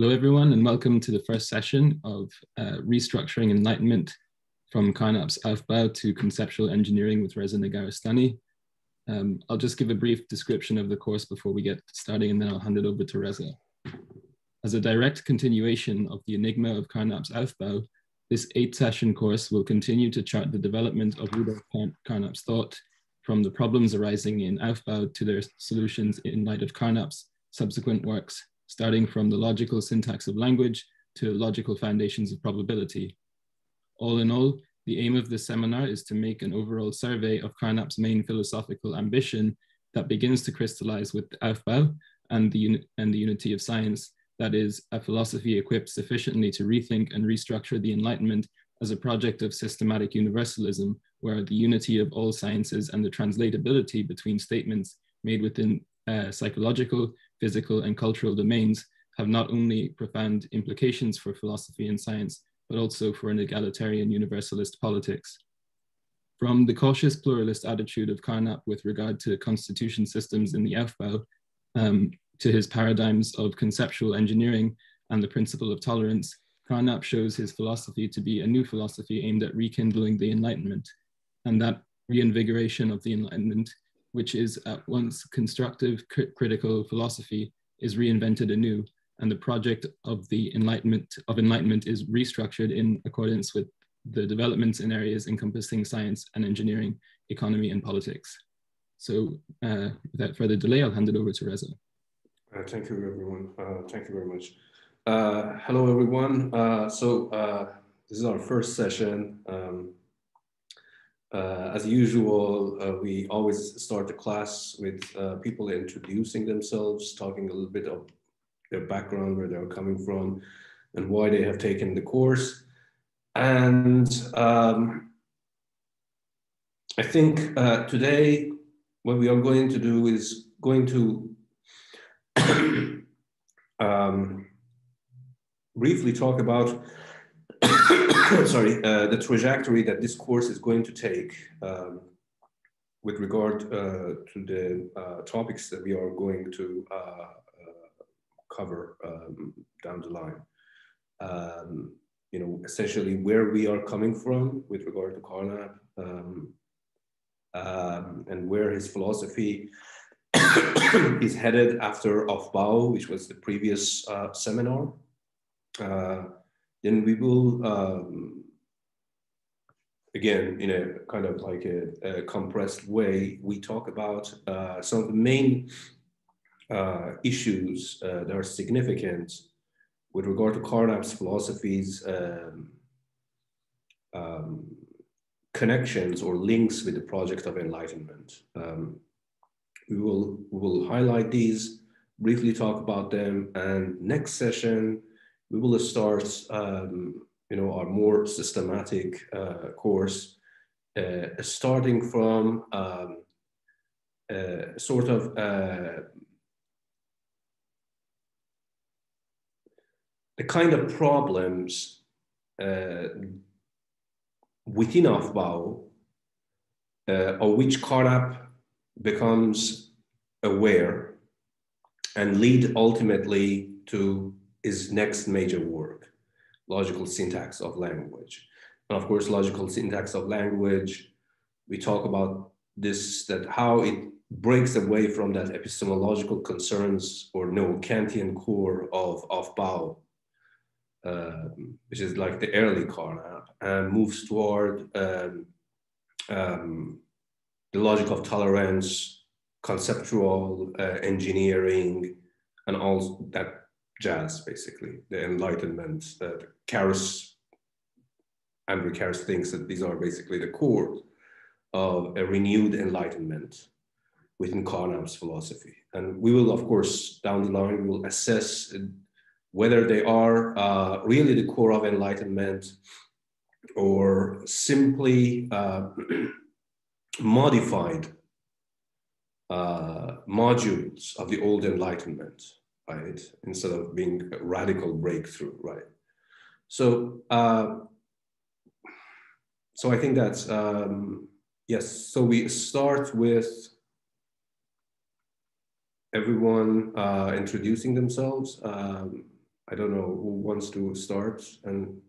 Hello, everyone, and welcome to the first session of uh, Restructuring Enlightenment from Carnap's Aufbau to Conceptual Engineering with Reza Negarestani. Um, I'll just give a brief description of the course before we get starting, and then I'll hand it over to Reza. As a direct continuation of the enigma of Carnap's Aufbau, this eight session course will continue to chart the development of Rudolf Carnap's thought from the problems arising in Aufbau to their solutions in light of Carnap's subsequent works starting from the logical syntax of language to logical foundations of probability. All in all, the aim of this seminar is to make an overall survey of Carnap's main philosophical ambition that begins to crystallize with Aufbau and the, and the unity of science, that is, a philosophy equipped sufficiently to rethink and restructure the Enlightenment as a project of systematic universalism, where the unity of all sciences and the translatability between statements made within uh, psychological, physical, and cultural domains have not only profound implications for philosophy and science, but also for an egalitarian universalist politics. From the cautious pluralist attitude of Carnap with regard to constitution systems in the Aufbau, um, to his paradigms of conceptual engineering and the principle of tolerance, Carnap shows his philosophy to be a new philosophy aimed at rekindling the Enlightenment. And that reinvigoration of the Enlightenment which is at once constructive critical philosophy, is reinvented anew, and the project of the enlightenment of enlightenment is restructured in accordance with the developments in areas encompassing science and engineering, economy, and politics. So, uh, without further delay, I'll hand it over to Reza. Uh, thank you, everyone. Uh, thank you very much. Uh, hello, everyone. Uh, so, uh, this is our first session. Um, uh, as usual, uh, we always start the class with uh, people introducing themselves, talking a little bit of their background, where they're coming from, and why they have taken the course. And um, I think uh, today, what we are going to do is going to um, briefly talk about sorry, uh, the trajectory that this course is going to take um, with regard uh, to the uh, topics that we are going to uh, uh, cover um, down the line. Um, you know, essentially where we are coming from with regard to Carnap um, um, and where his philosophy is headed after Aufbau, which was the previous uh, seminar then we will um, again in a kind of like a, a compressed way we talk about uh, some of the main uh, issues uh, that are significant with regard to Carnap's philosophies um, um, connections or links with the project of enlightenment. Um, we will we will highlight these briefly talk about them and next session we will start, um, you know, our more systematic uh, course, uh, starting from um, uh, sort of uh, the kind of problems uh, within Aufbau uh, of which Carnap becomes aware and lead ultimately to is next major work, logical syntax of language. And of course, logical syntax of language, we talk about this, that how it breaks away from that epistemological concerns or neo-Kantian core of, of Bao, uh, which is like the early Carnap, and moves toward um, um, the logic of tolerance, conceptual uh, engineering, and all that jazz, basically, the Enlightenment. That Carus, Andrew Carus thinks that these are basically the core of a renewed Enlightenment within Carnap's philosophy. And we will, of course, down the line, we will assess whether they are uh, really the core of Enlightenment or simply uh, modified uh, modules of the old Enlightenment right? Instead of being a radical breakthrough, right? So, uh, so I think that's, um, yes, so we start with everyone uh, introducing themselves. Um, I don't know who wants to start and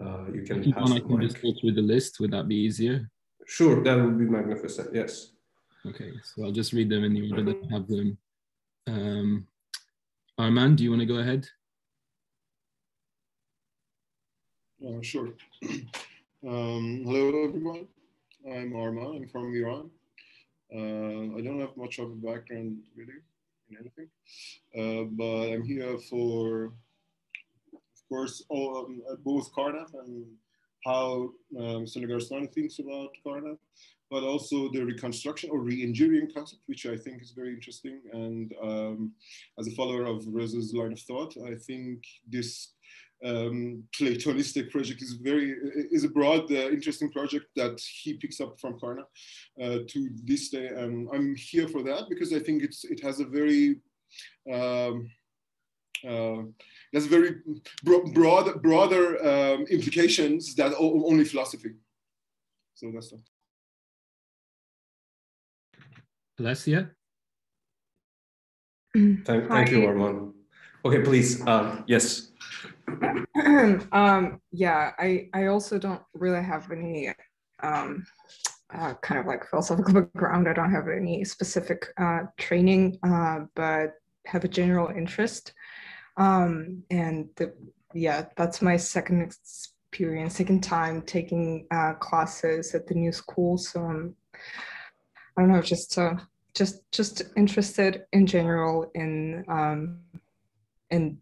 uh, you can if you pass want, I can just go through the list. Would that be easier? Sure, that would be magnificent. Yes. Okay, so I'll just read them in the order that I have them. Um, Arman, do you want to go ahead? Uh, sure. um, hello, everyone. I'm Arman. I'm from Iran. Uh, I don't have much of a background really in anything, uh, but I'm here for, of course, all, um, both Carnap and how um, Senegal thinks about Carnap, but also the reconstruction or re-engineering concept, which I think is very interesting. And um, as a follower of Reza's line of thought, I think this um, Platonistic project is very is a broad, uh, interesting project that he picks up from Carnap uh, to this day, and I'm here for that because I think it's it has a very um, uh, very bro broad, broader um, implications that only philosophy. So that's that. Alessia? Thank, thank you, Arman. Okay, please. Uh, yes. um, yeah, I, I also don't really have any um, uh, kind of like philosophical background. I don't have any specific uh, training, uh, but have a general interest. Um, and the, yeah, that's my second experience, second time taking uh, classes at the new school. So I'm, I don't know, just uh, just just interested in general in um, in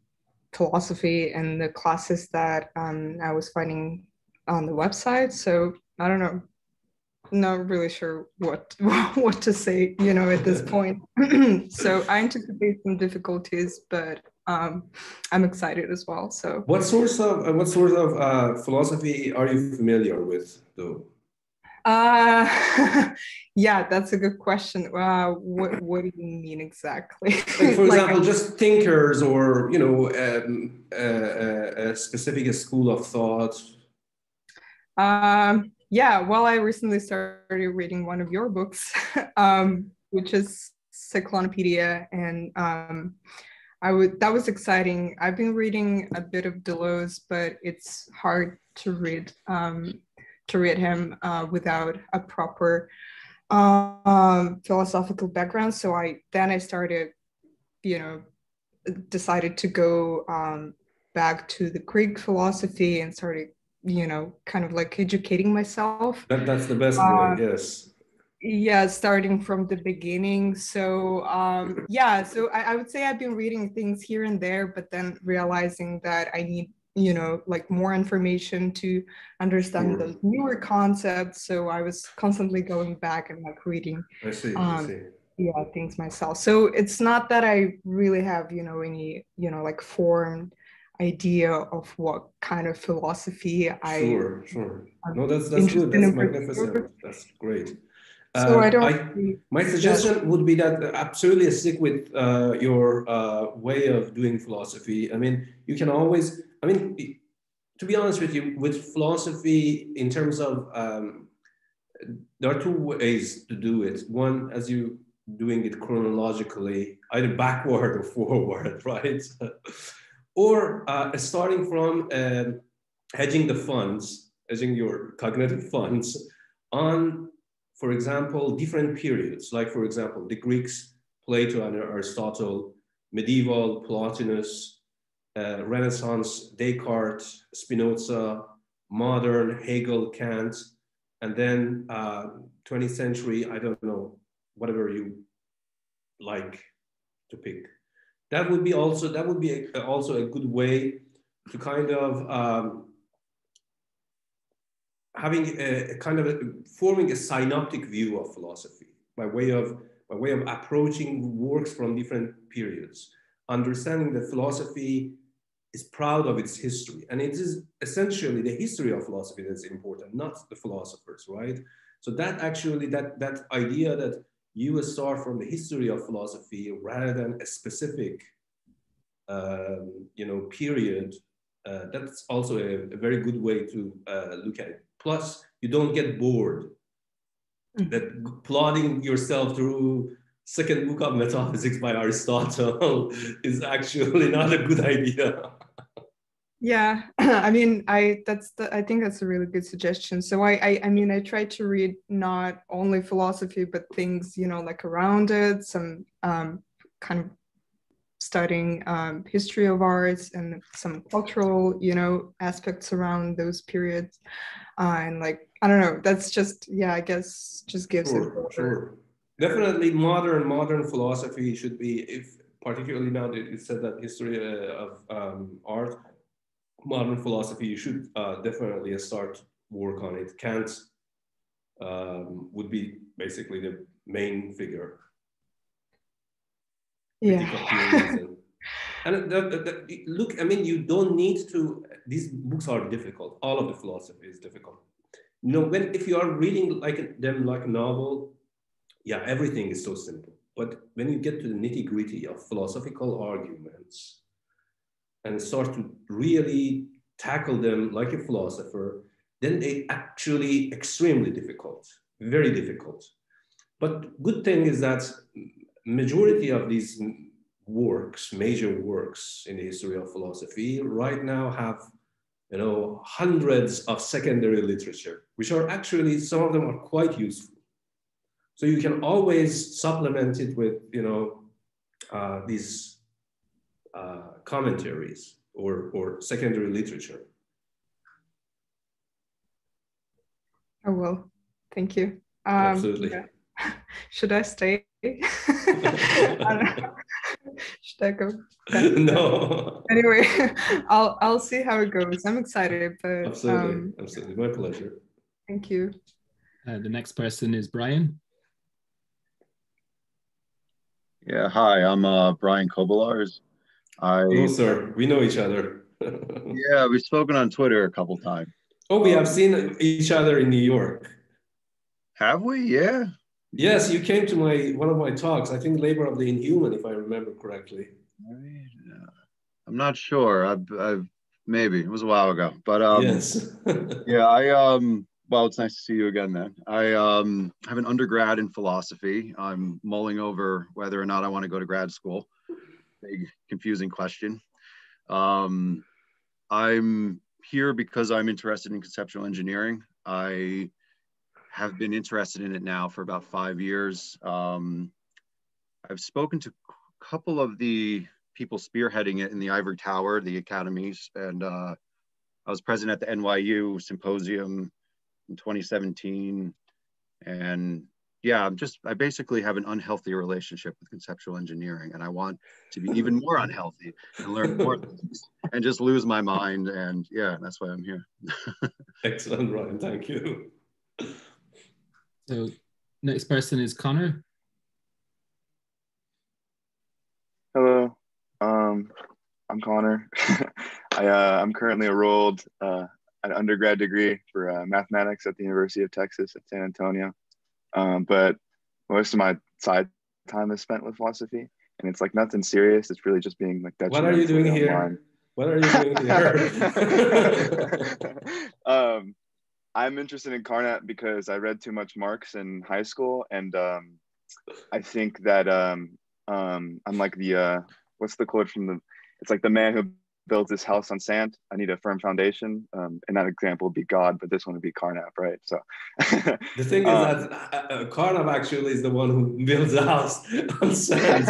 philosophy and the classes that um, I was finding on the website. So I don't know, not really sure what what to say, you know, at this point. so I anticipate some difficulties, but um, I'm excited as well. So what sorts of uh, what sort of uh, philosophy are you familiar with, though? Uh, yeah, that's a good question. Uh, what What do you mean exactly? Like for like, example, just thinkers, or you know, um, uh, a specific school of thought. Um. Yeah. Well, I recently started reading one of your books, um, which is Cyclonopedia, and um, I would that was exciting. I've been reading a bit of Deleuze, but it's hard to read um, to read him uh, without a proper um, philosophical background. So I then I started, you know, decided to go um, back to the Greek philosophy and started, you know, kind of like educating myself. That, that's the best way, yes. Yeah, starting from the beginning. So um, yeah, so I, I would say I've been reading things here and there, but then realizing that I need you know like more information to understand the newer concepts. So i was constantly going back and like reading I see, um, I see. yeah things myself. So it's not that i really have you know any you know like formed idea of what kind of philosophy i sure sure. no that's that's good. that's magnificent. that's great so I uh, don't. I, my suggestion would be that absolutely stick with uh, your uh, way of doing philosophy. I mean, you can always I mean, to be honest with you, with philosophy, in terms of um, there are two ways to do it. One, as you doing it chronologically, either backward or forward, right? or uh, starting from um, hedging the funds, hedging your cognitive funds on, for example, different periods. Like, for example, the Greeks, Plato and Aristotle, medieval Plotinus, uh, Renaissance, Descartes, Spinoza, modern, Hegel, Kant, and then uh, 20th century, I don't know, whatever you like to pick. That would be also, that would be a, also a good way to kind of um, having a, a, kind of a, forming a synoptic view of philosophy by way of by way of approaching works from different periods, understanding that philosophy is proud of its history. And it is essentially the history of philosophy that's important, not the philosophers, right? So that actually, that, that idea that you start from the history of philosophy rather than a specific, um, you know, period, uh, that's also a, a, very good way to uh, look at it. Plus, you don't get bored. Mm. That plodding yourself through second book of metaphysics by Aristotle is actually not a good idea. Yeah, I mean, I that's the, I think that's a really good suggestion. So I, I I mean, I try to read not only philosophy but things you know like around it, some um, kind of studying um, history of arts and some cultural you know aspects around those periods, uh, and like I don't know, that's just yeah, I guess just gives sure, it. Sure, definitely modern modern philosophy should be if particularly now that it said that history uh, of um, art modern philosophy, you should uh, definitely start work on it. Kant um, would be basically the main figure. Yeah. and the, the, the, look, I mean, you don't need to. These books are difficult. All of the philosophy is difficult. You know, when if you are reading like them like a novel, yeah, everything is so simple. But when you get to the nitty gritty of philosophical arguments, and start to really tackle them like a philosopher, then they actually extremely difficult, very difficult. But good thing is that majority of these works, major works in the history of philosophy, right now have you know hundreds of secondary literature, which are actually some of them are quite useful. So you can always supplement it with you know uh, these uh, commentaries or, or secondary literature. I will. thank you. Um, Absolutely. Yeah. Should I stay? I Should I go? no. Anyway, I'll I'll see how it goes. I'm excited, but absolutely, um, absolutely, my pleasure. Thank you. Uh, the next person is Brian. Yeah, hi, I'm uh, Brian Kobalars. I Hello, sir. We know each other. yeah, we've spoken on Twitter a couple times. Oh, we have seen each other in New York. Have we? Yeah. Yes, you came to my one of my talks. I think Labor of the Inhuman, if I remember correctly. I'm not sure. I've, I've maybe it was a while ago, but um, yes. yeah, I um, well, it's nice to see you again. Then I um have an undergrad in philosophy. I'm mulling over whether or not I want to go to grad school big confusing question. Um, I'm here because I'm interested in conceptual engineering. I have been interested in it now for about five years. Um, I've spoken to a couple of the people spearheading it in the Ivory Tower, the academies, and uh, I was present at the NYU symposium in 2017. And yeah, I'm just, I basically have an unhealthy relationship with conceptual engineering and I want to be even more unhealthy and learn more things and just lose my mind. And yeah, that's why I'm here. Excellent, Ryan. Thank you. So next person is Connor. Hello, um, I'm Connor. I, uh, I'm currently enrolled uh, an undergrad degree for uh, mathematics at the University of Texas at San Antonio. Um, but most of my side time is spent with philosophy, and it's like nothing serious. It's really just being like What are you doing here? What are you doing here? um, I'm interested in Carnap because I read too much Marx in high school, and um, I think that um, um, I'm like the uh, what's the quote from the? It's like the man who builds this house on sand. I need a firm foundation. Um, and that example would be God, but this one would be Carnap, right? So the thing is um, that uh, uh, Carnap actually is the one who builds the house on sand.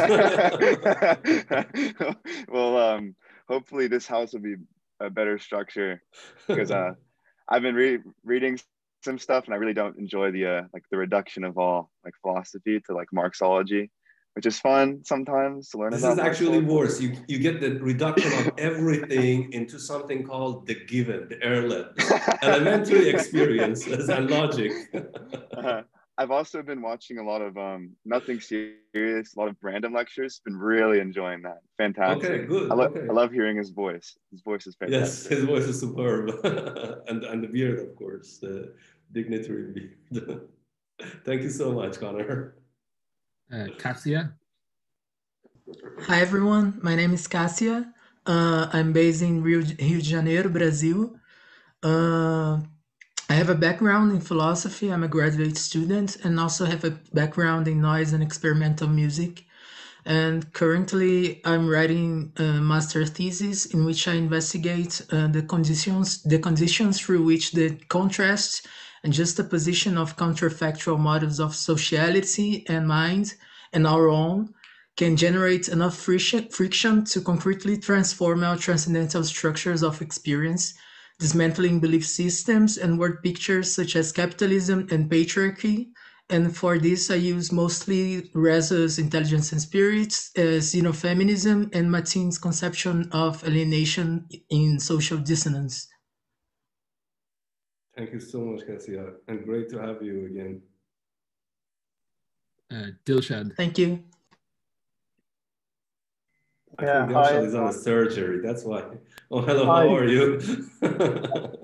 well, um, hopefully this house will be a better structure because uh, I've been re- reading some stuff and I really don't enjoy the uh, like the reduction of all like philosophy to like Marxology which is fun sometimes to learn this is actually worse. You, you get the reduction of everything into something called the given the erlet elementary experiences and logic. Uh, i've also been watching a lot of um, nothing serious a lot of random lectures been really enjoying that fantastic okay good I, lo- okay. I love hearing his voice his voice is fantastic yes his voice is superb and and the beard of course the dignitary beard thank you so much connor uh, Cassia. Hi, everyone. My name is Cassia. Uh, I'm based in Rio, Rio de Janeiro, Brazil. Uh, I have a background in philosophy. I'm a graduate student and also have a background in noise and experimental music. And currently, I'm writing a master thesis in which I investigate uh, the conditions the conditions through which the contrast and juxtaposition of counterfactual models of sociality and mind and our own can generate enough friction, friction to concretely transform our transcendental structures of experience, dismantling belief systems and word pictures such as capitalism and patriarchy. And for this, I use mostly Reza's Intelligence and Spirits, uh, Xenofeminism, and Mattin's conception of alienation in social dissonance. Thank you so much, Cassia, and great to have you again. Uh, Dilshad. Thank you. I Yeah, think hi, Dilshad is on a surgery, that's why. Oh, hello, Hi. how are you?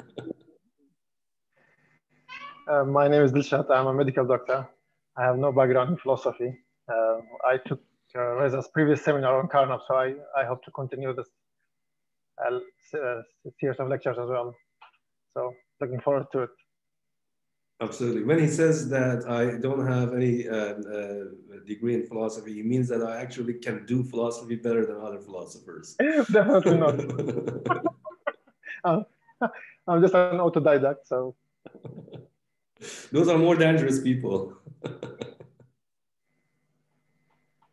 Uh, my name is Dilshat. I'm a medical doctor. I have no background in philosophy. Uh, I took uh, Reza's previous seminar on Carnap, so I, I hope to continue this uh, uh, series of lectures as well. So looking forward to it. Absolutely. When he says that I don't have any uh, uh, degree in philosophy, he means that I actually can do philosophy better than other philosophers. Definitely not. Um, I'm just an autodidact, so Those are more dangerous people.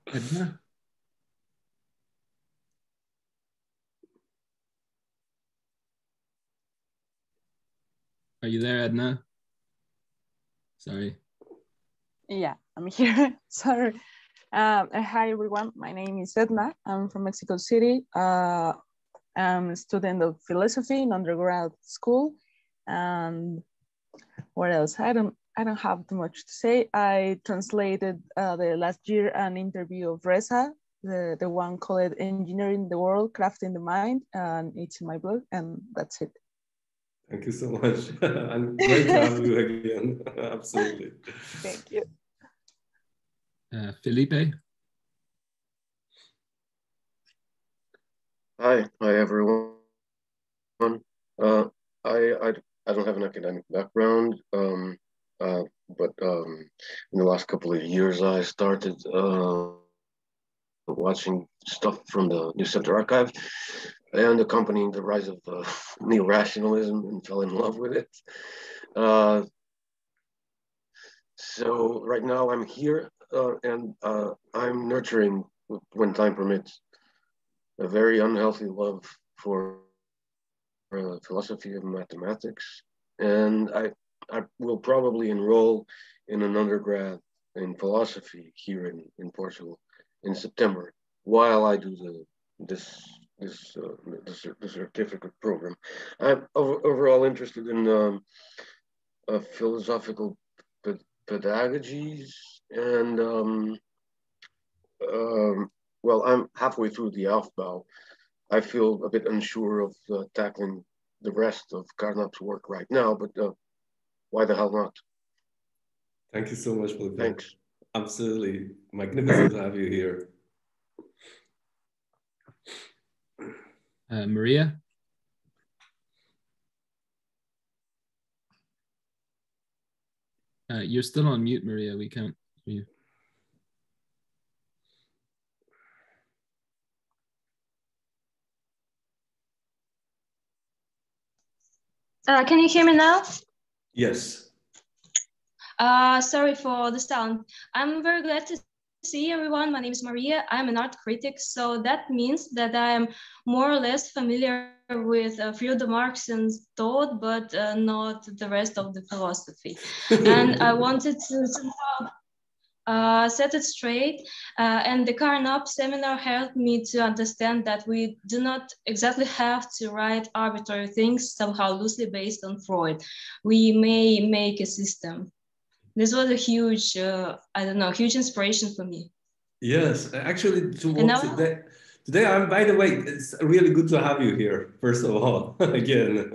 Edna? Are you there, Edna? Sorry. Yeah, I'm here. Sorry. Um, uh, hi, everyone. My name is Edna. I'm from Mexico City. Uh, I'm a student of philosophy in undergrad school. And what else? I don't. I don't have too much to say. I translated uh, the last year an interview of Reza, the, the one called Engineering the World, Crafting the Mind, and it's in my blog, and that's it. Thank you so much. and great to have you again. Absolutely. Thank you. Uh, Felipe? Hi, hi everyone. Uh, I, I I don't have an academic background, um, uh, but um, in the last couple of years, I started uh, watching stuff from the New Centre Archive and accompanying the rise of uh, neo-rationalism and fell in love with it. Uh, so right now I'm here uh, and uh, I'm nurturing, when time permits, a very unhealthy love for uh, philosophy of mathematics. And I, I will probably enroll in an undergrad in philosophy here in, in Portugal in September while I do the this this uh, cer- the certificate program. I'm over, overall interested in um, uh, philosophical ped- pedagogies and um, um, well, I'm halfway through the Aufbau. I feel a bit unsure of uh, tackling the rest of Carnap's work right now, but uh, why the hell not? Thank you so much, Felipe. Thanks. Absolutely. Magnificent to have you here. Uh, Maria? Uh, you're still on mute, Maria. We can't hear you. Uh, can you hear me now? Yes. Uh, sorry for the sound. I'm very glad to see everyone. My name is Maria. I'm an art critic, so that means that I am more or less familiar with a few of the Marxian thought, but uh, not the rest of the philosophy. and I wanted to somehow uh, set it straight. Uh, and the Carnap seminar helped me to understand that we do not exactly have to write arbitrary things somehow loosely based on Freud. We may make a system. This was a huge, uh, I don't know, huge inspiration for me. Yes, actually, today, today, I'm, by the way, it's really good to have you here, first of all, again.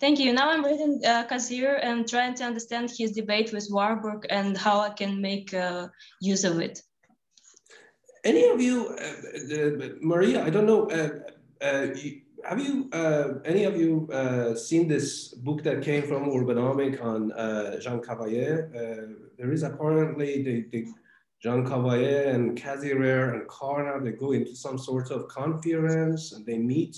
Thank you. Now I'm reading uh, Cassirer and trying to understand his debate with Warburg and how I can make uh, use of it. Any of you, uh, uh, Maria, I don't know, uh, uh, you, have you, uh, any of you uh, seen this book that came from Urbanomic on uh, Jean Cavaillès? Uh, there is apparently the, the Jean Cavaillès and Cassirer and Carnap, they go into some sort of conference and they meet.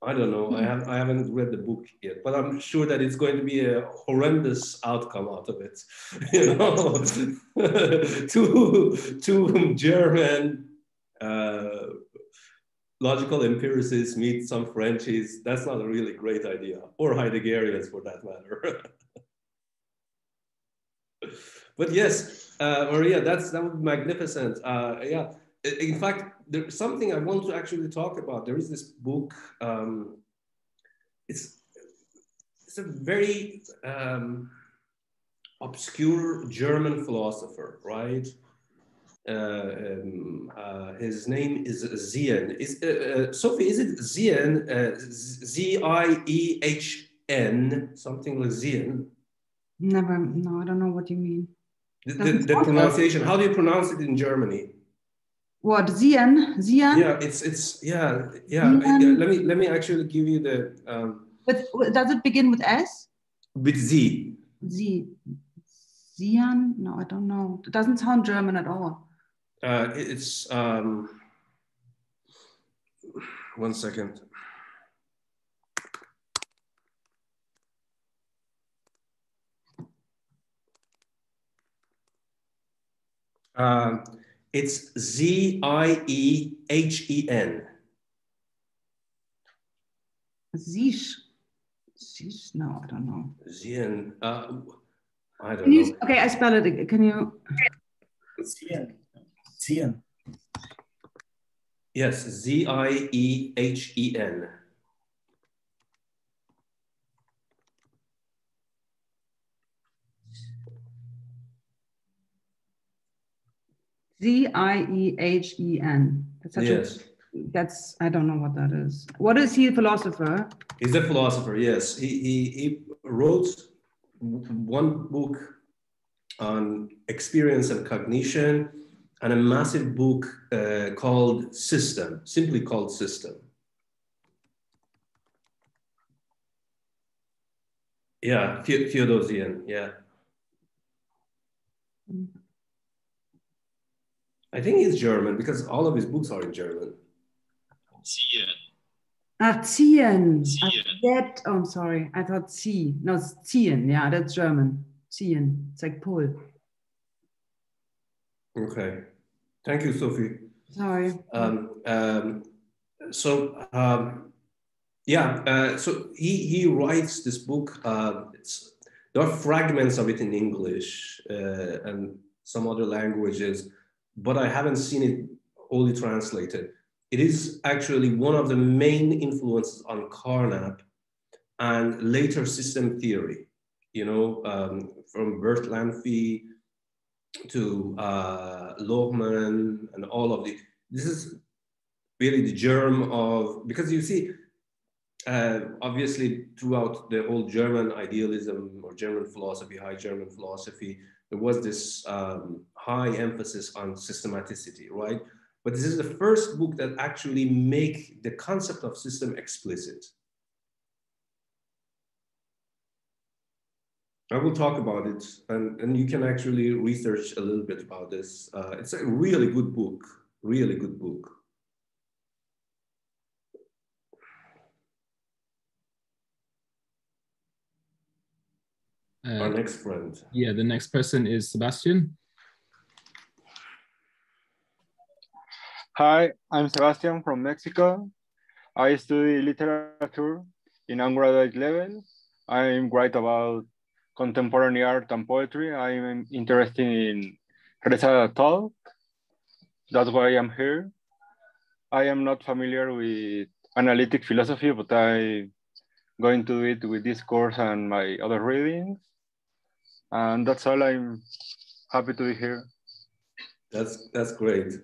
I don't know, I, have, I haven't read the book yet, but I'm sure that it's going to be a horrendous outcome out of it. You know, two, two German uh, logical empiricists meet some Frenchies, that's not a really great idea, or Heideggerians for that matter. but yes, uh, Maria, that's that would be magnificent. Uh, yeah, in fact, there's something I want to actually talk about. There is this book. Um, it's it's a very um, obscure German philosopher, right? Uh, um, uh, his name is Ziehen. Is uh, Sophie? Is it Ziehen? Z I E H N, something like Ziehen. Never. No, I don't know what you mean. The, the, the pronunciation. How do you pronounce it in Germany? What Ziehen? Ziehen? Yeah, it's it's yeah yeah. Let me let me actually give you the. Um, but does it begin with S? With Z. Z. Ziehen? No, I don't know. It doesn't sound German at all. Uh, it's um, one second. Um, it's Z I E H E N. Zish. Zish? No, I don't know. Zien. Uh, I don't Can you, know. okay, I spell it. Can you? Zien. Zien. Yes, Z I E H E N. Z I E H E N. That's such Yes. a. That's I don't know what that is. What is he a philosopher? He's a philosopher, yes. He, he, he wrote one book on experience and cognition and a massive book uh, called System, simply called System. Yeah, The- Theodor Ziehen, yeah. I think he's German because all of his books are in German. Zien. Ah, ziehen. I Ziehen. forget. Oh, I'm sorry. I thought see. No, it's ziehen. Yeah, that's German. Ziehen. It's like pull. Okay. Thank you, Sophie. Sorry. Um, um, so um, yeah, uh, so he he writes this book. Uh, it's, there are fragments of it in English uh, and some other languages, but I haven't seen it wholly translated. It is actually one of the main influences on Carnap and later system theory. You know, um, from Bertalanffy to uh, Luhmann and all of the, this is really the germ of, because you see, uh, obviously throughout the whole German idealism or German philosophy, high German philosophy, there was this um, high emphasis on systematicity, right? But this is the first book that actually make the concept of system explicit. I will talk about it, and, and you can actually research a little bit about this. Uh, it's a really good book, really good book. Our Uh, next friend. yeah, the next person is Sebastian. Hi, I'm Sebastian from Mexico. I study literature in undergraduate level. I write about contemporary art and poetry. I'm interested in Reza Talk. That's why I'm here. I am not familiar with analytic philosophy, but I'm going to do it with this course and my other readings. And that's all. I'm happy to be here. That's that's great.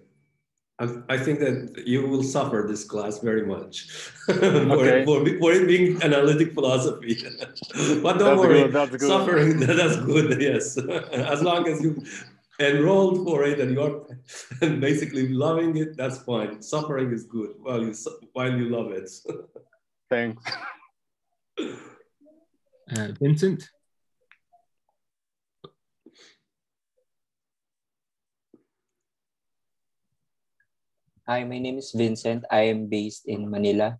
I, I think that you will suffer this class very much for, Okay. for, for it being analytic philosophy. but don't That's worry, good, that's good. suffering that's good. Yes, as long as you enrolled for it and you're basically loving it, that's fine. Suffering is good while you while you love it. Thanks. Uh, Vincent. Hi, my name is Vincent. I am based in Manila.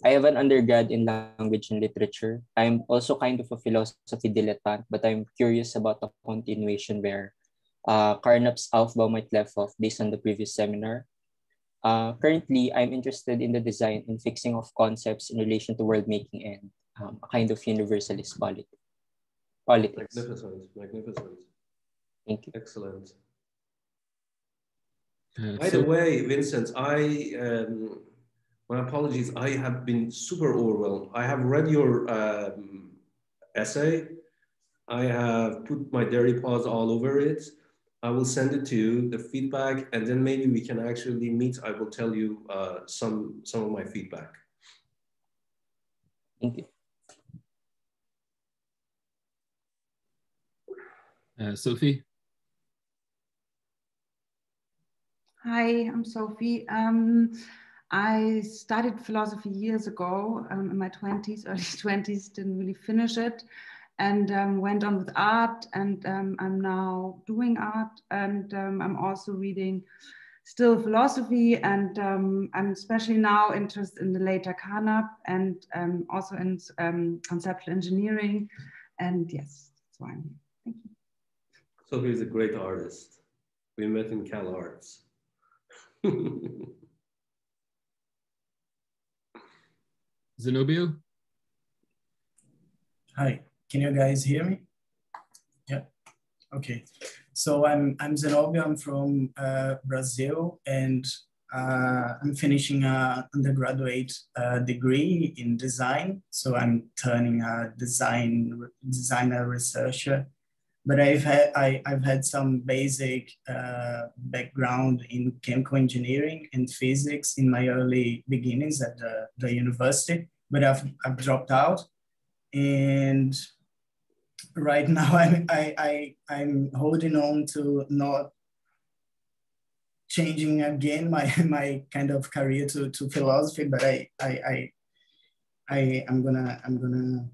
I have an undergrad in language and literature. I'm also kind of a philosophy dilettante, but I'm curious about the continuation where uh, Carnap's Aufbau might left off based on the previous seminar. Uh, currently, I'm interested in the design and fixing of concepts in relation to world making and um, a kind of universalist politi politics. Magnificent, magnificent. Thank you. Excellent. Uh, By so- the way, Vincent, I um, my apologies. I have been super overwhelmed. I have read your um, essay. I have put my dairy paws all over it. I will send it to you, the feedback, and then maybe we can actually meet. I will tell you uh, some some of my feedback. Thank you. Uh, Sophie. Hi, I'm Sophie. Um, I studied philosophy years ago um, in my 20s, early 20s, didn't really finish it, and um, went on with art. And um, I'm now doing art, and um, I'm also reading still philosophy. And um, I'm especially now interested in the later Carnap and also in conceptual engineering. And yes, that's why I'm here. Thank you. Sophie is a great artist. We met in CalArts. Zenobio. Hi, can you guys hear me? Yeah. Okay. So I'm I'm Zenobio. I'm from uh, Brazil, and uh, I'm finishing a undergraduate uh, degree in design. So I'm turning a design designer researcher. But I've had I, I've had some basic uh, background in chemical engineering and physics in my early beginnings at the, the university. But I've I've dropped out, and right now I'm I, I I'm holding on to not changing again my my kind of career to, to philosophy, but I I I I am gonna I'm gonna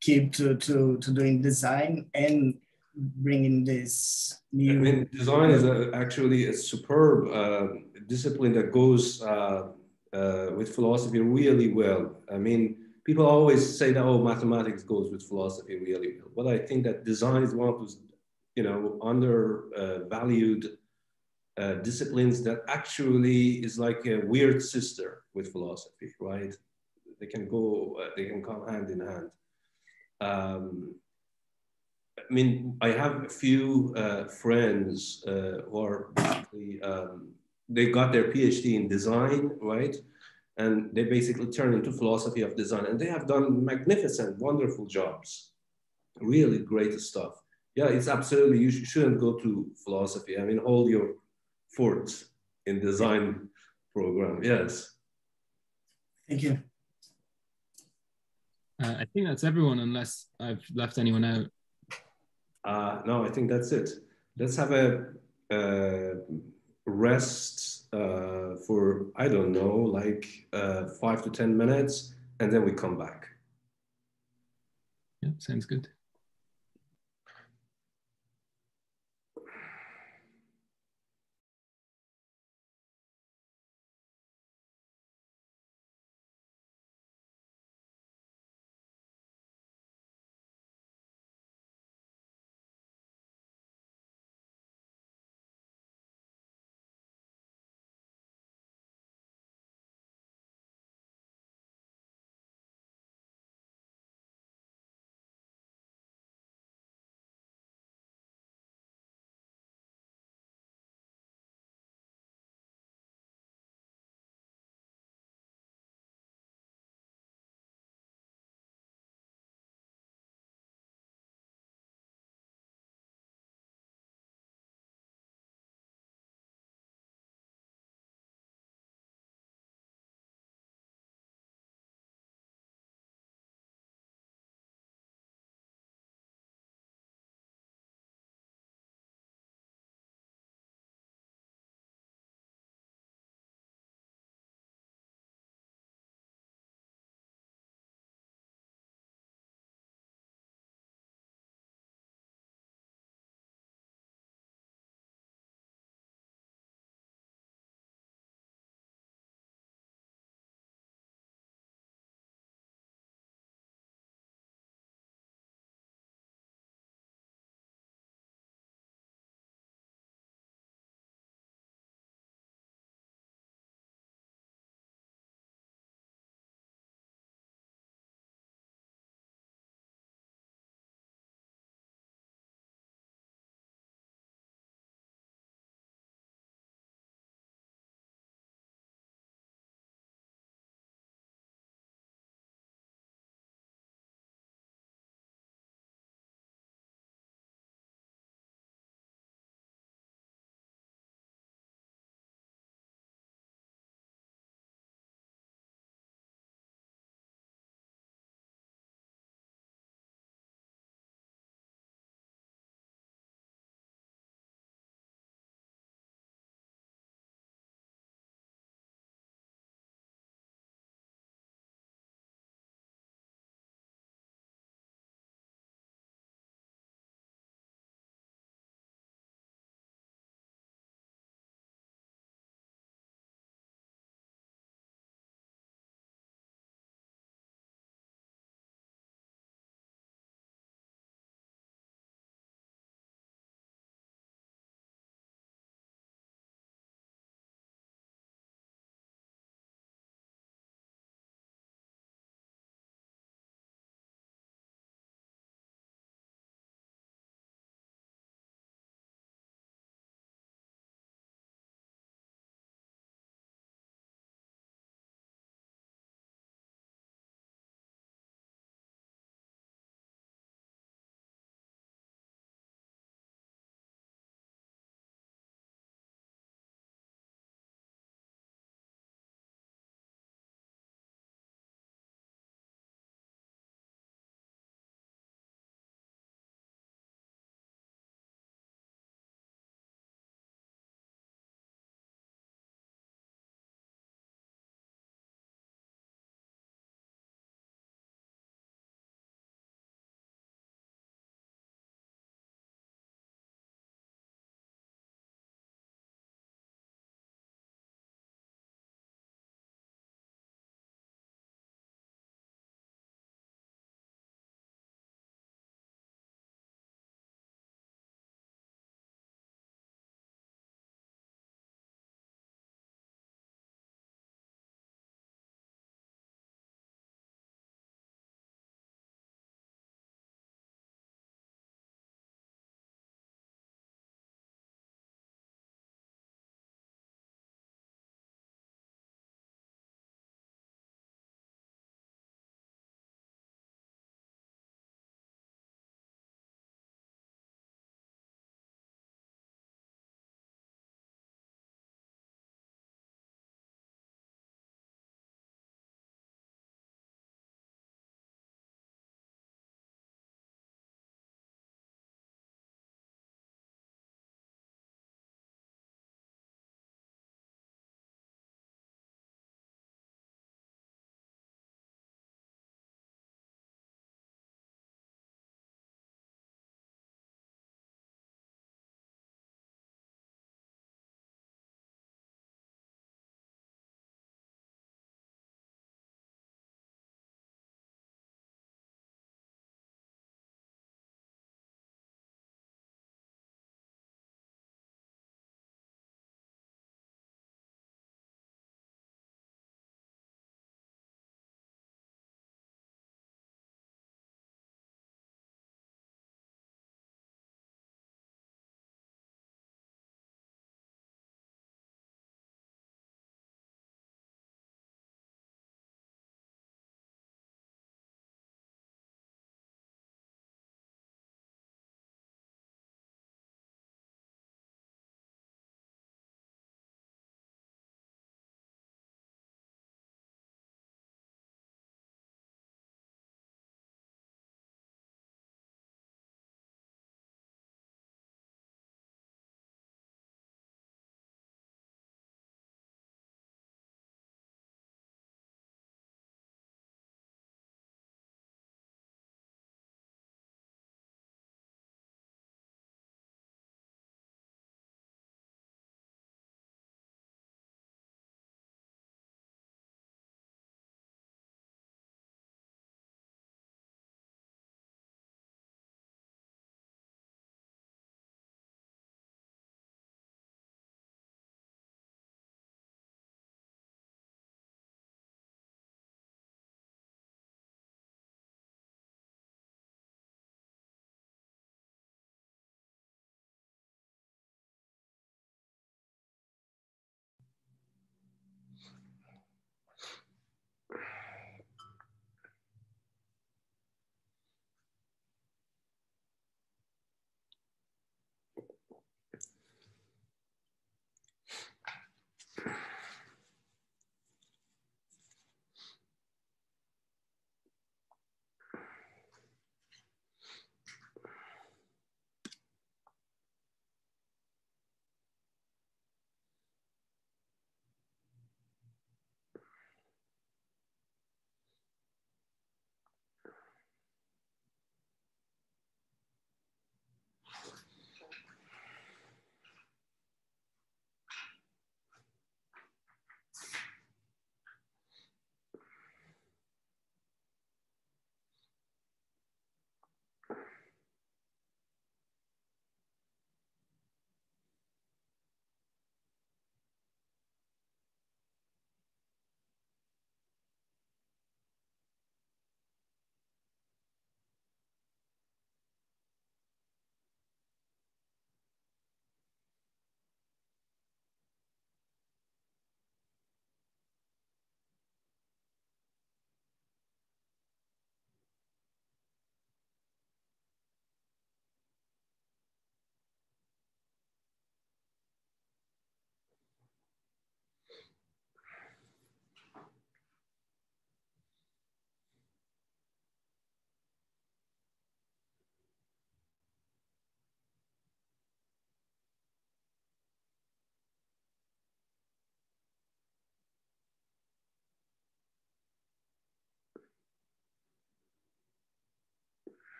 keep to to to doing design and bringing this new. I mean, design is a, actually a superb uh, discipline that goes uh, uh, with philosophy really well. I mean, people always say that, oh, mathematics goes with philosophy really well. But I think that design is one of those, you know, undervalued uh, disciplines that actually is like a weird sister with philosophy, right? They can go, uh, they can come hand in hand. Um, I mean, I have a few uh, friends uh, who are basically, um, they got their PhD in design, right? And they basically turned into philosophy of design and they have done magnificent, wonderful jobs. Really great stuff. Yeah, it's absolutely, you sh- shouldn't go to philosophy. I mean, hold your fort in design program. Yes. Thank you. Uh, I think that's everyone, unless I've left anyone out. Uh, no, I think that's it. Let's have a uh, rest uh, for, I don't know, like uh, five to 10 minutes, and then we come back. Yeah, sounds good.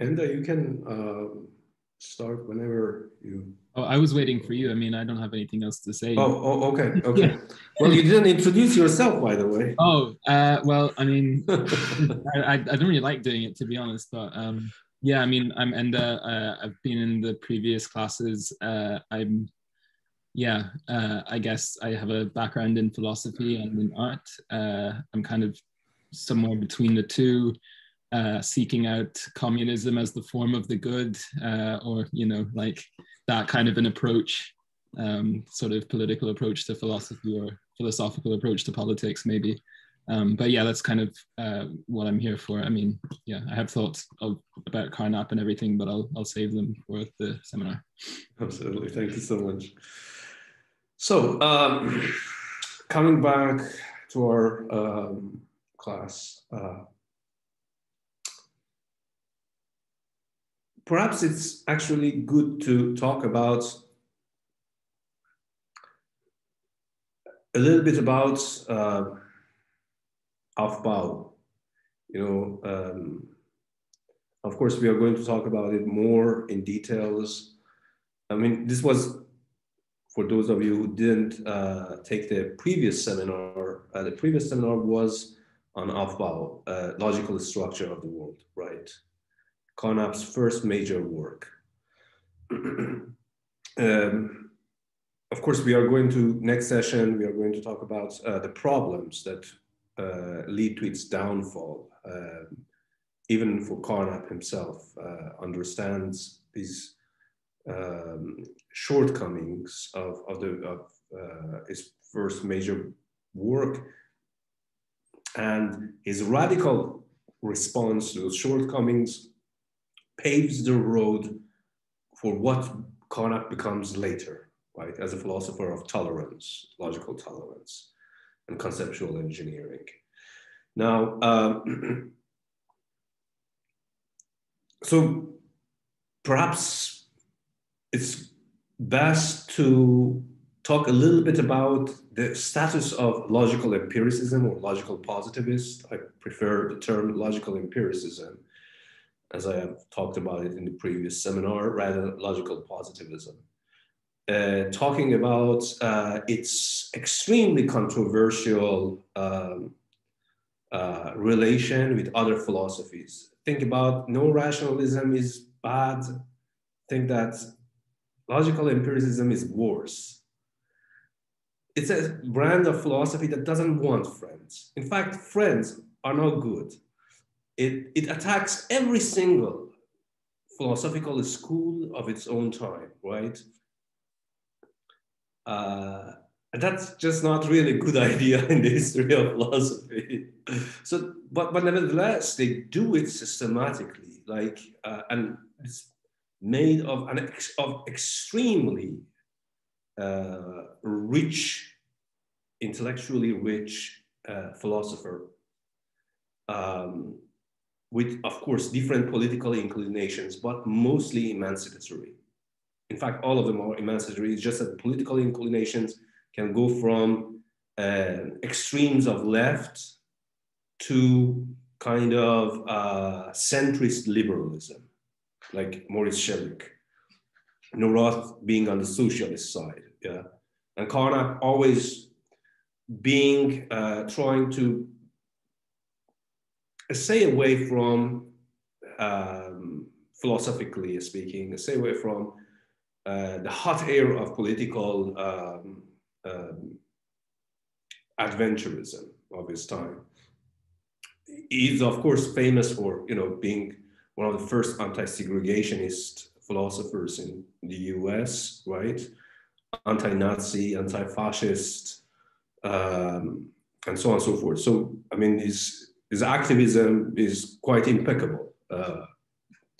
Enda, you can uh, start whenever you. Oh, I was waiting for you. I mean, I don't have anything else to say. Oh, oh okay, okay. yeah. Well, you didn't introduce yourself, by the way. Oh, uh, well, I mean, I, I, don't really like doing it, to be honest. But um, yeah, I mean, I'm Enda. Uh, I've been in the previous classes. Uh, I'm, yeah, uh, I guess I have a background in philosophy and in art. Uh, I'm kind of somewhere between the two uh, seeking out communism as the form of the good, uh, or you know, like that kind of an approach, um, sort of political approach to philosophy or philosophical approach to politics, maybe. Um, but yeah, that's kind of uh, what I'm here for. I mean, yeah, I have thoughts of, about Carnap and everything, but I'll I'll save them for the seminar. Absolutely, thank you so much. So, um, coming back to our um, class. Uh, perhaps it's actually good to talk about a little bit about uh, Aufbau. You know, um, of course, we are going to talk about it more in details. I mean, this was for those of you who didn't uh, take the previous seminar. Uh, the previous seminar was on Aufbau, uh, logical structure of the world, right? Carnap's first major work. um, of course, we are going to, next session, we are going to talk about uh, the problems that uh, lead to its downfall. Um, even for Carnap himself, uh, understands these um, shortcomings of, of, the, of uh, his first major work and his radical response to those shortcomings paves the road for what Carnap becomes later, right, as a philosopher of tolerance, logical tolerance, and conceptual engineering. Now, um, so perhaps it's best to talk a little bit about the status of logical empiricism or logical positivist. I prefer the term logical empiricism as I have talked about it in the previous seminar, rather logical positivism. Uh, talking about uh, its extremely controversial um, uh, relation with other philosophies. Think about no rationalism is bad. Think that logical empiricism is worse. It's a brand of philosophy that doesn't want friends. In fact, friends are not good it, it attacks every single philosophical school of its own time, right? Uh, and that's just not really a good idea in the history of philosophy. so, but, but nevertheless, they do it systematically, like, uh, and it's made of an ex of extremely uh, rich, intellectually rich uh, philosopher. Um, with, of course, different political inclinations, but mostly emancipatory. In fact, all of them are emancipatory. It's just that political inclinations can go from uh, extremes of left to kind of uh, centrist liberalism, like Moritz Schlick. Neurath being on the socialist side, yeah, and Carnap always being uh, trying to stay away from, um, philosophically speaking, stay away from uh, the hot air of political um, um, adventurism of his time. He's of course famous for you know being one of the first anti-segregationist philosophers in the U.S. Right, anti-Nazi, anti-fascist, um, and so on and so forth. So I mean, he's his activism is quite impeccable uh,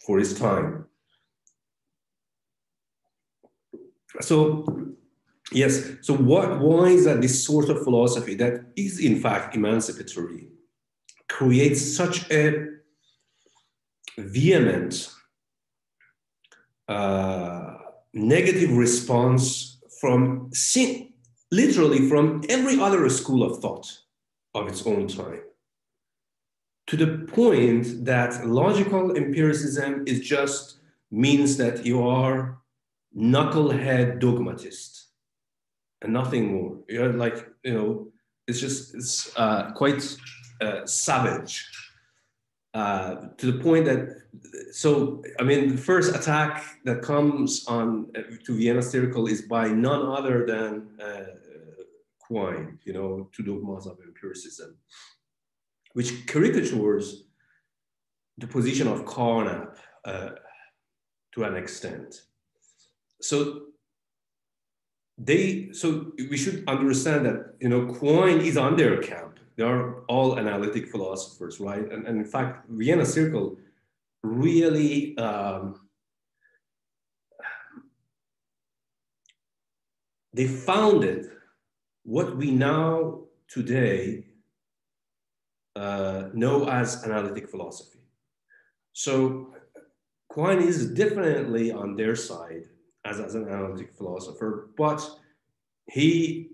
for his time. So, yes, so what, why is that this sort of philosophy that is in fact emancipatory creates such a vehement uh, negative response from literally from every other school of thought of its own time to the point that logical empiricism is just means that you are knucklehead dogmatist and nothing more. You're like, you know, it's just, it's uh, quite uh, savage uh, to the point that, so, I mean, the first attack that comes on uh, to Vienna Circle is by none other than uh, Quine, you know, two dogmas of empiricism which caricatures the position of Carnap uh, to an extent. So they, so we should understand that, you know, Quine is on their camp. They are all analytic philosophers, right? And, and in fact, Vienna Circle really um, they founded what we now today uh, know as analytic philosophy. So Quine is definitely on their side as, as an analytic philosopher, but he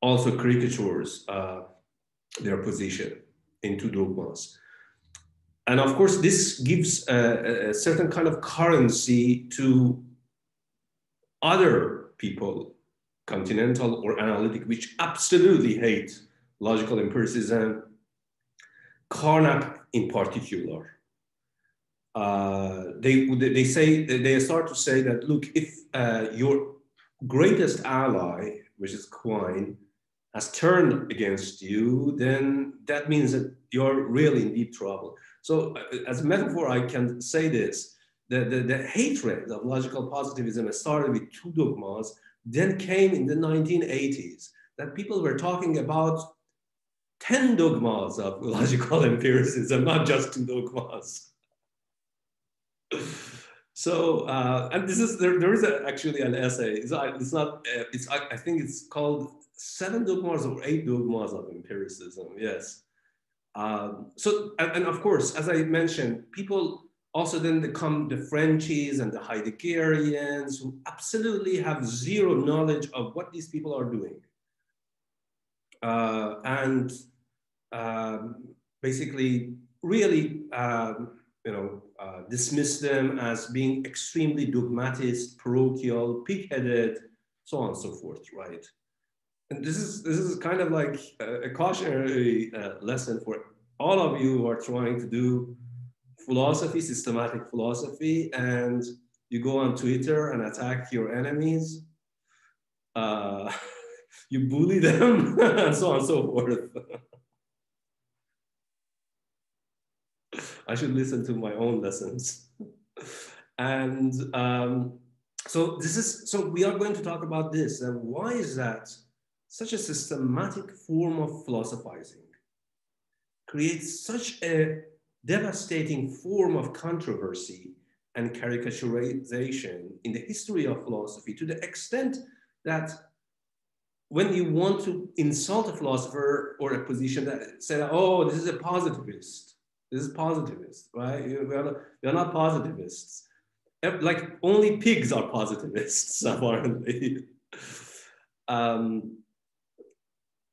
also caricatures uh, their position into dogmas. And of course, this gives a, a, certain kind of currency to other people, continental or analytic, which absolutely hate logical empiricism Carnap in particular. Uh, they, they say, they start to say that, look, if uh, your greatest ally, which is Quine, has turned against you, then that means that you're really in deep trouble. So uh, as a metaphor, I can say this, the, the, the hatred of logical positivism started with two dogmas, then came in the 1980s, that people were talking about 10 dogmas of logical empiricism, not just two dogmas. so, uh, and this is, there, there is a, actually an essay, it's, it's not, uh, it's, I, I think it's called Seven Dogmas or Eight Dogmas of Empiricism, yes. Um, so, and, and, of course, as I mentioned, people also then become the Frenchies and the Heideggerians who absolutely have zero knowledge of what these people are doing uh, and um, basically really um, you know uh, dismiss them as being extremely dogmatist, parochial, pig-headed, so on and so forth, right? And this is this is kind of like a, a cautionary uh, lesson for all of you who are trying to do philosophy, systematic philosophy, and you go on Twitter and attack your enemies. Uh, you bully them and so on and so forth. I should listen to my own lessons. and um, so this is, so we are going to talk about this. And why is that such a systematic form of philosophizing creates such a devastating form of controversy and caricaturization in the history of philosophy to the extent that when you want to insult a philosopher or a position that said, oh, this is a positivist, this is positivist, right? Are not, are not positivists. Like only pigs are positivists, apparently. um,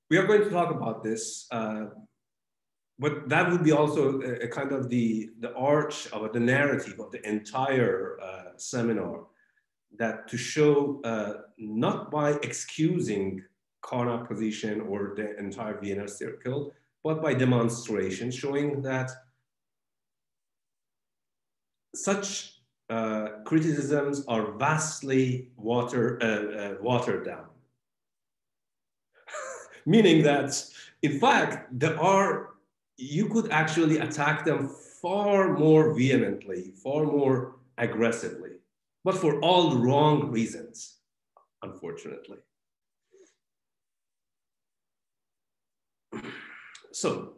we are going to talk about this, uh, but that would be also a, a, kind of the, the arch of the narrative of the entire uh, seminar that to show uh, not by excusing Carnap position or the entire Vienna circle, but by demonstration, showing that such uh, criticisms are vastly water, uh, uh, watered down. Meaning that, in fact, there are, you could actually attack them far more vehemently, far more aggressively, but for all the wrong reasons, unfortunately. So,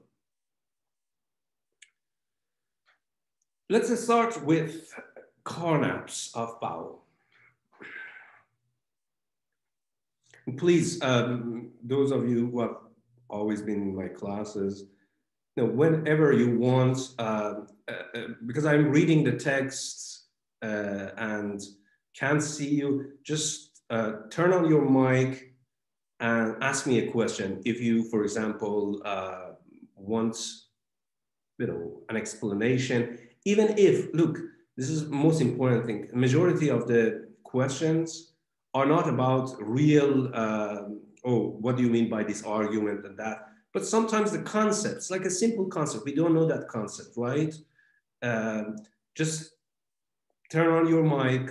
let's start with Carnap's Aufbau. Please, um, those of you who have always been in my classes, you know, whenever you want, uh, uh, uh because I'm reading the texts uh, and can't see you, just uh, turn on your mic and ask me a question. If you, for example, uh, want you know, an explanation, even if, look, this is most important thing, majority of the questions are not about real, um, oh, what do you mean by this argument and that? But sometimes the concepts, like a simple concept, we don't know that concept, right? Um, just turn on your mic,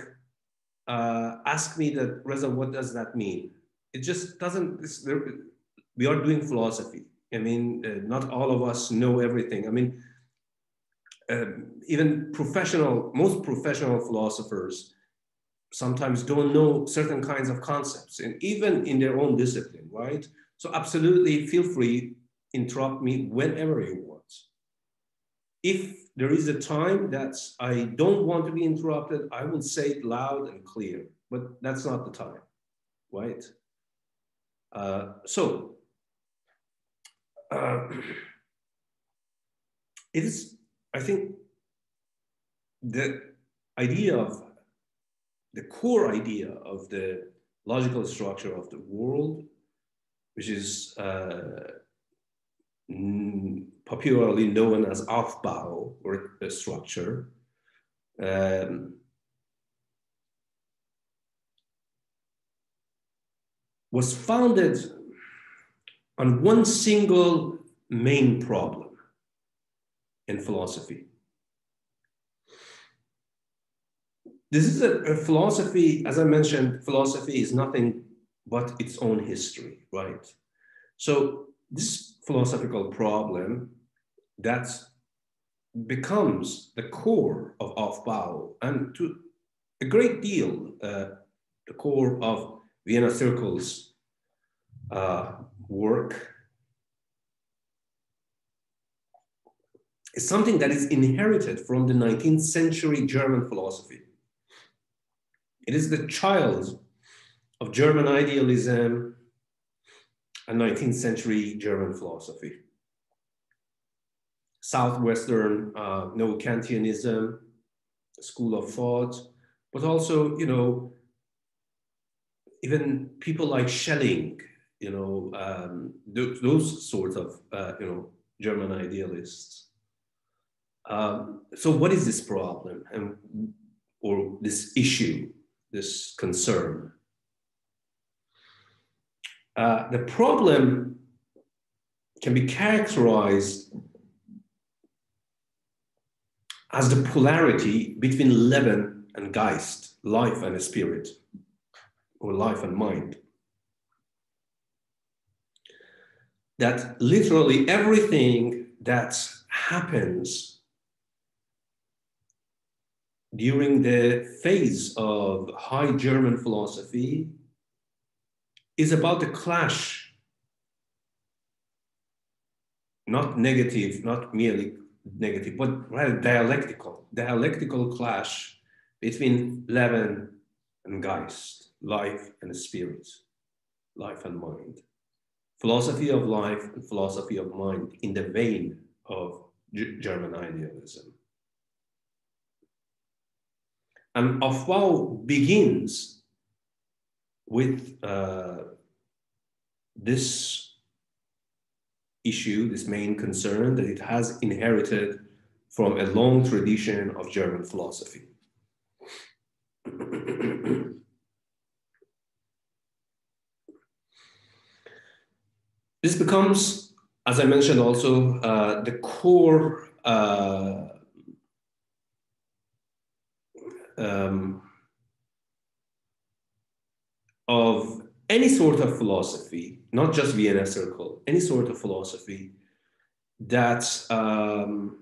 uh, ask me that, Reza, what does that mean? It just doesn't, we are doing philosophy. I mean, uh, not all of us know everything. I mean, um, even professional, most professional philosophers sometimes don't know certain kinds of concepts and even in their own discipline, right? So absolutely feel free, interrupt me whenever you want. If there is a time that I don't want to be interrupted, I will say it loud and clear, but that's not the time, right? Uh, so, uh, it is, I think, the idea of, the core idea of the logical structure of the world, which is uh, popularly known as Aufbau or a structure. Um, was founded on one single main problem in philosophy. This is a, a, philosophy, as I mentioned, philosophy is nothing but its own history, right? So this philosophical problem that becomes the core of Aufbau and to a great deal uh, the core of Vienna Circle's uh, work is something that is inherited from the 19th century German philosophy. It is the child of German idealism and 19th century German philosophy. Southwestern uh, neo-Kantianism, school of thought, but also, you know, even people like Schelling, you know, um, th those sorts of, uh, you know, German idealists. Um, so what is this problem and, or this issue, this concern? Uh, the problem can be characterized as the polarity between Leben and Geist, life and spirit, or life and mind. That literally everything that happens during the phase of high German philosophy is about the clash, not negative, not merely negative, but rather dialectical, dialectical clash between Leben and Geist, life and spirit, life and mind. Philosophy of life and philosophy of mind in the vein of G German idealism. And Aufbau begins with uh, this issue, this main concern, that it has inherited from a long tradition of German philosophy. this becomes, as I mentioned also, uh, the core uh, um, of any sort of philosophy, not just Vienna Circle, any sort of philosophy that um,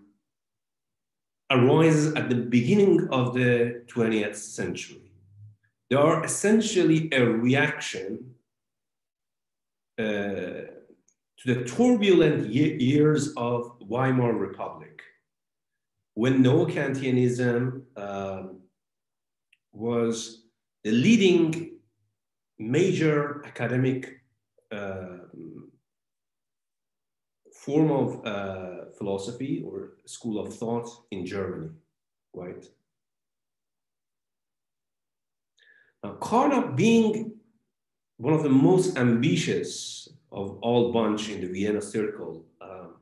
arises at the beginning of the 20th century. They are essentially a reaction uh, to the turbulent ye years of Weimar Republic, when neo-Kantianism um, was the leading major academic form of uh, philosophy or school of thought in Germany, right? Now, Carnap being one of the most ambitious of all bunch in the Vienna Circle, um,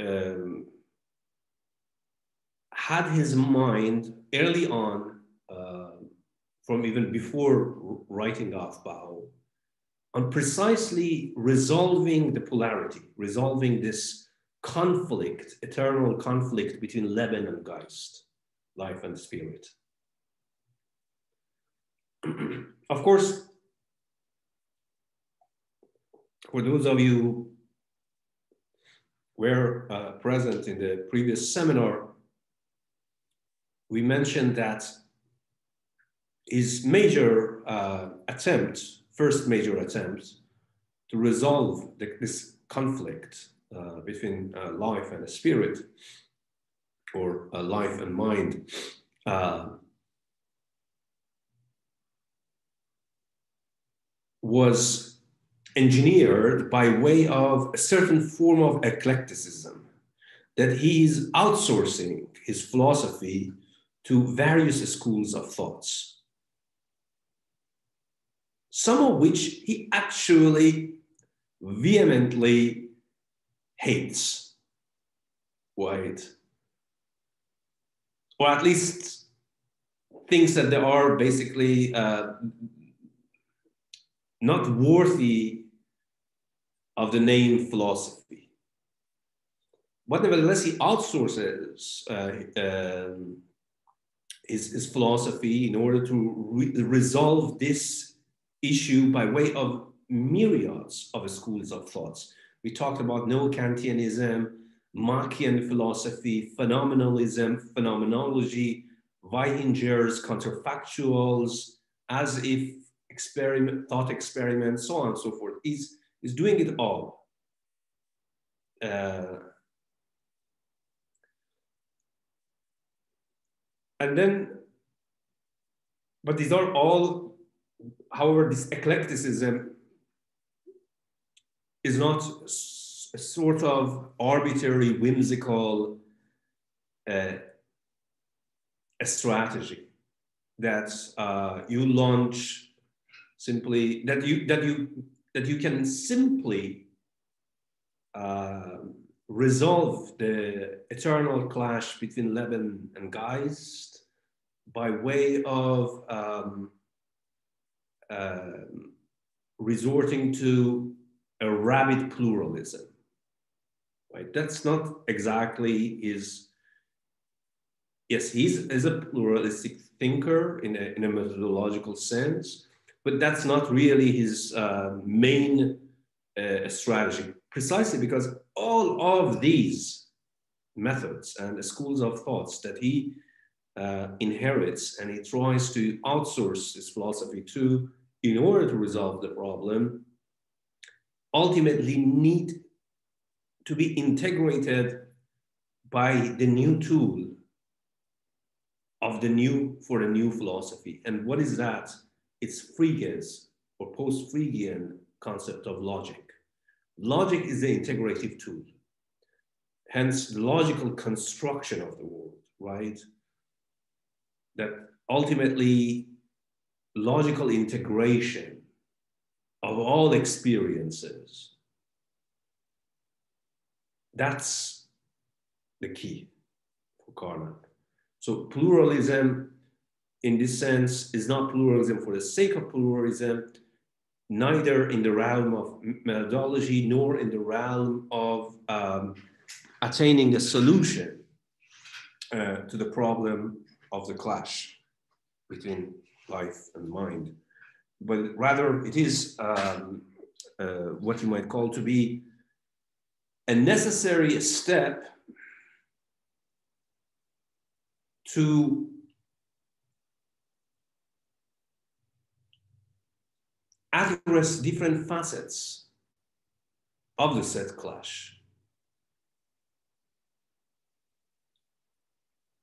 um, had his mind early on, from even before writing Aufbau, on precisely resolving the polarity, resolving this conflict, eternal conflict between Leben and Geist, life and spirit. of course, for those of you who were uh, present in the previous seminar, we mentioned that his major uh, attempt, first major attempt to resolve the, this conflict uh, between uh, life and spirit, or uh, life and mind, uh, was engineered by way of a certain form of eclecticism, that he is outsourcing his philosophy to various schools of thoughts, some of which he actually vehemently hates, right? Or at least thinks that they are basically uh, not worthy of the name philosophy. But nevertheless, he outsources uh, uh, his, his, philosophy in order to re resolve this issue by way of myriads of schools of thoughts. We talked about neo-Kantianism, Machian philosophy, phenomenalism, phenomenology, Vaihinger's, counterfactuals, as if experiment, thought experiments, so on and so forth. He's, he's doing it all. Uh, and then, but these are all, however, this eclecticism is not a sort of arbitrary, whimsical uh, a strategy that uh, you launch simply that you that you that you can simply uh, resolve the eternal clash between Leben and Geist by way of um, uh, resorting to a rabid pluralism. Right? That's not exactly his. Yes, he's is a pluralistic thinker in a, in a methodological sense, but that's not really his uh, main uh, strategy, precisely because all of these methods and schools of thoughts that he uh, inherits and he tries to outsource his philosophy to in order to resolve the problem ultimately need to be integrated by the new tool of the new for a new philosophy and what is that it's Frege's or post-Fregean concept of logic. Logic is the integrative tool, hence the logical construction of the world, right? That ultimately logical integration of all experiences, that's the key for Carnap. So pluralism in this sense is not pluralism for the sake of pluralism, neither in the realm of methodology nor in the realm of um, attaining a solution uh, to the problem of the clash between life and mind. But rather, it is um, uh, what you might call to be a necessary step to address different facets of the said clash.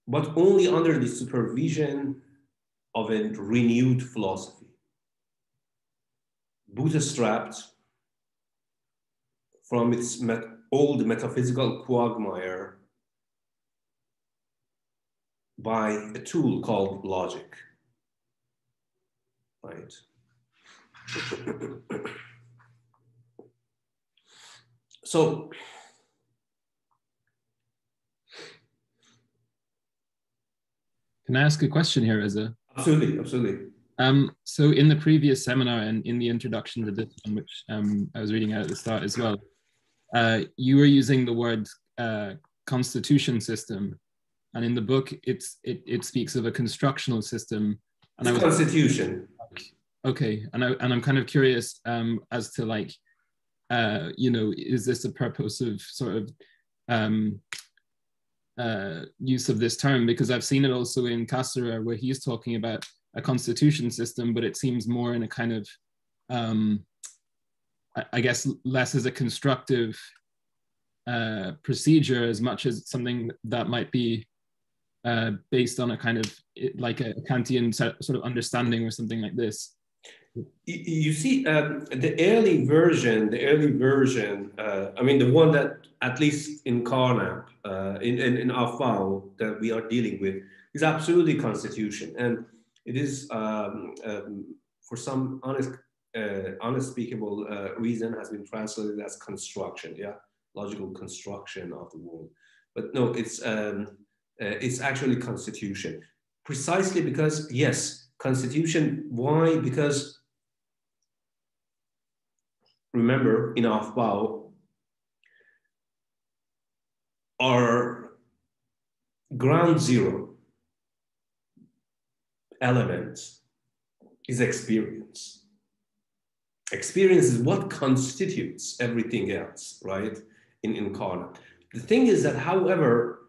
But only under the supervision of a renewed philosophy, bootstrapped from its met old metaphysical quagmire by a tool called logic. Right? so Can I ask a question here, Reza? Absolutely, absolutely. Um, so in the previous seminar and in the introduction to this one, which um, I was reading out at the start as well, uh, you were using the word uh, constitution system, and in the book, it's it, it speaks of a constructional system. And it's I was constitution. Okay, and I and I'm kind of curious um, as to like, uh, you know, is this a purpose of sort of um, uh, use of this term? Because I've seen it also in Cassirer, where he's talking about a constitution system, but it seems more in a kind of, um, I, I guess, less as a constructive uh, procedure as much as something that might be uh, based on a kind of like a Kantian sort of understanding or something like this. You see, um, the early version, the early version, uh, I mean, the one that at least in Carnap, uh, in, in, in Aufbau that we are dealing with, is absolutely constitution. And it is um, um, for some honest, uh, unspeakable uh, reason has been translated as construction, yeah, logical construction of the world. But no, it's um, uh, it's actually constitution, precisely because yes, constitution. Why? Because remember in Aufbau, our ground zero element is experience. Experience is what constitutes everything else, right? In incarnate. The thing is that, however,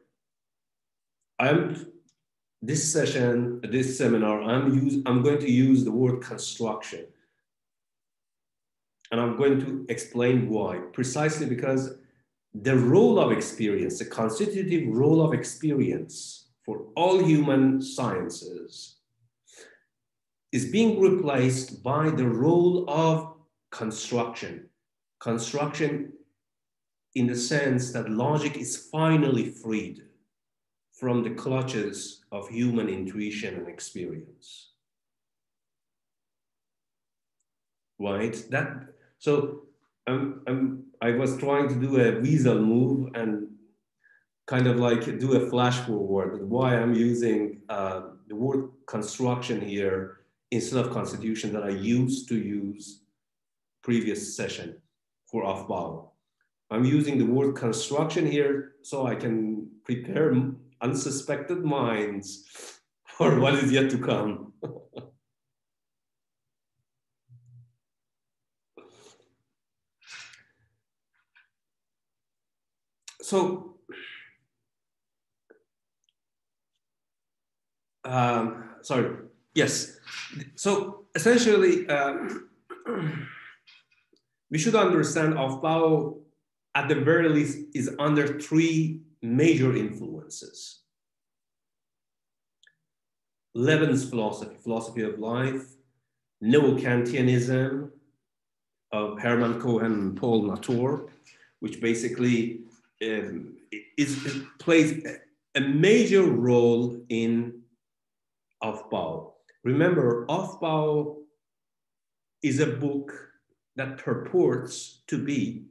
I'm this session, this seminar, I'm use, I'm going to use the word construction. And I'm going to explain why. Precisely because the role of experience, the constitutive role of experience for all human sciences is being replaced by the role of construction. Construction in the sense that logic is finally freed from the clutches of human intuition and experience. Right? That so um, um, I was trying to do a weasel move and kind of like do a flash forward. Why I'm using uh, the word construction here instead of constitution that I used to use previous session for Aufbau. I'm using the word construction here so I can prepare unsuspected minds for what is yet to come. So, um, sorry, yes, so essentially, um, we should understand Aufbau at the very least is under three major influences. Lebensphilosophie, philosophy of life, neo-Kantianism of Hermann Cohen and Paul Natorp, which basically um, is, is, plays a major role in Aufbau. Remember, Aufbau is a book that purports to be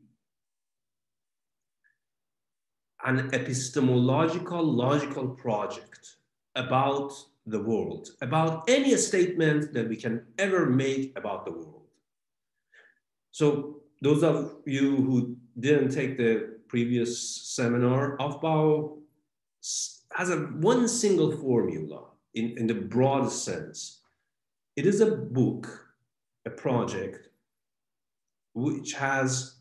an epistemological, logical project about the world, about any statement that we can ever make about the world. So those of you who didn't take the previous seminar, Aufbau has a one single formula in, in the broad sense. It is a book, a project, which has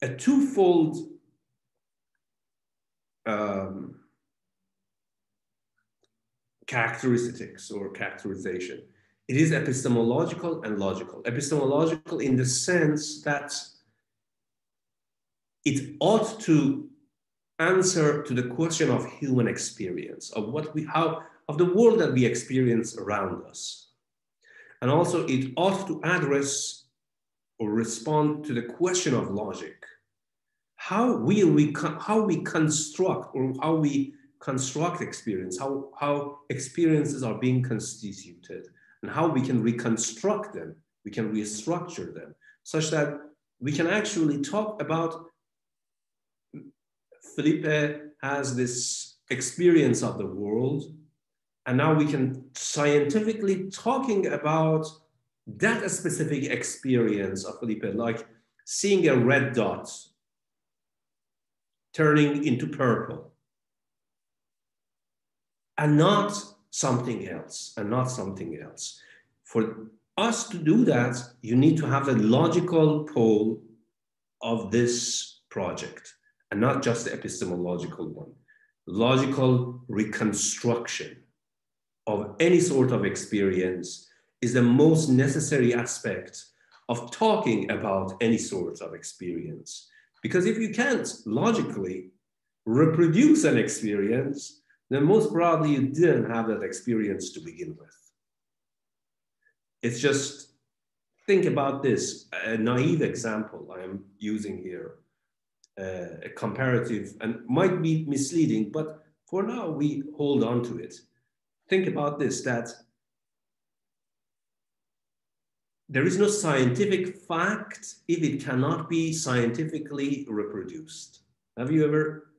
a twofold um, characteristics or characterization. It is epistemological and logical. Epistemological in the sense that it ought to answer to the question of human experience, of what we, how, of the world that we experience around us. And also it ought to address or respond to the question of logic. How we, we, how we construct or how we construct experience, how, how experiences are being constituted, and how we can reconstruct them, we can restructure them, such that we can actually talk about Felipe has this experience of the world And now we can scientifically talking about that specific experience of lipid, like seeing a red dot turning into purple and not something else and not something else. For us to do that, you need to have a logical pole of this project and not just the epistemological one. Logical reconstruction of any sort of experience is the most necessary aspect of talking about any sort of experience. Because if you can't logically reproduce an experience, then most probably you didn't have that experience to begin with. It's just think about this a naive example I am using here, uh, a comparative, and might be misleading, but for now we hold on to it. Think about this that there is no scientific fact if it cannot be scientifically reproduced. Have you ever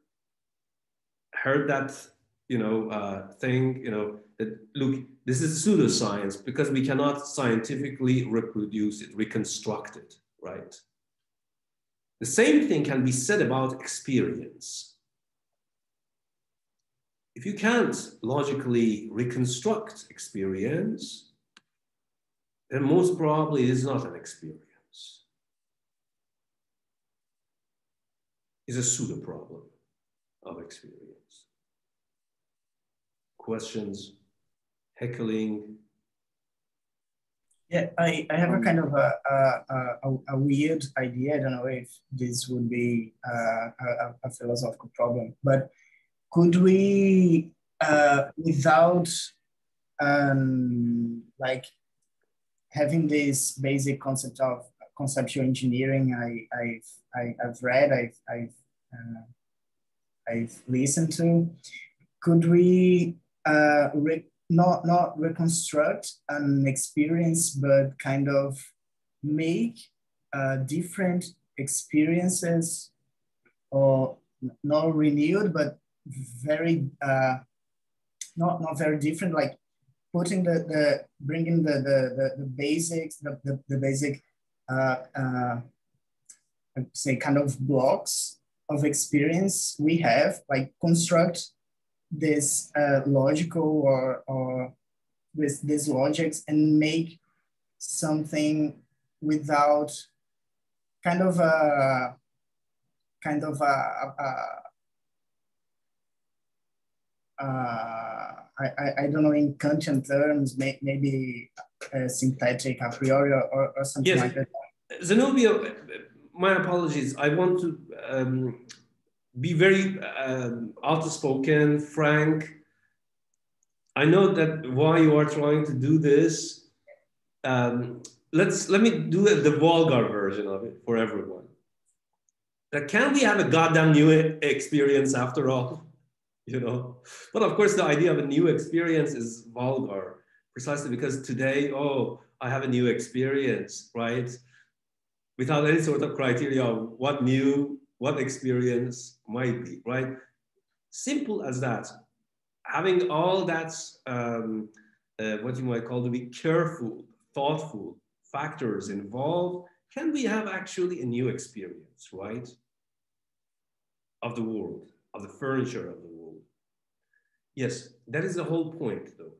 heard that, you know, uh, thing, you know, that look, this is pseudoscience because we cannot scientifically reproduce it, reconstruct it, right? The same thing can be said about experience. If you can't logically reconstruct experience, then most probably it is not an experience. It's a pseudo problem of experience. Questions, heckling. Yeah, I, I have a kind of a, a, a, a weird idea. I don't know if this would be uh, a, a philosophical problem, but could we, uh, without um, like having this basic concept of conceptual engineering, I, I've, I, have read, I've, I've, uh, I've listened to, could we uh, re- not, not reconstruct an experience, but kind of make uh, different experiences or not renewed, but very, uh, not, not very different, like putting the, the bringing the, the, the, the basics, the, the, the basic, uh, uh, say kind of blocks of experience we have, like construct this uh, logical or, or with these logics and make something without kind of a kind of a, a, a, a I, I, don't know in Kantian terms, may, maybe uh, synthetic a priori or, or something yes. like that. Zenobia, my apologies. I want to um, be very um, outspoken, frank. I know that why you are trying to do this. Um, let's let me do the vulgar version of it for everyone. That can we have a goddamn new experience after all? you know. But of course, the idea of a new experience is vulgar, precisely because today, oh, I have a new experience, right? Without any sort of criteria of what new, what experience might be, right? Simple as that. Having all that, um, uh, what you might call to be careful, thoughtful factors involved, can we have actually a new experience, right? Of the world, of the furniture of the world Yes, that is the whole point, though.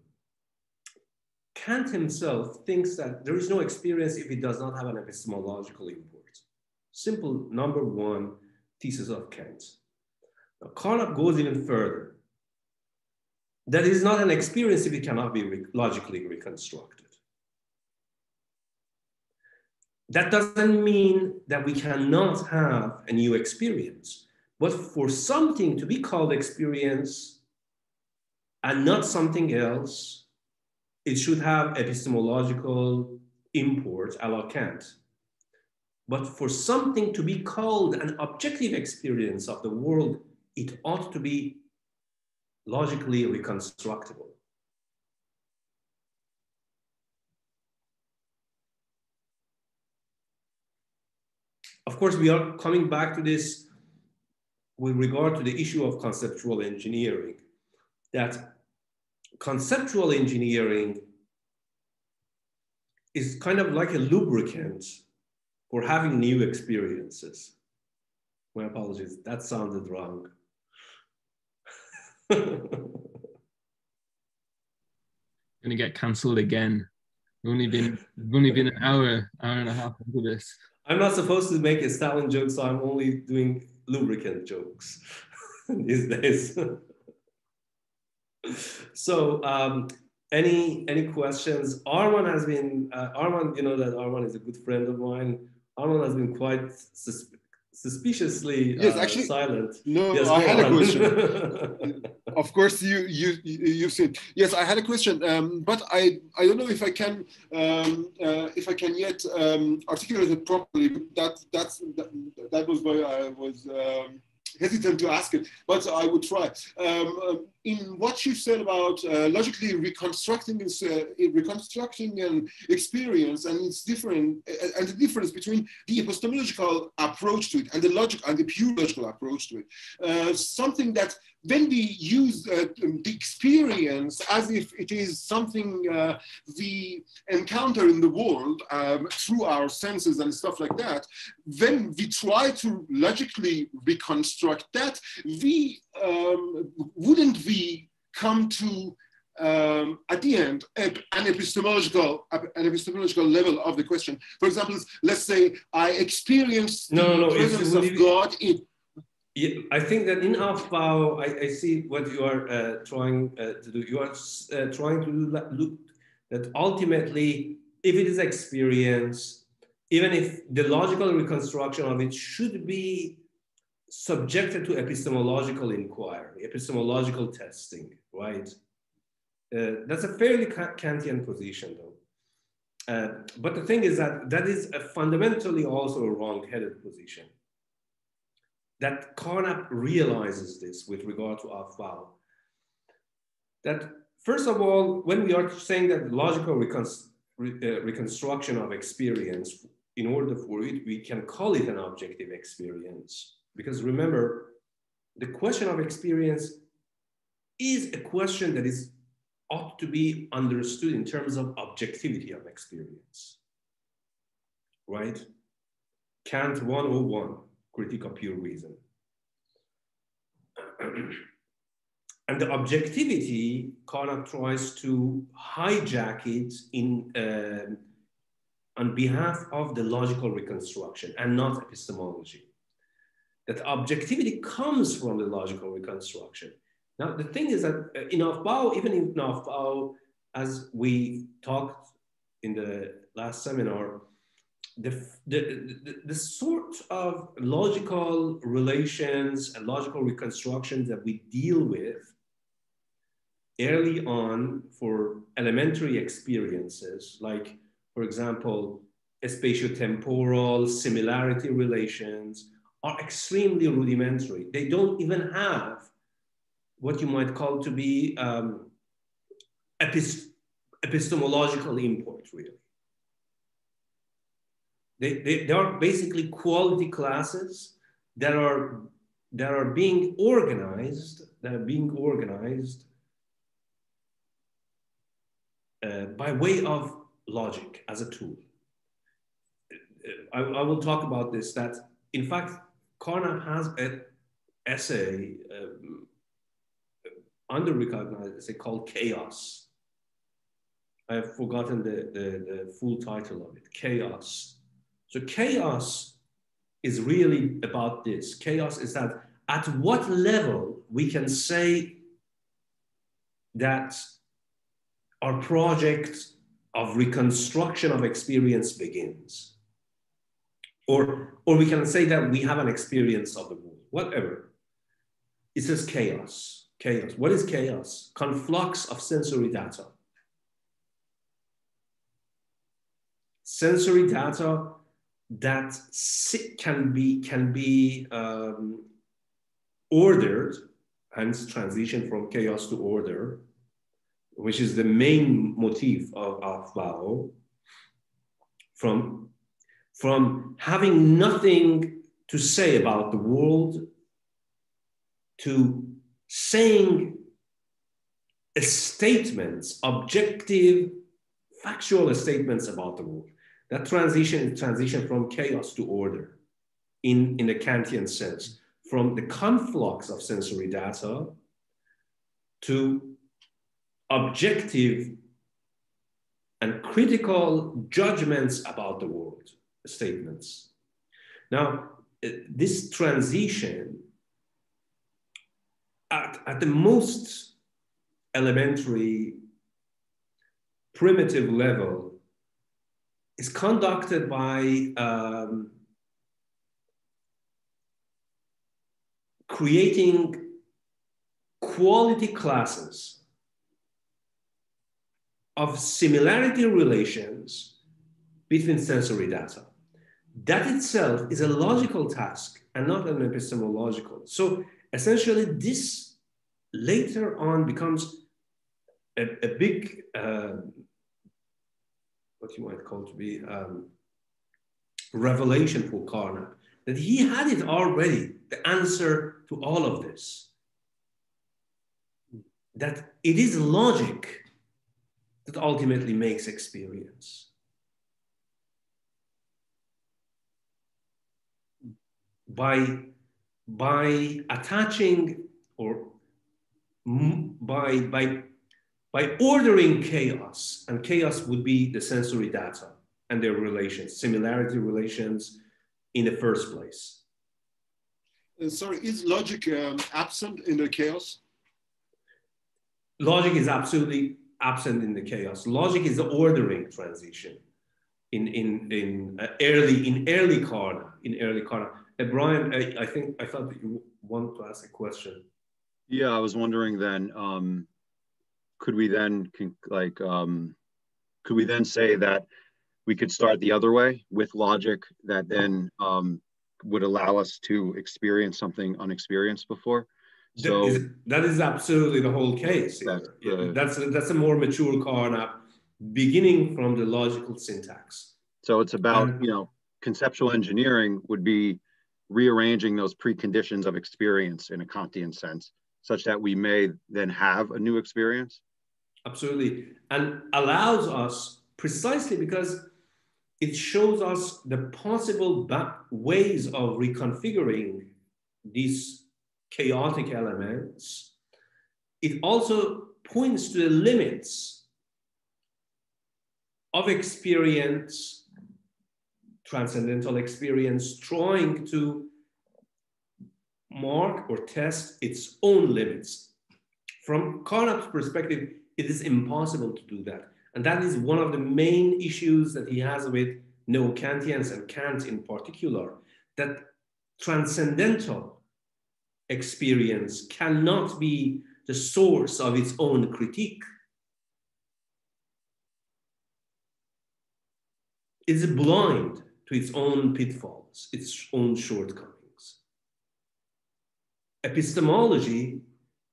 Kant himself thinks that there is no experience if it does not have an epistemological import. Simple number one thesis of Kant. Now, Carnap goes even further. That is not an experience if it cannot be re logically reconstructed. That doesn't mean that we cannot have a new experience, but for something to be called experience, and not something else, it should have epistemological import a la Kant. But for something to be called an objective experience of the world, it ought to be logically reconstructible. Of course, we are coming back to this with regard to the issue of conceptual engineering that conceptual engineering is kind of like a lubricant for having new experiences. My apologies, that sounded wrong. Gonna get cancelled again. We've only been we've only been an hour, hour and a half into this. I'm not supposed to make a Stalin joke, so I'm only doing lubricant jokes these days. so um, any any questions? Arman has been uh, Arman. You know that Arman is a good friend of mine. Arman has been quite sus suspiciously yes, uh, actually, silent. No, Yes, I had a question. of course, you you you said yes. I had a question, um, but I I don't know if I can um, uh, if I can yet um, articulate it properly. That that's that, that was why I was. Um, hesitant to ask it, but I would try. Um, um, in what you said about uh, logically reconstructing this, uh, reconstructing an experience, and it's different, uh, and the difference between the epistemological approach to it and the logic and the pure logical approach to it, uh, something that when we use uh, the experience as if it is something uh, we encounter in the world um, through our senses and stuff like that, Then we try to logically reconstruct that, we um, wouldn't we come to um, at the end an epistemological an epistemological level of the question. For example, let's say I experienced No, the no, it's- presence of God in Yeah, I think that in Aufbau, I, I see what you are uh, trying uh, to do. You are uh, trying to look that ultimately, if it is experience, even if the logical reconstruction of it should be subjected to epistemological inquiry, epistemological testing, right? Uh, that's a fairly Kantian position, though. Uh, but the thing is that that is a fundamentally also a wrong-headed position that Carnap realizes this with regard to Aufbau. That first of all, when we are saying that logical reconst re, uh, reconstruction of experience, in order for it, we can call it an objective experience. Because remember, the question of experience is a question that is ought to be understood in terms of objectivity of experience. Right? Kant 101 critique of pure reason. and the objectivity, Carnap tries to hijack it in, uh, on behalf of the logical reconstruction and not epistemology. That objectivity comes from the logical reconstruction. Now, the thing is that uh, in Aufbau, even in Aufbau, as we talked in the last seminar, the, the, the, the, sort of logical relations and logical reconstructions that we deal with early on for elementary experiences, like, for example, spatiotemporal similarity relations, are extremely rudimentary. They don't even have what you might call to be um, epist epistemological import, really. They, they, they are basically quality classes that are, that are being organized, that are being organized uh, by way of logic as a tool. I, I, will talk about this, that in fact, Carnap has an essay um, under recognized essay called Chaos. I have forgotten the, the, the full title of it, Chaos. So chaos is really about this. Chaos is that at what level we can say that our project of reconstruction of experience begins. Or, or we can say that we have an experience of the world, whatever. It says chaos, chaos. What is chaos? Conflux of sensory data. Sensory data that can be can be um, ordered, hence transition from chaos to order, which is the main motif of Aufbau, from, from having nothing to say about the world to saying statements, objective, factual statements about the world. That transition is transition from chaos to order in, in the Kantian sense, from the conflux of sensory data to objective and critical judgments about the world, statements. Now, uh, this transition at, at the most elementary, primitive level is conducted by um, creating quality classes of similarity relations between sensory data. That itself is a logical task and not an epistemological. So essentially, this later on becomes a, a big, uh, what you might call to be um, revelation for Carnap, that he had it already, the answer to all of this. That it is logic that ultimately makes experience. By, by attaching or by, by, by ordering chaos, and chaos would be the sensory data and their relations, similarity relations in the first place. Uh, sorry, is logic um, absent in the chaos? Logic is absolutely absent in the chaos. Logic is the ordering transition in in in uh, early in early Carnap in early Carnap. Uh, Brian, I, I, think I thought that you wanted to ask a question. Yeah, I was wondering then, um, could we then like um, could we then say that we could start the other way with logic that then um, would allow us to experience something unexperienced before? So that is, that is absolutely the whole case. That, uh, that's a, that's a more mature Carnap, beginning from the logical syntax. So it's about you know conceptual engineering would be rearranging those preconditions of experience in a Kantian sense, such that we may then have a new experience. Absolutely, and allows us precisely because it shows us the possible ways of reconfiguring these chaotic elements, it also points to the limits of experience, transcendental experience, trying to mark or test its own limits. From Carnap's perspective, it is impossible to do that. And that is one of the main issues that he has with neo-Kantians and Kant in particular, that transcendental experience cannot be the source of its own critique. It's blind to its own pitfalls, its own shortcomings. Epistemology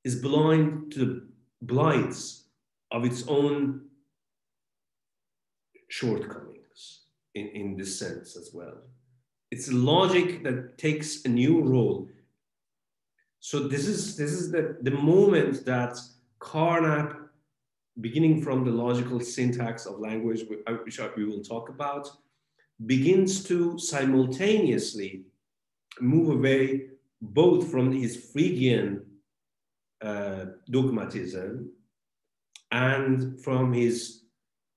is blind to the blights of its own shortcomings in, in this sense as well. It's logic that takes a new role so this is this is the, the moment that Carnap, beginning from the logical syntax of language, uh, which we will talk about, begins to simultaneously move away both from his Fregean uh, dogmatism and from his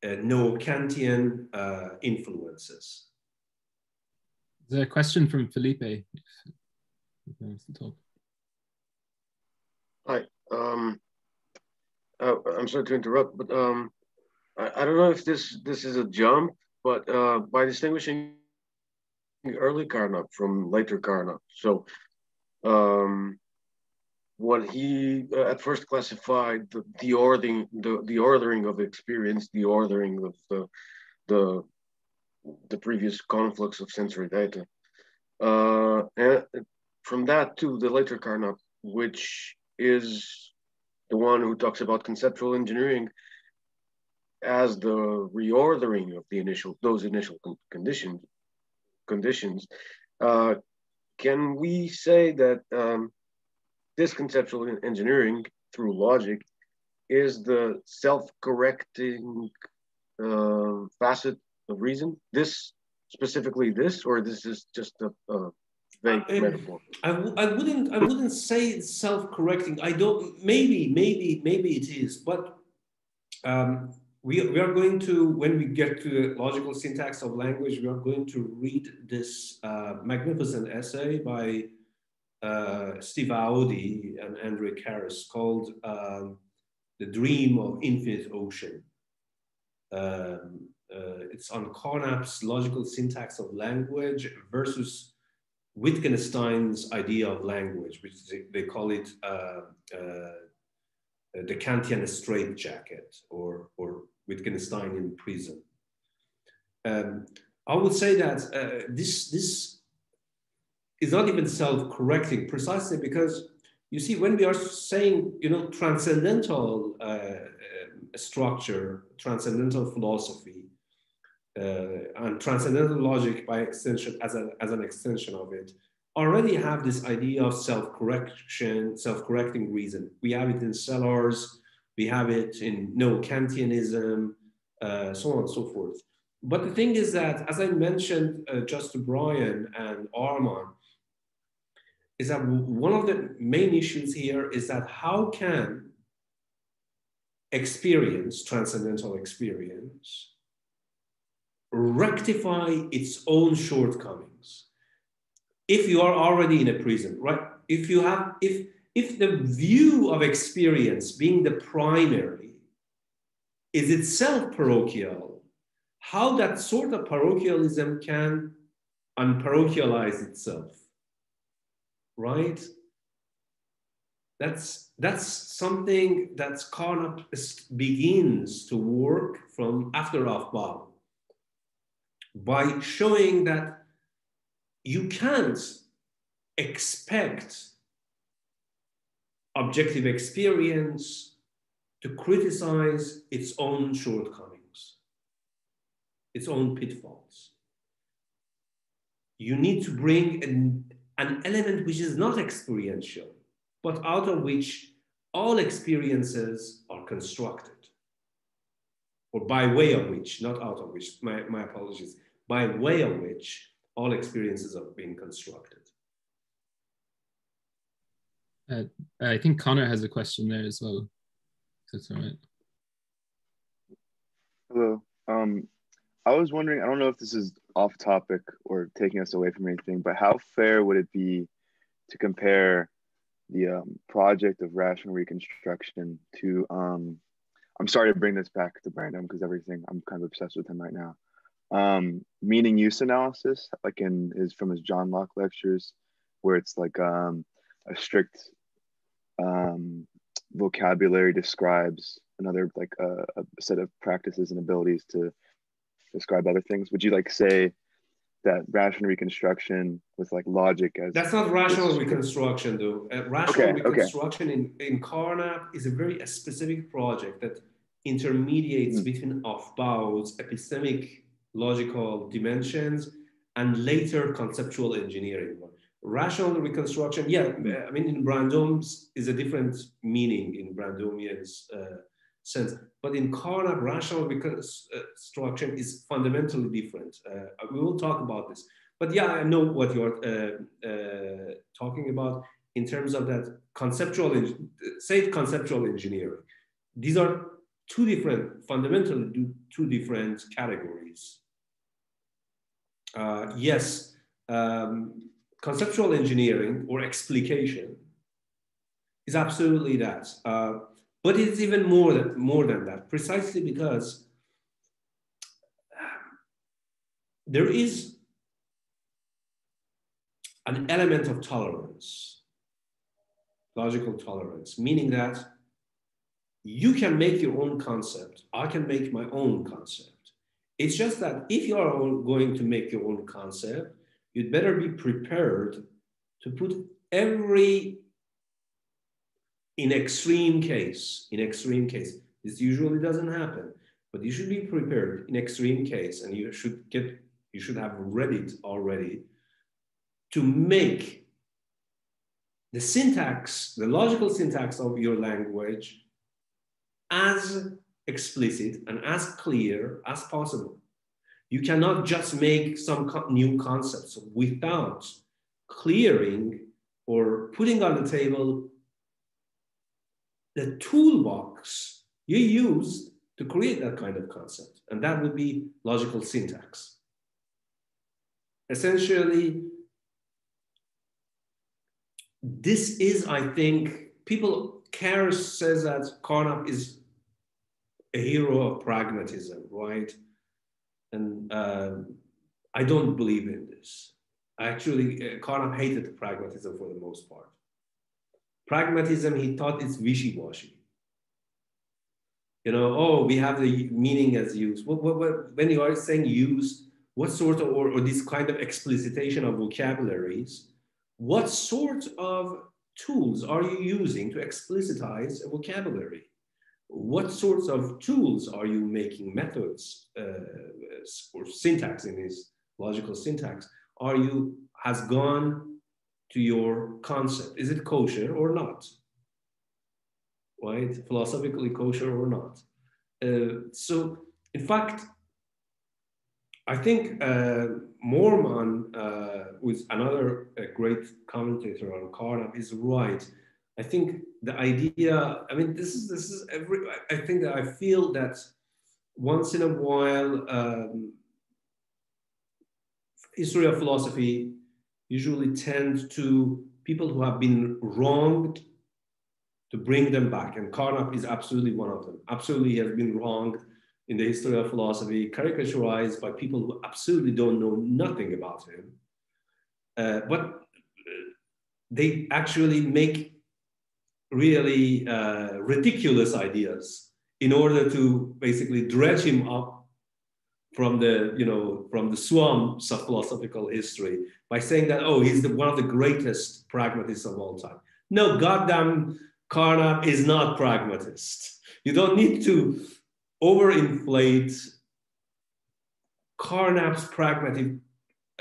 uh, neo-Kantian uh, influences. There's a question from Felipe. If, if to talk. Hi. Um, uh, I'm sorry to interrupt, but um, I, I, don't know if this this is a jump, but uh, by distinguishing early Carnap from later Carnap, so um, what he uh, at first classified the, the ordering the, the ordering of experience, the ordering of the the the previous conflux of sensory data, uh, and from that to the later Carnap, which is the one who talks about conceptual engineering as the reordering of the initial those initial con conditions conditions uh, can we say that um, this conceptual engineering through logic is the self-correcting uh, facet of reason? This specifically this, or this is just a, a vague Um, metaphor? I, w- I wouldn't I wouldn't say it's self-correcting. I don't maybe maybe maybe it is, but um, we, we are going to when we get to the logical syntax of language, we are going to read this uh, magnificent essay by uh, Steve Awodey and Andre Carus called um, "The Dream of Infinite Ocean." Um, uh, it's on Carnap's logical syntax of language versus Wittgenstein's idea of language, which they, they call it uh, uh, the Kantian straitjacket or, or Wittgensteinian prison. Um, I would say that uh, this, this is not even self-correcting precisely because you see, when we are saying, you know, transcendental uh, uh, structure, transcendental philosophy, uh, and transcendental logic by extension as, a, as an extension of it already have this idea of self-correction self-correcting reason. We have it in sellars we have it in neo-Kantianism uh, so on and so forth. But the thing is that as i mentioned uh, just to brian and arman is that one of the main issues here is that how can experience transcendental experience rectify its own shortcomings? If you are already in a prison right? If you have if if the view of experience being the primary is itself parochial how that sort of parochialism can unparochialize itself right that's that's something that Carnap begins to work from after Aufbau by showing that you can't expect objective experience to criticize its own shortcomings, its own pitfalls. You need to bring an, an element which is not experiential, but out of which all experiences are constructed or by way of which, not out of which, my, my apologies, by way of which all experiences are being constructed. Uh, I think Connor has a question there as well. That's all right. Hello. Um, I was wondering, I don't know if this is off topic or taking us away from anything, but how fair would it be to compare the um, project of rational reconstruction to um, I'm sorry to bring this back to Brandom because everything I'm kind of obsessed with him right now. Um, meaning use analysis, like in his from his John Locke lectures, where it's like um, a strict um, vocabulary describes another like a, a set of practices and abilities to describe other things. Would you like say that rational reconstruction with like logic as that's not rational reconstruction though uh, rational Okay, okay. reconstruction in, in carnap is a very a specific project that intermediates Hmm. between Aufbau's epistemic logical dimensions and later conceptual engineering rational reconstruction yeah i mean in brandom's is a different meaning in brandomian's uh, sense. But in Carnap, rational because structure is fundamentally different. Uh, we will talk about this. But yeah, I know what you're uh, uh, talking about in terms of that conceptual, say conceptual engineering. These are two different, fundamentally two different categories. Uh, yes, um, conceptual engineering or explication is absolutely that. But it's even more than, more than that, precisely because there is an element of tolerance, logical tolerance, meaning that you can make your own concept, I can make my own concept. It's just that if you are going to make your own concept, you'd better be prepared to put every in extreme case, in extreme case, this usually doesn't happen, but you should be prepared in extreme case and you should get, you should have read it already to make the syntax, the logical syntax of your language as explicit and as clear as possible. You cannot just make some co new concepts without clearing or putting on the table the toolbox you use to create that kind of concept. And that would be logical syntax. Essentially, this is, I think, people, Kerr says that Carnap is a hero of pragmatism, right? And uh, I don't believe in this. Actually, uh, Carnap hated pragmatism for the most part. Pragmatism, he thought it's wishy-washy. You know, oh, we have the meaning as use. What, what, what, when you are saying use, what sort of, or, or this kind of explicitation of vocabularies, what sort of tools are you using to explicitize a vocabulary? What sorts of tools are you making methods uh, or syntax in this logical syntax? Are you, has gone to your concept? Is it kosher or not? Right? Philosophically kosher or not? Uh, so, in fact, I think uh, Mormann, uh, who's another uh, great commentator on Carnap, is right. I think the idea, I mean, this is, this is every, I think that I feel that once in a while, um, history of philosophy usually tend to people who have been wronged to bring them back. And Carnap is absolutely one of them. Absolutely he has been wronged in the history of philosophy, caricaturized by people who absolutely don't know nothing about him. Uh, but they actually make really uh, ridiculous ideas in order to basically dredge him up from the you know from the swamps of philosophical history by saying that oh he's the, one of the greatest pragmatists of all time. No goddamn carnap is not pragmatist. You don't need to overinflate carnap's pragmatic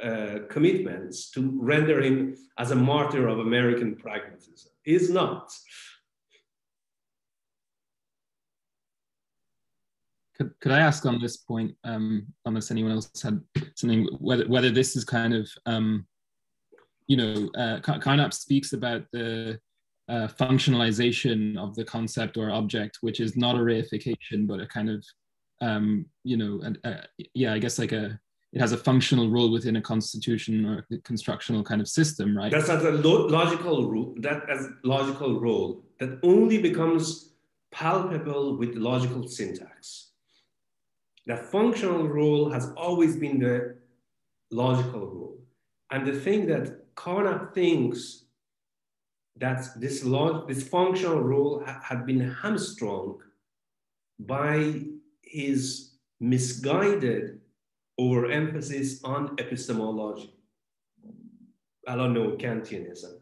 uh, commitments to render him as a martyr of american pragmatism. Is not Could, could I ask on this point, um, unless anyone else had something, whether whether this is kind of, um, you know, uh, Carnap speaks about the uh, functionalization of the concept or object, which is not a reification, but a kind of, um, you know, uh, yeah, I guess like a, it has a functional role within a constitution or a constructional kind of system, right? That's as a lo logical rule. That as logical role that only becomes palpable with logical syntax. The functional rule has always been the logical rule. And the thing that Carnap thinks that this, log, this functional rule ha had been hamstrung by his misguided overemphasis on epistemology. I don't know, Kantianism,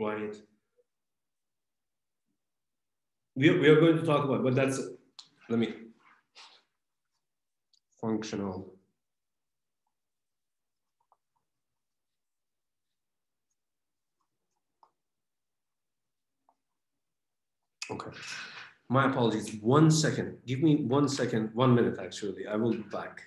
right? We, we are going to talk about, but that's, let me functional. Okay. My apologies. One second. Give me one second, one minute actually. I will be back.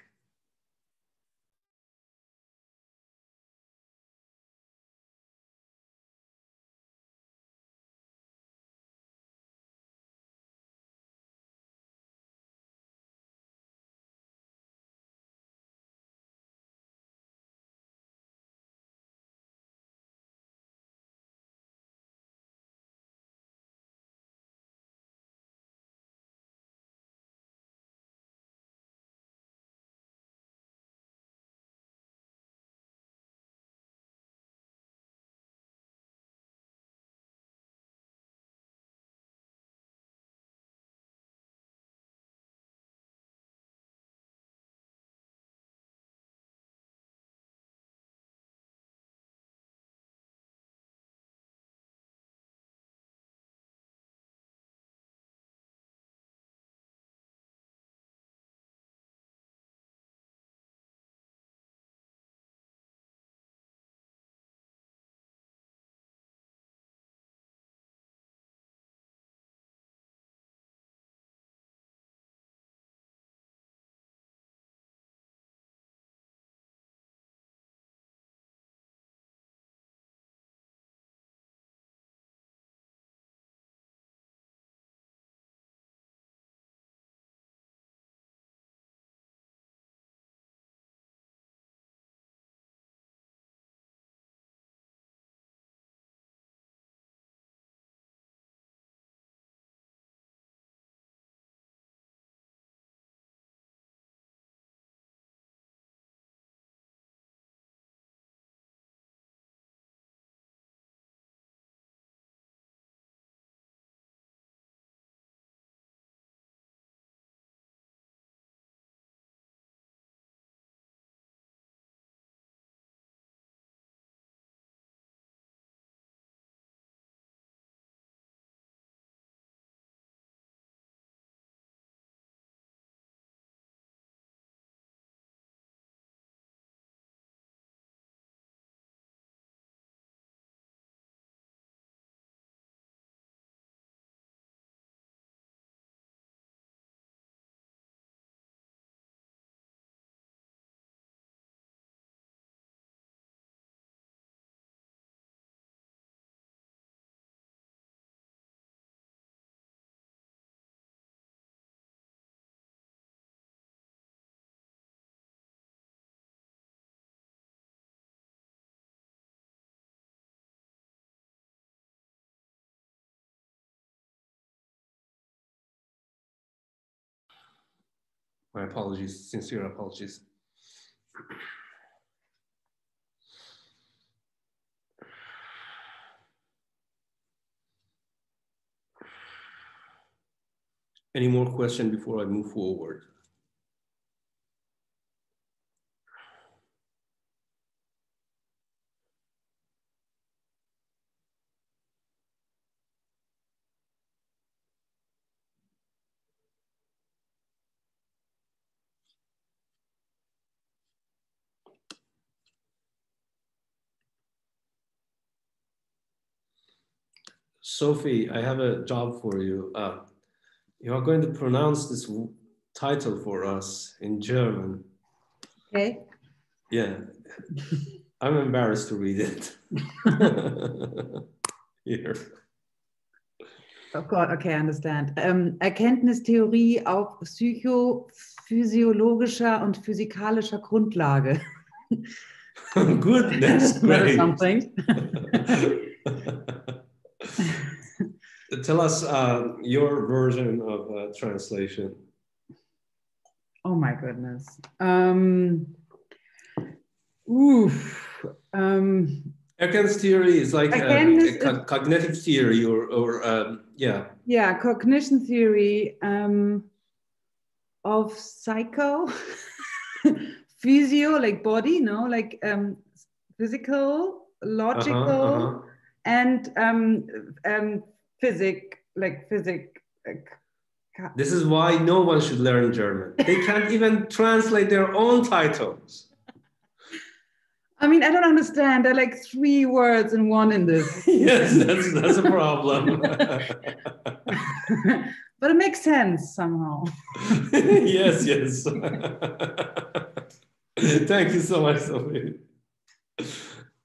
My apologies, sincere apologies. Any more question before I move forward? Sophie, I have a job for you. Uh, you are going to pronounce this title for us in German. Okay. Yeah. I'm embarrassed to read it. Here. Oh God, okay, I understand. Ähm, Erkenntnistheorie auf psychophysiologischer und physikalischer Grundlage. Good, that's great. something. Tell us uh, your version of uh, translation. Oh my goodness. Um, oof. Um, Erkenntnis theory is like uh, co cognitive theory or, or um, yeah. Yeah, cognition theory um, of psycho, physio, like body, no, like um, physical, logical, Uh-huh, uh-huh. and um, um, physic, like physic. Like, This is why no one should learn German. They can't even translate their own titles. I mean, I don't understand. There are like three words in one in this. yes, that's that's a problem. but it makes sense somehow. yes, yes. Thank you so much, Sophie.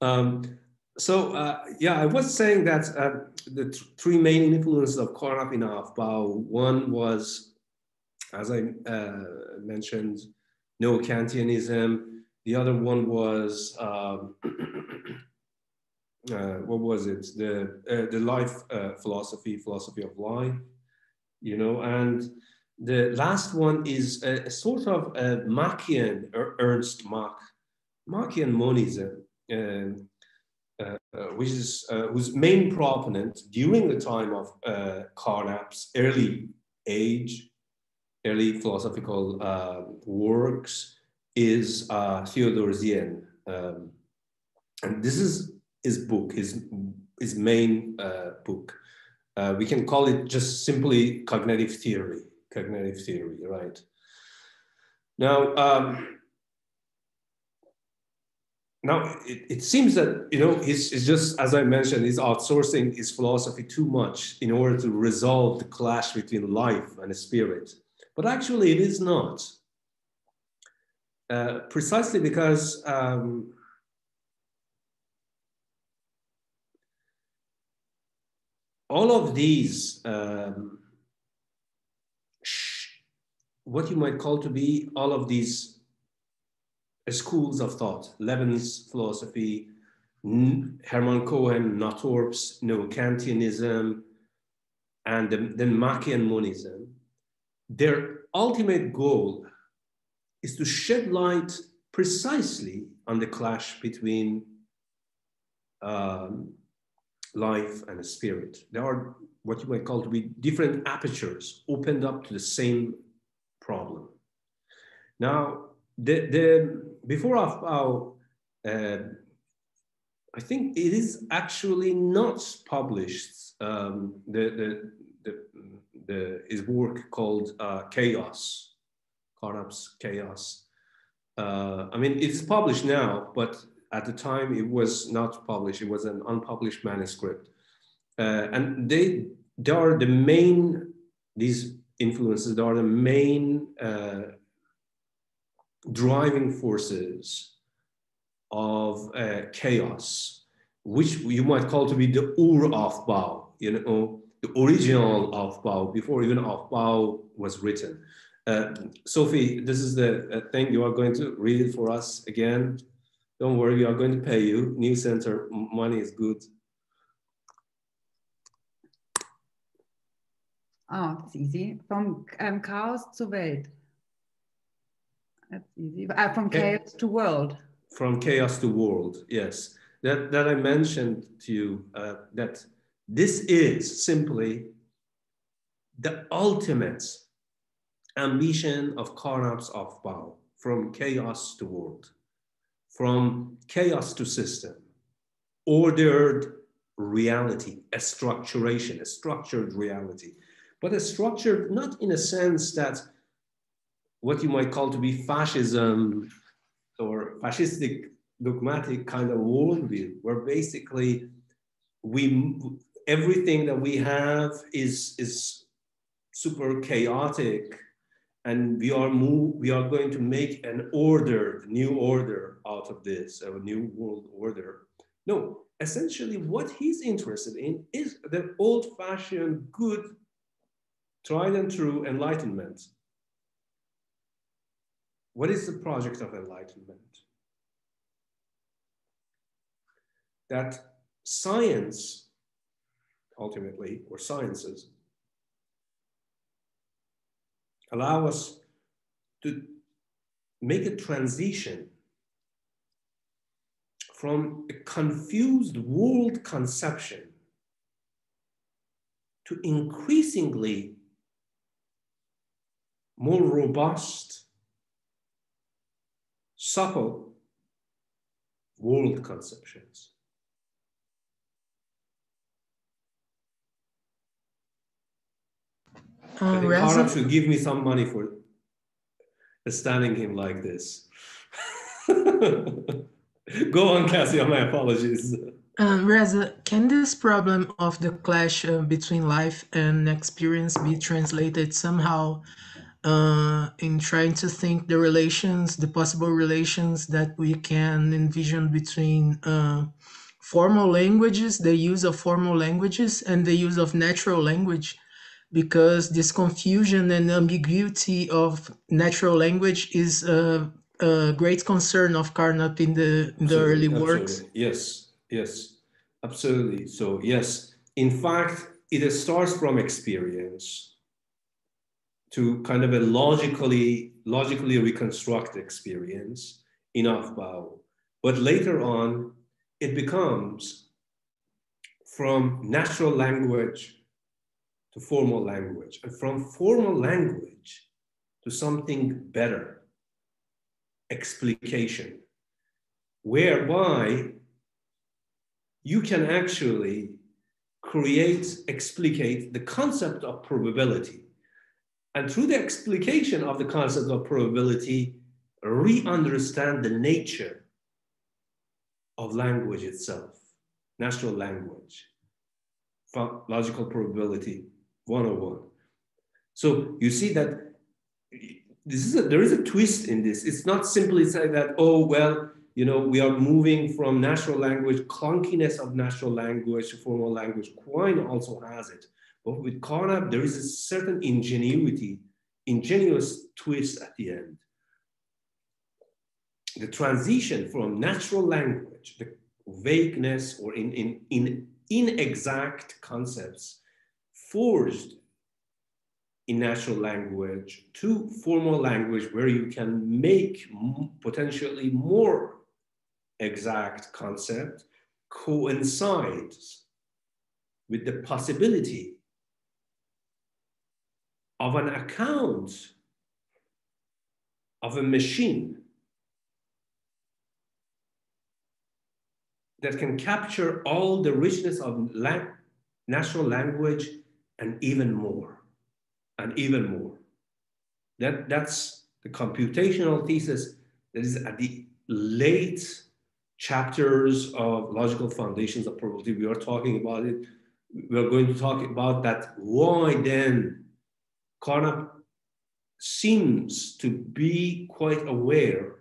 Um, so uh, yeah, I was saying that uh, the th- three main influences of Carnap in Aufbau, one was, as I uh, mentioned, neo-Kantianism. The other one was um, uh, what was it? The uh, the life uh, philosophy, philosophy of life, you know. And the last one is a, a sort of a Machian, Er- Ernst Mach, Machian monism, uh, which is uh, whose main proponent during the time of uh, Carnap's early age, early philosophical uh, works is uh, Theodor Ziehen. Um, and this is his book, his, his main uh, book. Uh, we can call it just simply cognitive theory, cognitive theory, right? Now, um, now it, it seems that you know he's, just as I mentioned, he's outsourcing his philosophy too much in order to resolve the clash between life and spirit. But actually, it is not. Uh, precisely because um, all of these, um, what you might call to be all of these schools of thought, Lebensphilosophie, Hermann Cohen, Natorp's neo-Kantianism, and then, then Machian monism, their ultimate goal is to shed light precisely on the clash between um, life and spirit. There are what you might call to be different apertures opened up to the same problem. Now, the, the before Aufbau, uh, I think it is actually not published. Um, the, the, the, the, his work called uh, Chaos, Carnap's Chaos. Uh, I mean, it's published now, but at the time it was not published. It was an unpublished manuscript. Uh, and they, they are the main, these influences, they are the main uh, driving forces of uh, chaos, which you might call to be the Ur-Aufbau, you know, the original Aufbau, before even Aufbau was written. Uh, Sophie, this is the uh, thing you are going to read for us again. Don't worry, we are going to pay you. New Centre money is good. Oh, it's easy. From ähm, Chaos zur Welt. That's easy. Uh, from chaos to world. From chaos to world, yes. That, that I mentioned to you, uh, that this is simply the ultimate ambition of Carnap's Aufbau, from chaos to world, from chaos to system, ordered reality, a structuration, a structured reality, but a structured not in a sense that what you might call to be fascism or fascistic dogmatic kind of worldview, where basically we everything that we have is is super chaotic and we are move, we are going to make an order, new order out of this, a new world order. No, essentially what he's interested in is the old-fashioned, good, tried and true enlightenment. What is the project of enlightenment? That science, ultimately, or sciences, allow us to make a transition from a confused world conception to increasingly more robust, subtle world conceptions. Uh, think Arab should give me some money for standing him like this. Go on, Cassie, my apologies. Uh, Reza, can this problem of the clash uh, between life and experience be translated somehow uh, in trying to think the relations, the possible relations that we can envision between uh, formal languages, the use of formal languages, and the use of natural language? Because this confusion and ambiguity of natural language is a, a great concern of Carnap in the, in the early works. Absolutely. Yes, yes, absolutely. So, yes, in fact, it starts from experience to kind of a logically logically reconstruct experience in Aufbau. But later on, it becomes from natural language to formal language, and from formal language to something better, explication, whereby you can actually create, explicate the concept of probability. And through the explication of the concept of probability, re-understand the nature of language itself, natural language, logical probability 101. So you see that this is a, there is a twist in this. It's not simply saying that, oh, well, you know, we are moving from natural language, clunkiness of natural language to formal language. Quine also has it. But with Carnap, there is a certain ingenuity, ingenious twist at the end. The transition from natural language, the vagueness or in, in, in inexact concepts forged in natural language to formal language where you can make potentially more exact concept coincides with the possibility of an account of a machine that can capture all the richness of la natural language and even more, and even more. That, that's the computational thesis that is at the late chapters of logical foundations of probability. We are talking about it. We are going to talk about that. Why then Carnap seems to be quite aware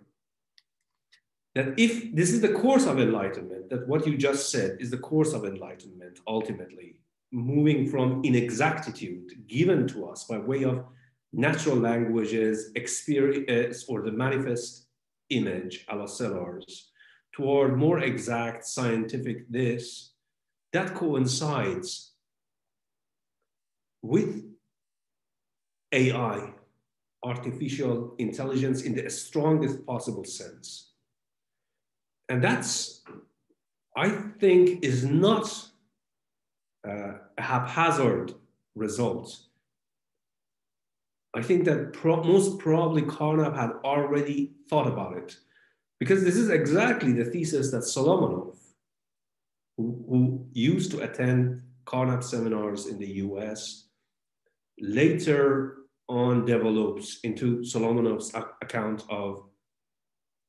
that if this is the course of enlightenment, that what you just said is the course of enlightenment ultimately, moving from inexactitude given to us by way of natural languages, experience, or the manifest image, a la Sellars, toward more exact scientific this, that coincides with AI artificial intelligence in the strongest possible sense. And that's, I think, is not uh, a haphazard result. I think that pro most probably Carnap had already thought about it because this is exactly the thesis that Solomonoff, who, who used to attend Carnap seminars in the US, later on develops into Solomonoff's account of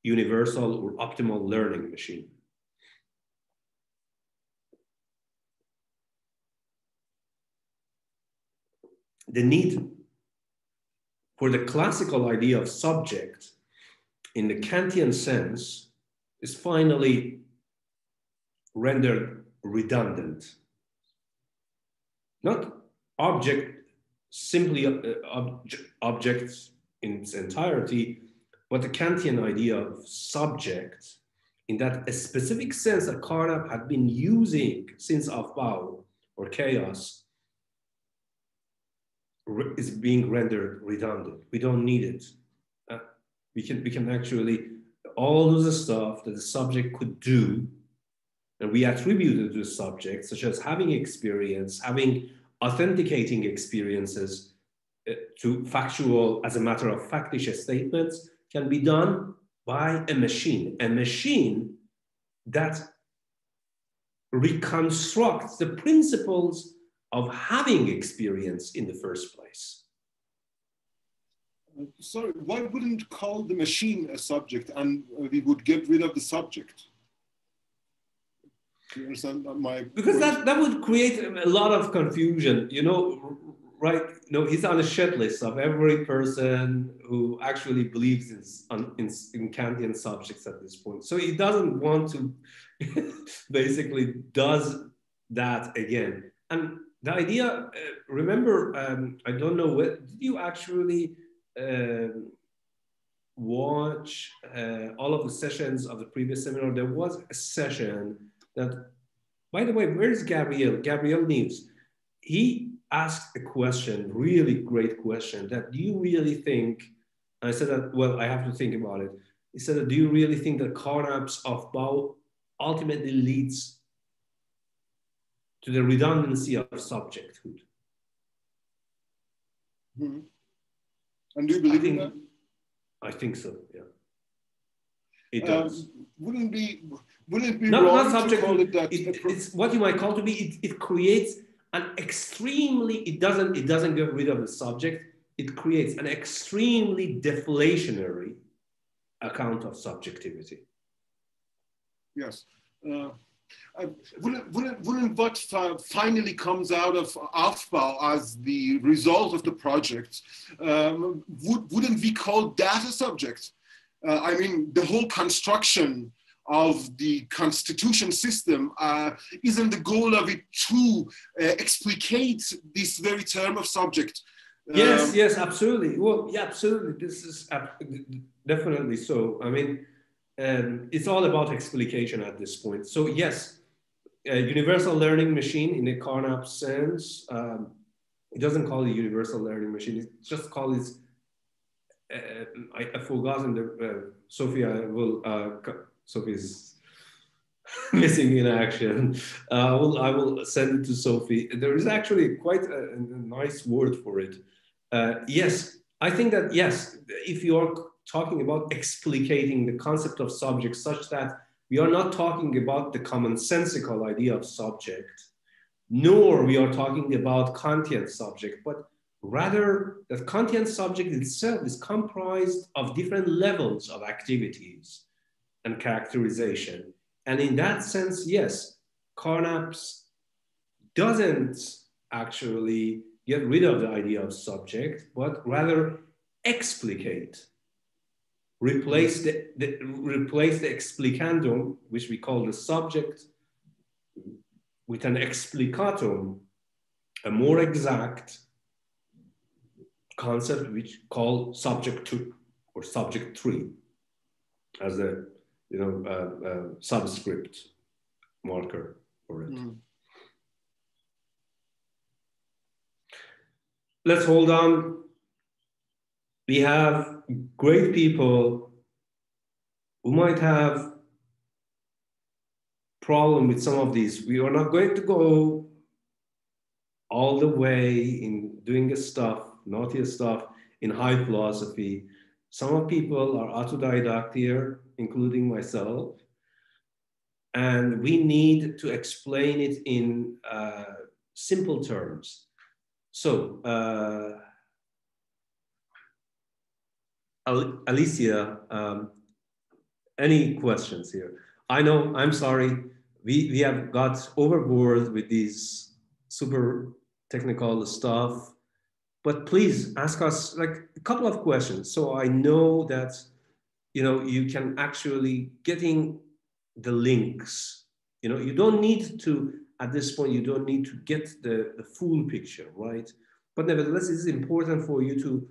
universal or optimal learning machine. The need for the classical idea of subject in the Kantian sense is finally rendered redundant. Not object, simply uh, ob objects in its entirety, but the Kantian idea of subject in that a specific sense that Carnap had been using since Aufbau or chaos is being rendered redundant. We don't need it. Uh, we can we can actually all of the stuff that the subject could do, and we attribute it to the subject, such as having experience, having authenticating experiences uh, to factual, as a matter of factish statements, can be done by a machine. A machine that reconstructs the principles of having experience in the first place. Sorry, why wouldn't call the machine a subject and we would get rid of the subject? You understand my Because that, that would create a lot of confusion. You know, right? No, he's on a shit list of every person who actually believes in, in, in Kantian subjects at this point. So he doesn't want to basically does that again. And the idea, uh, remember, um, I don't know, what, did you actually uh, watch uh, all of the sessions of the previous seminar? There was a session that, by the way, where's Gabriel? Gabriel Neves. He asked a question, really great question, that do you really think, I said that, well, I have to think about it. He said, that, do you really think that Carnap's Aufbau ultimately leads to the redundancy of subjecthood. Mm-hmm. And do you believe think, in that? I think so. Yeah. It um, does. wouldn't be wouldn't it be not, wrong not subject, to call it that? It, it's what you might call to be. It, it creates an extremely. It doesn't. It doesn't get rid of the subject. It creates an extremely deflationary account of subjectivity. Yes. Uh, uh, wouldn't, wouldn't, wouldn't what finally comes out of Aufbau as the result of the project, um, would, wouldn't we call that a subject? Uh, I mean, the whole construction of the constitution system uh, isn't the goal of it to uh, explicate this very term of subject. Yes, um, yes, absolutely. Well, yeah, absolutely. This is definitely so. I mean, um, it's all about explication at this point. So yes, a universal learning machine in a Carnap sense, um, it doesn't call it a universal learning machine. It just calls it, uh, I, have forgotten the, uh, Sophia will, uh, Sophie's missing in action. Uh, I, will, I will send it to Sophie. There is actually quite a, a nice word for it. Uh, yes, I think that yes, if you're talking about explicating the concept of subject such that we are not talking about the commonsensical idea of subject, nor we are talking about Kantian subject, but rather that Kantian subject itself is comprised of different levels of activities and characterization. And in that sense, yes, Carnaps doesn't actually get rid of the idea of subject, but rather explicate replace the, the, replace the explicandum, which we call the subject, with an explicatum, a more exact concept which called subject two or subject three as a you know uh, uh, subscript marker for it. Mm. Let's hold on we have great people who might have problem with some of these. We are not going to go all the way in doing the stuff, naughty stuff in high philosophy. Some of people are autodidact here, including myself. And we need to explain it in uh, simple terms. So, uh, Alicia, um, any questions here? I know, I'm sorry, we, we have got overboard with these super technical stuff, but please ask us like a couple of questions so I know that you know you can actually getting the links. You know, you don't need to at this point you don't need to get the, the full picture, right? But nevertheless, it is important for you to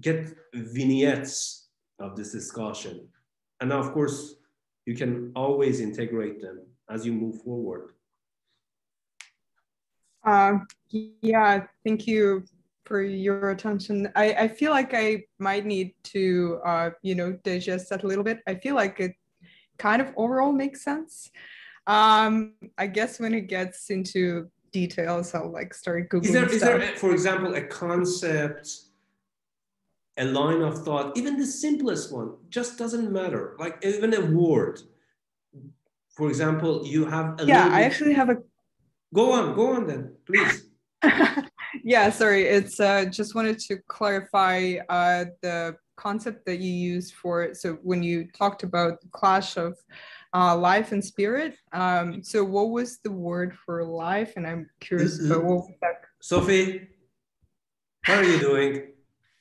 get vignettes of this discussion. And of course, you can always integrate them as you move forward. Uh, yeah, thank you for your attention. I, I feel like I might need to, uh, you know, digest that a little bit. I feel like it kind of overall makes sense. Um, I guess when it gets into details, I'll like start googling. Is there, stuff. is there, for example, a concept, a line of thought, even the simplest one, just doesn't matter. Like even a word. For example, you have a yeah. I actually have a. Go on, go on then, please. yeah, sorry. It's uh, just wanted to clarify uh, the concept that you used for so when you talked about the clash of uh, life and spirit. Um, so what was the word for life? And I'm curious about what was that? Sophie, how are you doing?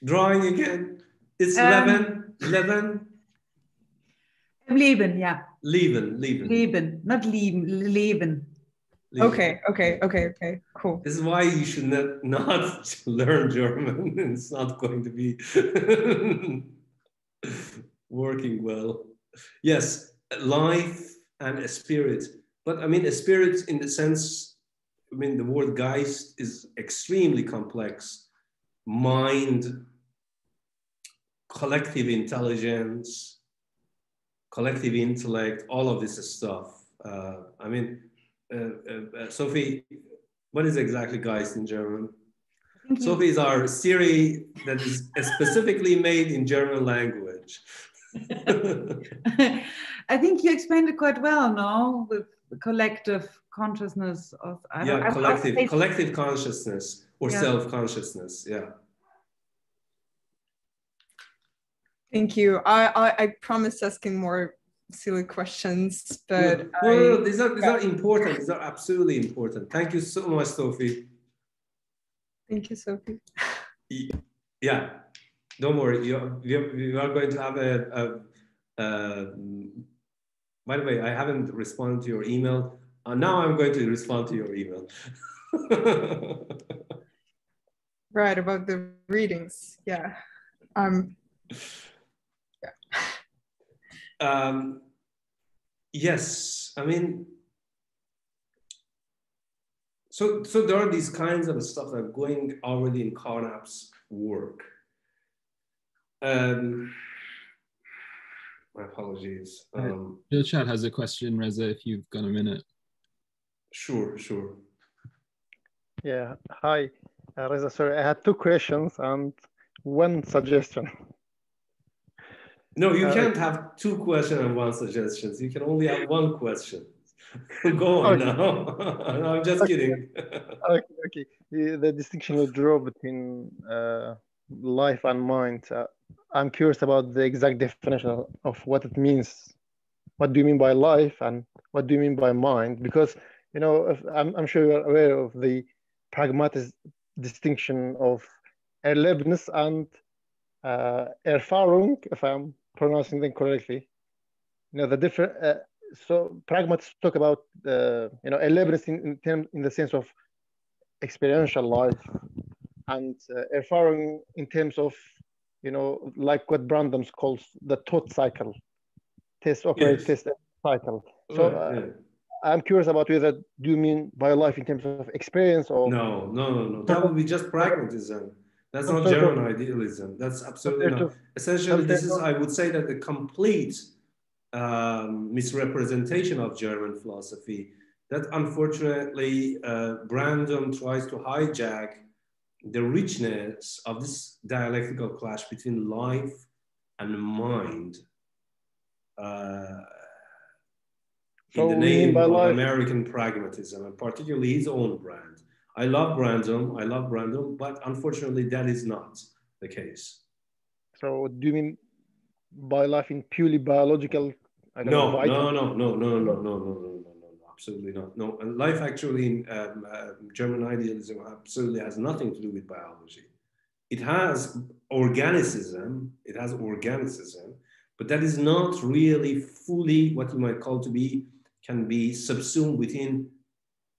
Drawing again? It's Um, 11, 11? Leben, yeah. Leben, Leben. Leben, not lieben, leben. Okay, okay, okay, okay, cool. This is why you should not, not learn German. It's not going to be working well. Yes, life and a spirit. But I mean, a spirit in the sense, I mean, the word Geist is extremely complex. Mind, collective intelligence, collective intellect, all of this stuff. Uh, I mean, uh, uh, uh, Sophie, what is exactly Geist in German? Sophie is our Siri that is specifically made in German language. I think you explained it quite well, no? With the collective consciousness of I don't- yeah, collective, I- collective consciousness or Yeah. self-consciousness. Yeah. Thank you. I, I, I promise asking more silly questions, but no, no, no, I- these are these are important. These are absolutely important. Thank you so much, Sophie. Thank you, Sophie. Yeah, don't worry. You we are, we are going to have a. a, a by the way, I haven't responded to your email. Uh, now I'm going to respond to your email. Right, about the readings. Yeah. Um, um, yes, I mean, so so there are these kinds of stuff that are going already in Carnap's work. Um, my apologies. Um, Your chat has a question, Reza, if you've got a minute. Sure, sure. Yeah, hi, uh, Reza. Sorry, I had two questions and one suggestion. No, you Uh, can't have two questions and one suggestions. You can only have one question. Go on Okay. now. No, I'm just Okay. kidding. okay, okay. The, the distinction you draw between uh, life and mind. Uh, I'm curious about the exact definition of, what it means. What do you mean by life, and what do you mean by mind? Because you know, if, I'm, I'm sure you're aware of the pragmatic distinction of Erlebnis and uh, Erfahrung, if I'm pronouncing them correctly. You know, the different. Uh, so pragmatists talk about the you know Erlebnis in in, term, in the sense of experiential life, and uh, Erfahrung in terms of you know like what Brandom's calls the thought cycle, test, operate, Yes. test, cycle. So. Right, Uh, yeah. I'm curious about whether do you mean by life in terms of experience or No, no, no, no. That would be just pragmatism. That's not German idealism. That's absolutely not. Essentially, this is, I would say, that the complete um, misrepresentation of German philosophy that unfortunately uh, Brandom tries to hijack the richness of this dialectical clash between life and mind uh, in the name of life? American pragmatism and particularly his own brand. I love Brandom, I love Brandom, but unfortunately that is not the case. So do you mean by life in purely biological? no, know, no, no, no, no, no, no, no, no, no, absolutely not. No, and life actually in um, uh, German idealism absolutely has nothing to do with biology. It has organicism, it has organicism, but that is not really fully what you might call to be, can be subsumed within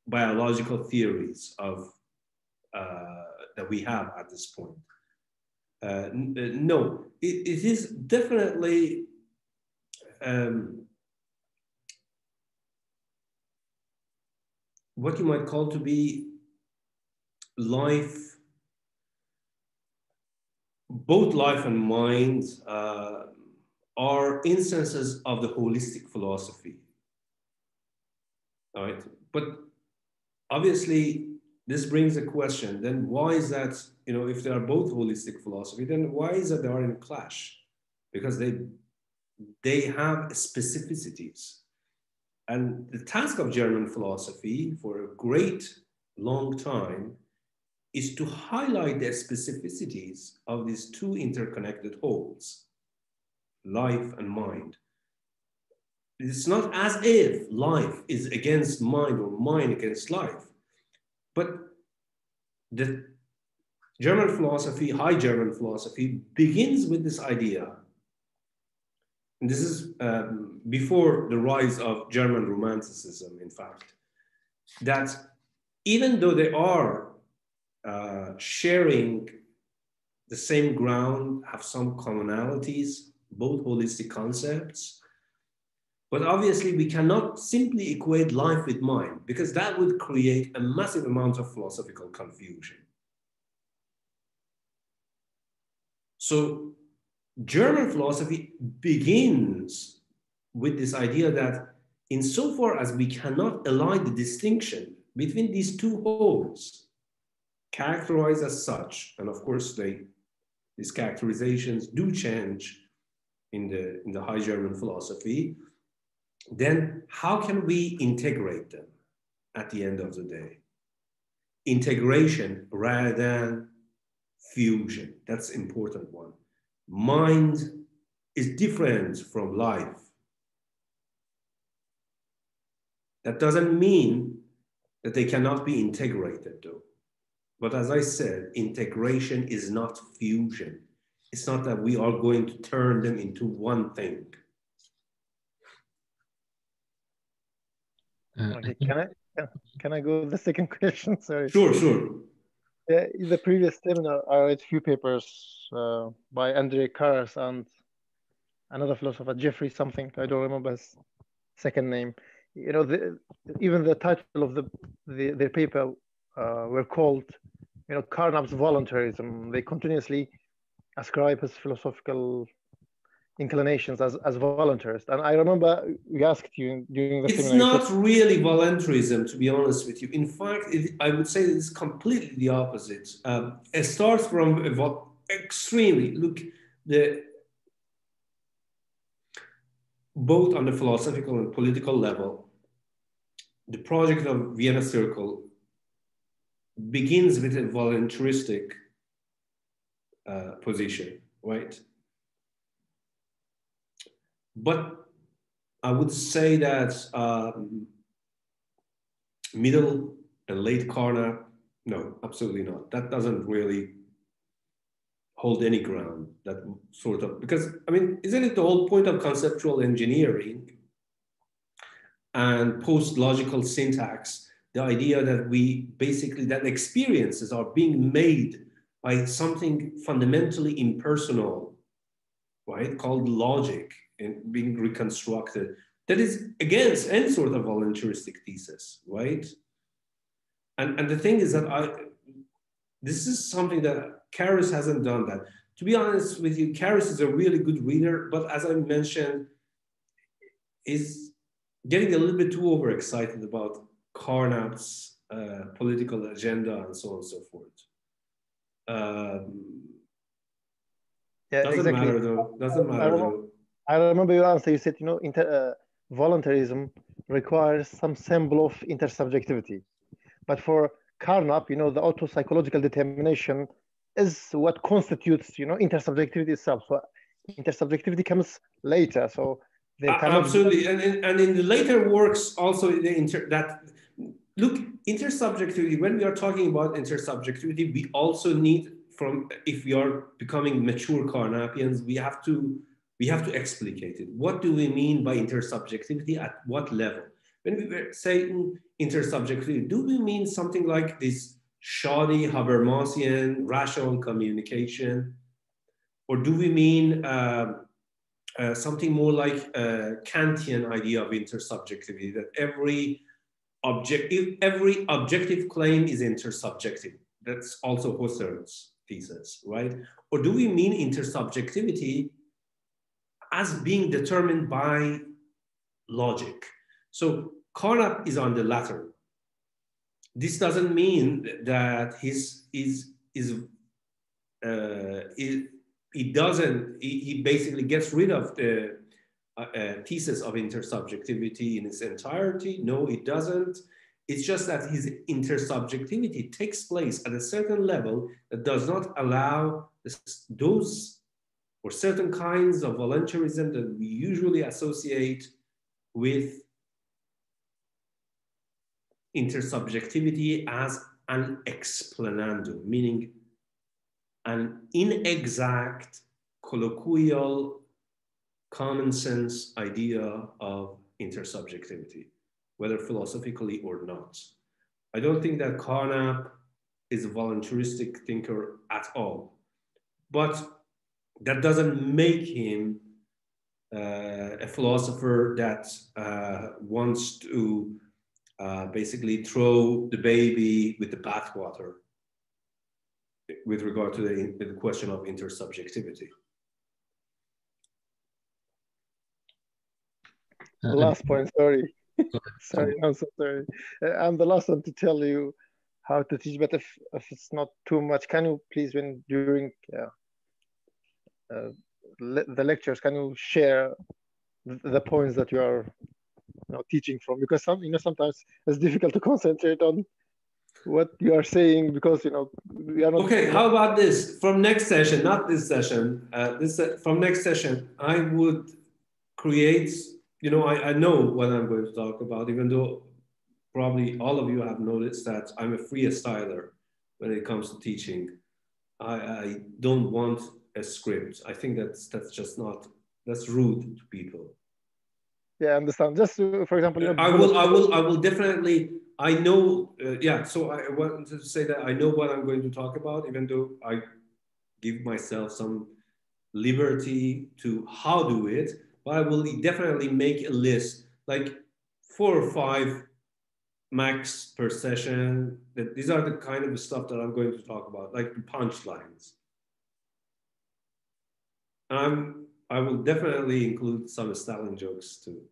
biological theories of uh, that we have at this point. Uh, uh no, it, it is definitely um, what you might call to be life, both life and mind uh, are instances of the holistic philosophy. All right, but obviously this brings a question, then why is that, you know, if they are both holistic philosophy, then why is that they are in clash? Because they, they have specificities. And the task of German philosophy for a great long time is to highlight the specificities of these two interconnected wholes, life and mind. It's not as if life is against mind or mind against life, but the German philosophy, high German philosophy, begins with this idea. And this is um, before the rise of German Romanticism, in fact, that even though they are uh, sharing the same ground, have some commonalities, both holistic concepts, but obviously we cannot simply equate life with mind because that would create a massive amount of philosophical confusion. So German philosophy begins with this idea that insofar as we cannot align the distinction between these two wholes, characterized as such, and of course they, these characterizations do change in the, in the high German philosophy, then how can we integrate them at the end of the day? Integration rather than fusion, that's important one mind is different from life. That doesn't mean that they cannot be integrated though. But as I said, integration is not fusion. It's not that we are going to turn them into one thing. Okay, can I can I go the second question? Sorry. Sure, sure. Yeah, in the previous seminar, I read a few papers uh, by Andre Carus and another philosopher, Jeffrey something. I don't remember his second name. You know, the, even the title of the, the their paper uh, were called, you know, Carnap's voluntarism. They continuously ascribe his philosophical inclinations as, as voluntarist. And I remember we asked you during the It's not really voluntarism, to be honest with you. In fact, it, I would say it's completely the opposite. Um, it starts from extremely, look, the both on the philosophical and political level, the project of Vienna Circle begins with a voluntaristic uh, position, right? But I would say that um, middle and late Carnap, no, absolutely not. That doesn't really hold any ground, that sort of, because I mean, isn't it the whole point of conceptual engineering and post-logical syntax, the idea that we basically, that experiences are being made by something fundamentally impersonal, right, called logic and being reconstructed that is against any sort of voluntaristic thesis, right? And, and the thing is that I, this is something that Carus hasn't done that. To be honest with you, Carus is a really good reader, but as I mentioned, is getting a little bit too overexcited about Carnap's uh, political agenda and so on and so forth. Um, yeah, doesn't exactly. matter though. Doesn't matter though. I remember your answer. You said, you know, inter, uh, voluntarism requires some symbol of intersubjectivity. But for Carnap, you know, the auto-psychological determination is what constitutes, you know, intersubjectivity itself. So intersubjectivity comes later. So they cannot Absolutely, and in, and in the later works also the inter, that look intersubjectivity. When we are talking about intersubjectivity, we also need from if we are becoming mature Carnapians, we have to we have to explicate it. What do we mean by intersubjectivity? At what level? When we saying intersubjectivity, do we mean something like this shoddy Habermasian rational communication, or do we mean um, uh, something more like a Kantian idea of intersubjectivity, that every objective, every objective claim is intersubjective. That's also Husserl's thesis, right? Or do we mean intersubjectivity as being determined by logic? So Carnap is on the latter. This doesn't mean that his is is uh, he doesn't, he, he basically gets rid of the uh, uh, thesis of intersubjectivity in its entirety. No, it doesn't. It's just that his intersubjectivity takes place at a certain level that does not allow this, those or certain kinds of voluntarism that we usually associate with intersubjectivity as an explanandum, meaning an inexact, colloquial, common sense idea of intersubjectivity, whether philosophically or not. I don't think that Carnap is a voluntaristic thinker at all, but that doesn't make him uh, a philosopher that uh, wants to uh, basically throw the baby with the bathwater with regard to the, the question of intersubjectivity. The last point, sorry. sorry, I'm so sorry. Uh, I'm the last one to tell you how to teach, but if, if it's not too much, can you please, when during uh, uh, le the lectures, can you share the points that you are you know, teaching from? Because some, you know, sometimes it's difficult to concentrate on what you are saying because you know we are not. Okay, how about this? From next session, not this session, uh, this uh, from next session, I would create. You know, I, I know what I'm going to talk about, even though probably all of you have noticed that I'm a freestyler when it comes to teaching. I, I don't want a script. I think that's that's just not that's rude to people. Yeah, I understand. Just uh, for example, I will, I will, I will definitely. I know, uh, yeah. So I wanted to say that I know what I'm going to talk about, even though I give myself some liberty to how do it. But I will definitely make a list, like four or five max per session. That these are the kind of stuff that I'm going to talk about, like the punchlines. Um, I will definitely include some Stalin jokes too.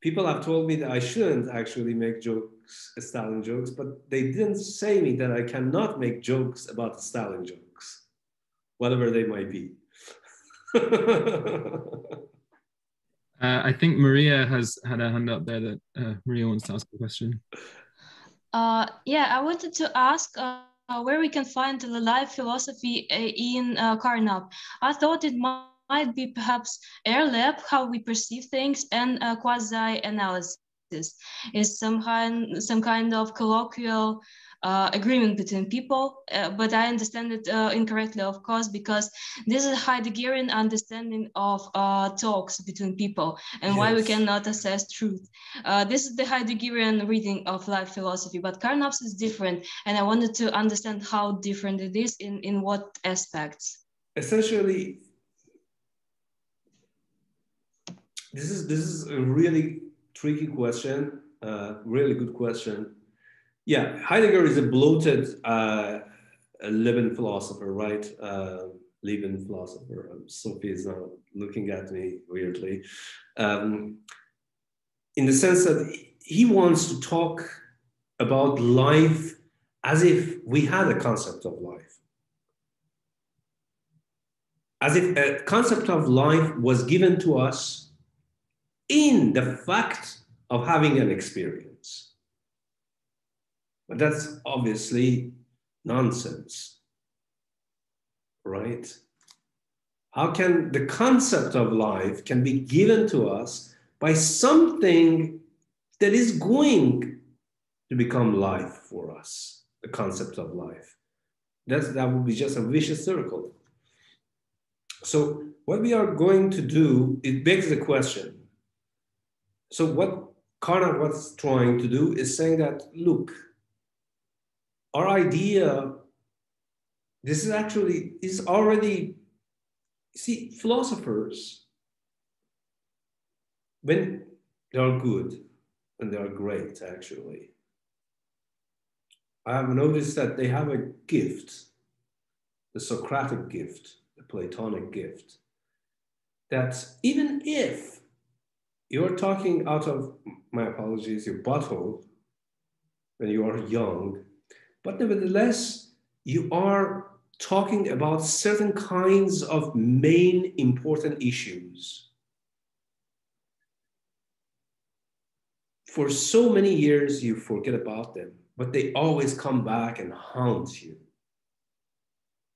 People have told me that I shouldn't actually make jokes, Stalin jokes, but they didn't say me that I cannot make jokes about Stalin jokes, whatever they might be. Uh, I think Maria has had a hand up there that uh, Maria wants to ask a question. Uh, yeah, I wanted to ask uh, where we can find the life philosophy uh, in uh, Carnap. I thought it might, be perhaps air lab, how we perceive things, and uh, quasi analysis is some kind some kind of colloquial uh, agreement between people, uh, but I understand it uh, incorrectly, of course, because this is a Heideggerian understanding of uh, talks between people and why we cannot assess truth. Uh, this is the Heideggerian reading of life philosophy, but Carnap's is different, and I wanted to understand how different it is in, in what aspects. Essentially, this is this is a really tricky question Uh, really good question. Yeah, Heidegger is a bloated uh, living philosopher, right? Uh, living philosopher. Um, Sophie is now looking at me weirdly. Um, in the sense that he wants to talk about life as if we had a concept of life. As if a concept of life was given to us in the fact of having an experience. But that's obviously nonsense, right? How can the concept of life can be given to us by something that is going to become life for us, the concept of life? That's, that would be just a vicious circle. So what we are going to do, it begs the question. So what Carnap was trying to do is saying that, look, our idea, this is actually, is already, see, philosophers, when they are good and they are great, actually, I have noticed that they have a gift, the Socratic gift, the Platonic gift, that even if you're talking out of, my apologies, your butthole when you are young, but nevertheless, you are talking about certain kinds of main important issues. For so many years, you forget about them, but they always come back and haunt you.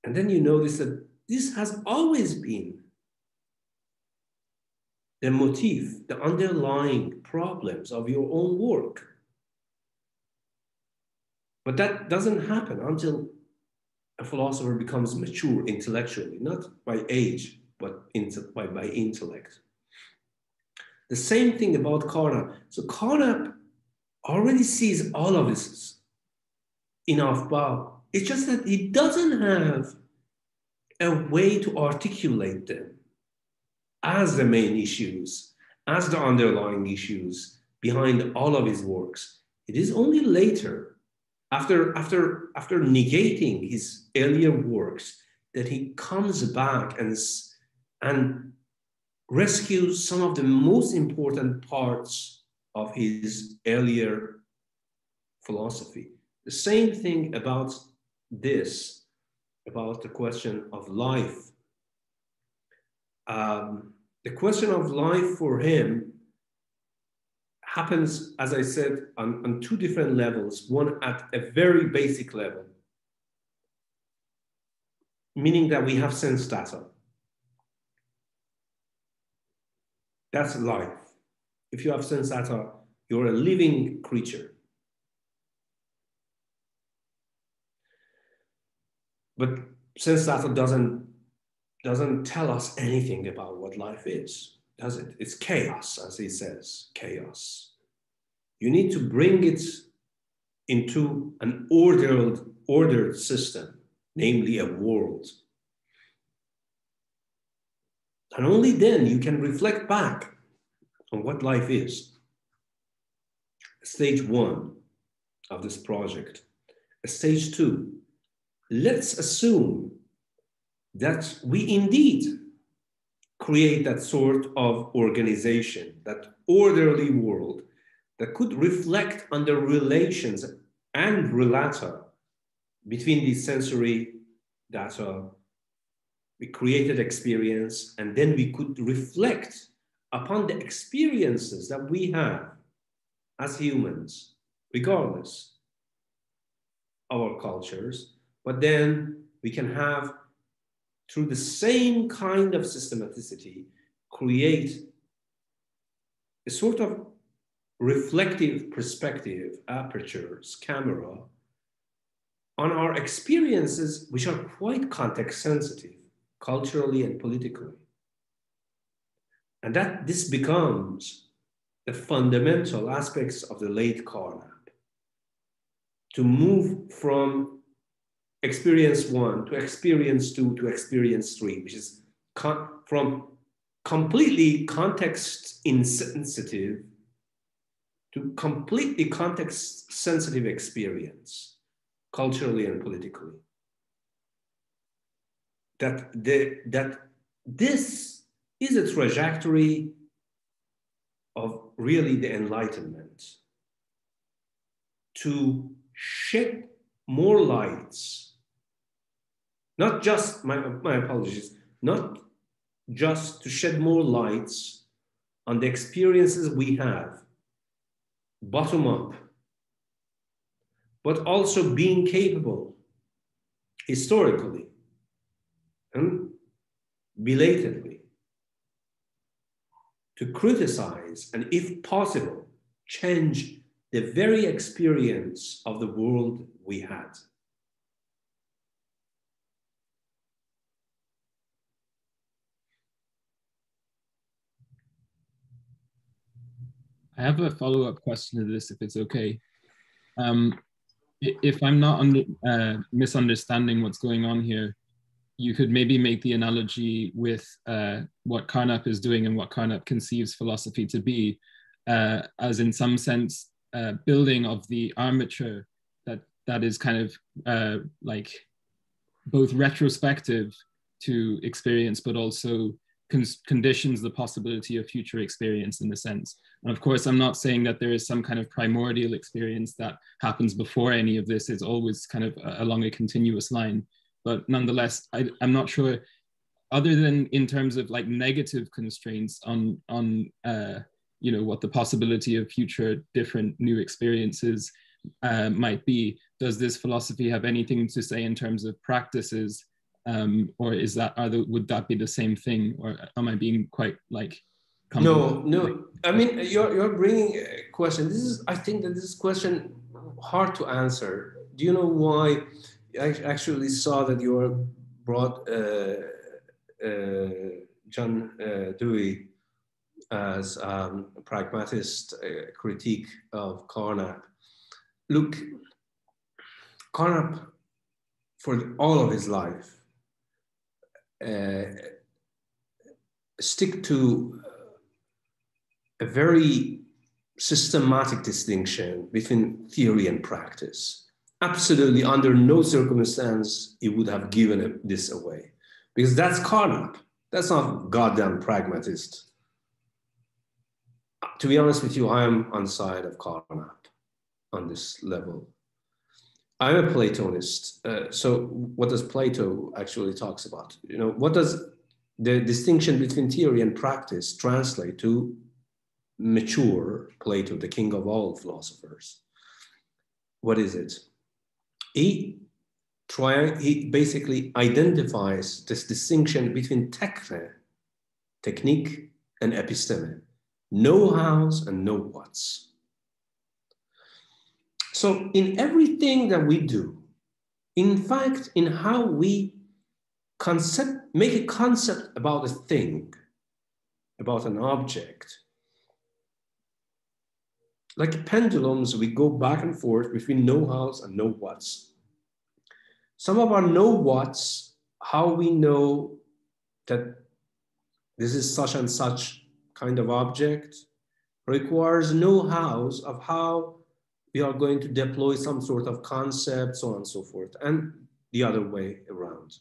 And then you notice that this has always been the motif, the underlying problems of your own work. But that doesn't happen until a philosopher becomes mature intellectually, not by age, but by, by intellect. The same thing about Carnap. So Carnap already sees all of this in Aufbau. It's just that he doesn't have a way to articulate them as the main issues, as the underlying issues behind all of his works. It is only later, after, after, after negating his earlier works, that he comes back and, and rescues some of the most important parts of his earlier philosophy. The same thing about this, about the question of life um, the question of life for him happens, as I said, on, on two different levels. One at a very basic level, meaning that we have sense data. That's life. If you have sense data, you're a living creature. But sense data doesn't doesn't tell us anything about what life is, does it? It's chaos, as he says, chaos. You need to bring it into an ordered, ordered system, namely a world. And only then you can reflect back on what life is. Stage one of this project. Stage two, let's assume that we indeed create that sort of organization, that orderly world that could reflect on the relations and relata between the sensory data, we created experience, and then we could reflect upon the experiences that we have as humans, regardless our cultures, but then we can have through the same kind of systematicity, create a sort of reflective perspective, apertures, camera on our experiences, which are quite context sensitive, culturally and politically. And that this becomes the fundamental aspects of the late Carnap. To move from experience one to experience two to experience three, which is con- from completely context insensitive to completely context sensitive experience, culturally and politically. That, the, that this is a trajectory of really the Enlightenment to shed more lights, not just, my, my apologies, not just to shed more lights on the experiences we have, bottom up, but also being capable historically and belatedly to criticize and, if possible, change the very experience of the world we had. I have a follow-up question to this, if it's okay. Um, if I'm not under, uh, misunderstanding what's going on here, you could maybe make the analogy with uh, what Carnap is doing and what Carnap conceives philosophy to be, uh, as in some sense, uh, building of the armature that that is kind of uh, like both retrospective to experience, but also conditions the possibility of future experience in a sense. And of course, I'm not saying that there is some kind of primordial experience that happens before any of this. It's always kind of along a continuous line. But nonetheless, I, I'm not sure, other than in terms of like negative constraints on on uh, you know what the possibility of future different new experiences uh, might be. Does this philosophy have anything to say in terms of practices um, or is that are the, would that be the same thing? Or am i being quite like no no. i mean you're, you're bringing a question. This is i think that this is question hard to answer. Do you know why i actually saw that you brought uh, uh, john uh, dewey as um, a pragmatist uh, critique of carnap? Look carnap for all of his life Uh, stick to a very systematic distinction between theory and practice. Absolutely, under no circumstance, he would have given this away because that's Carnap. That's not goddamn pragmatist. To be honest with you, I am on side of Carnap on this level. I'm a Platonist. Uh, so what does Plato actually talks about? You know, what does the distinction between theory and practice translate to mature Plato, the king of all philosophers? What is it? He try, he basically identifies this distinction between techne, technique, and episteme, know-hows and know-whats. So in everything that we do, in fact, in how we concept, make a concept about a thing, about an object, like pendulums, we go back and forth between know-hows and know-whats. Some of our know-whats, how we know that this is such and such kind of object, requires know-hows of how we are going to deploy some sort of concept, so on and so forth, and the other way around.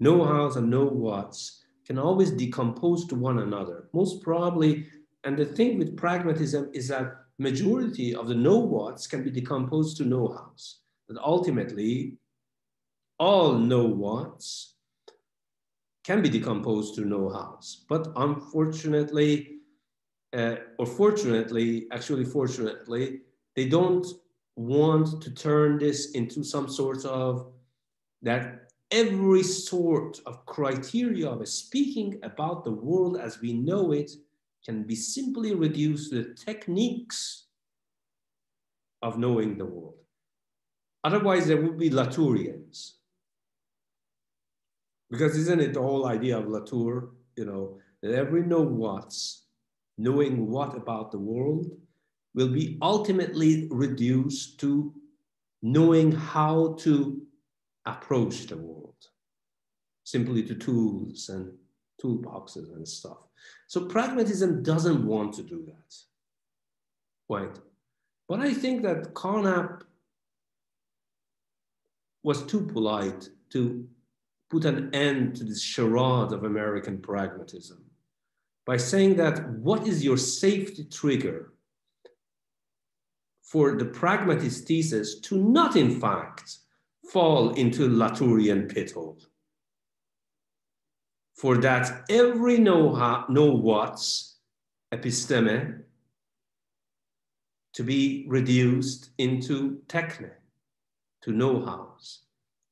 Know-hows and know-whats can always decompose to one another. Most probably, and the thing with pragmatism is that majority of the know-whats can be decomposed to know-hows. That ultimately, all know-whats can be decomposed to know-hows. But unfortunately, uh, or fortunately, actually fortunately, they don't want to turn this into some sort of that every sort of criteria of speaking about the world as we know it can be simply reduced to the techniques of knowing the world. Otherwise, there would be Latourians. Because isn't it the whole idea of Latour, you know, that every know what's knowing what about the world will be ultimately reduced to knowing how to approach the world, simply to tools and toolboxes and stuff. So pragmatism doesn't want to do that. Right? But I think that Carnap was too polite to put an end to this charade of American pragmatism by saying that what is your safety trigger for the pragmatist thesis to not, in fact, fall into Latourian pit hole? For that every know, know what's episteme to be reduced into techne, to know-hows.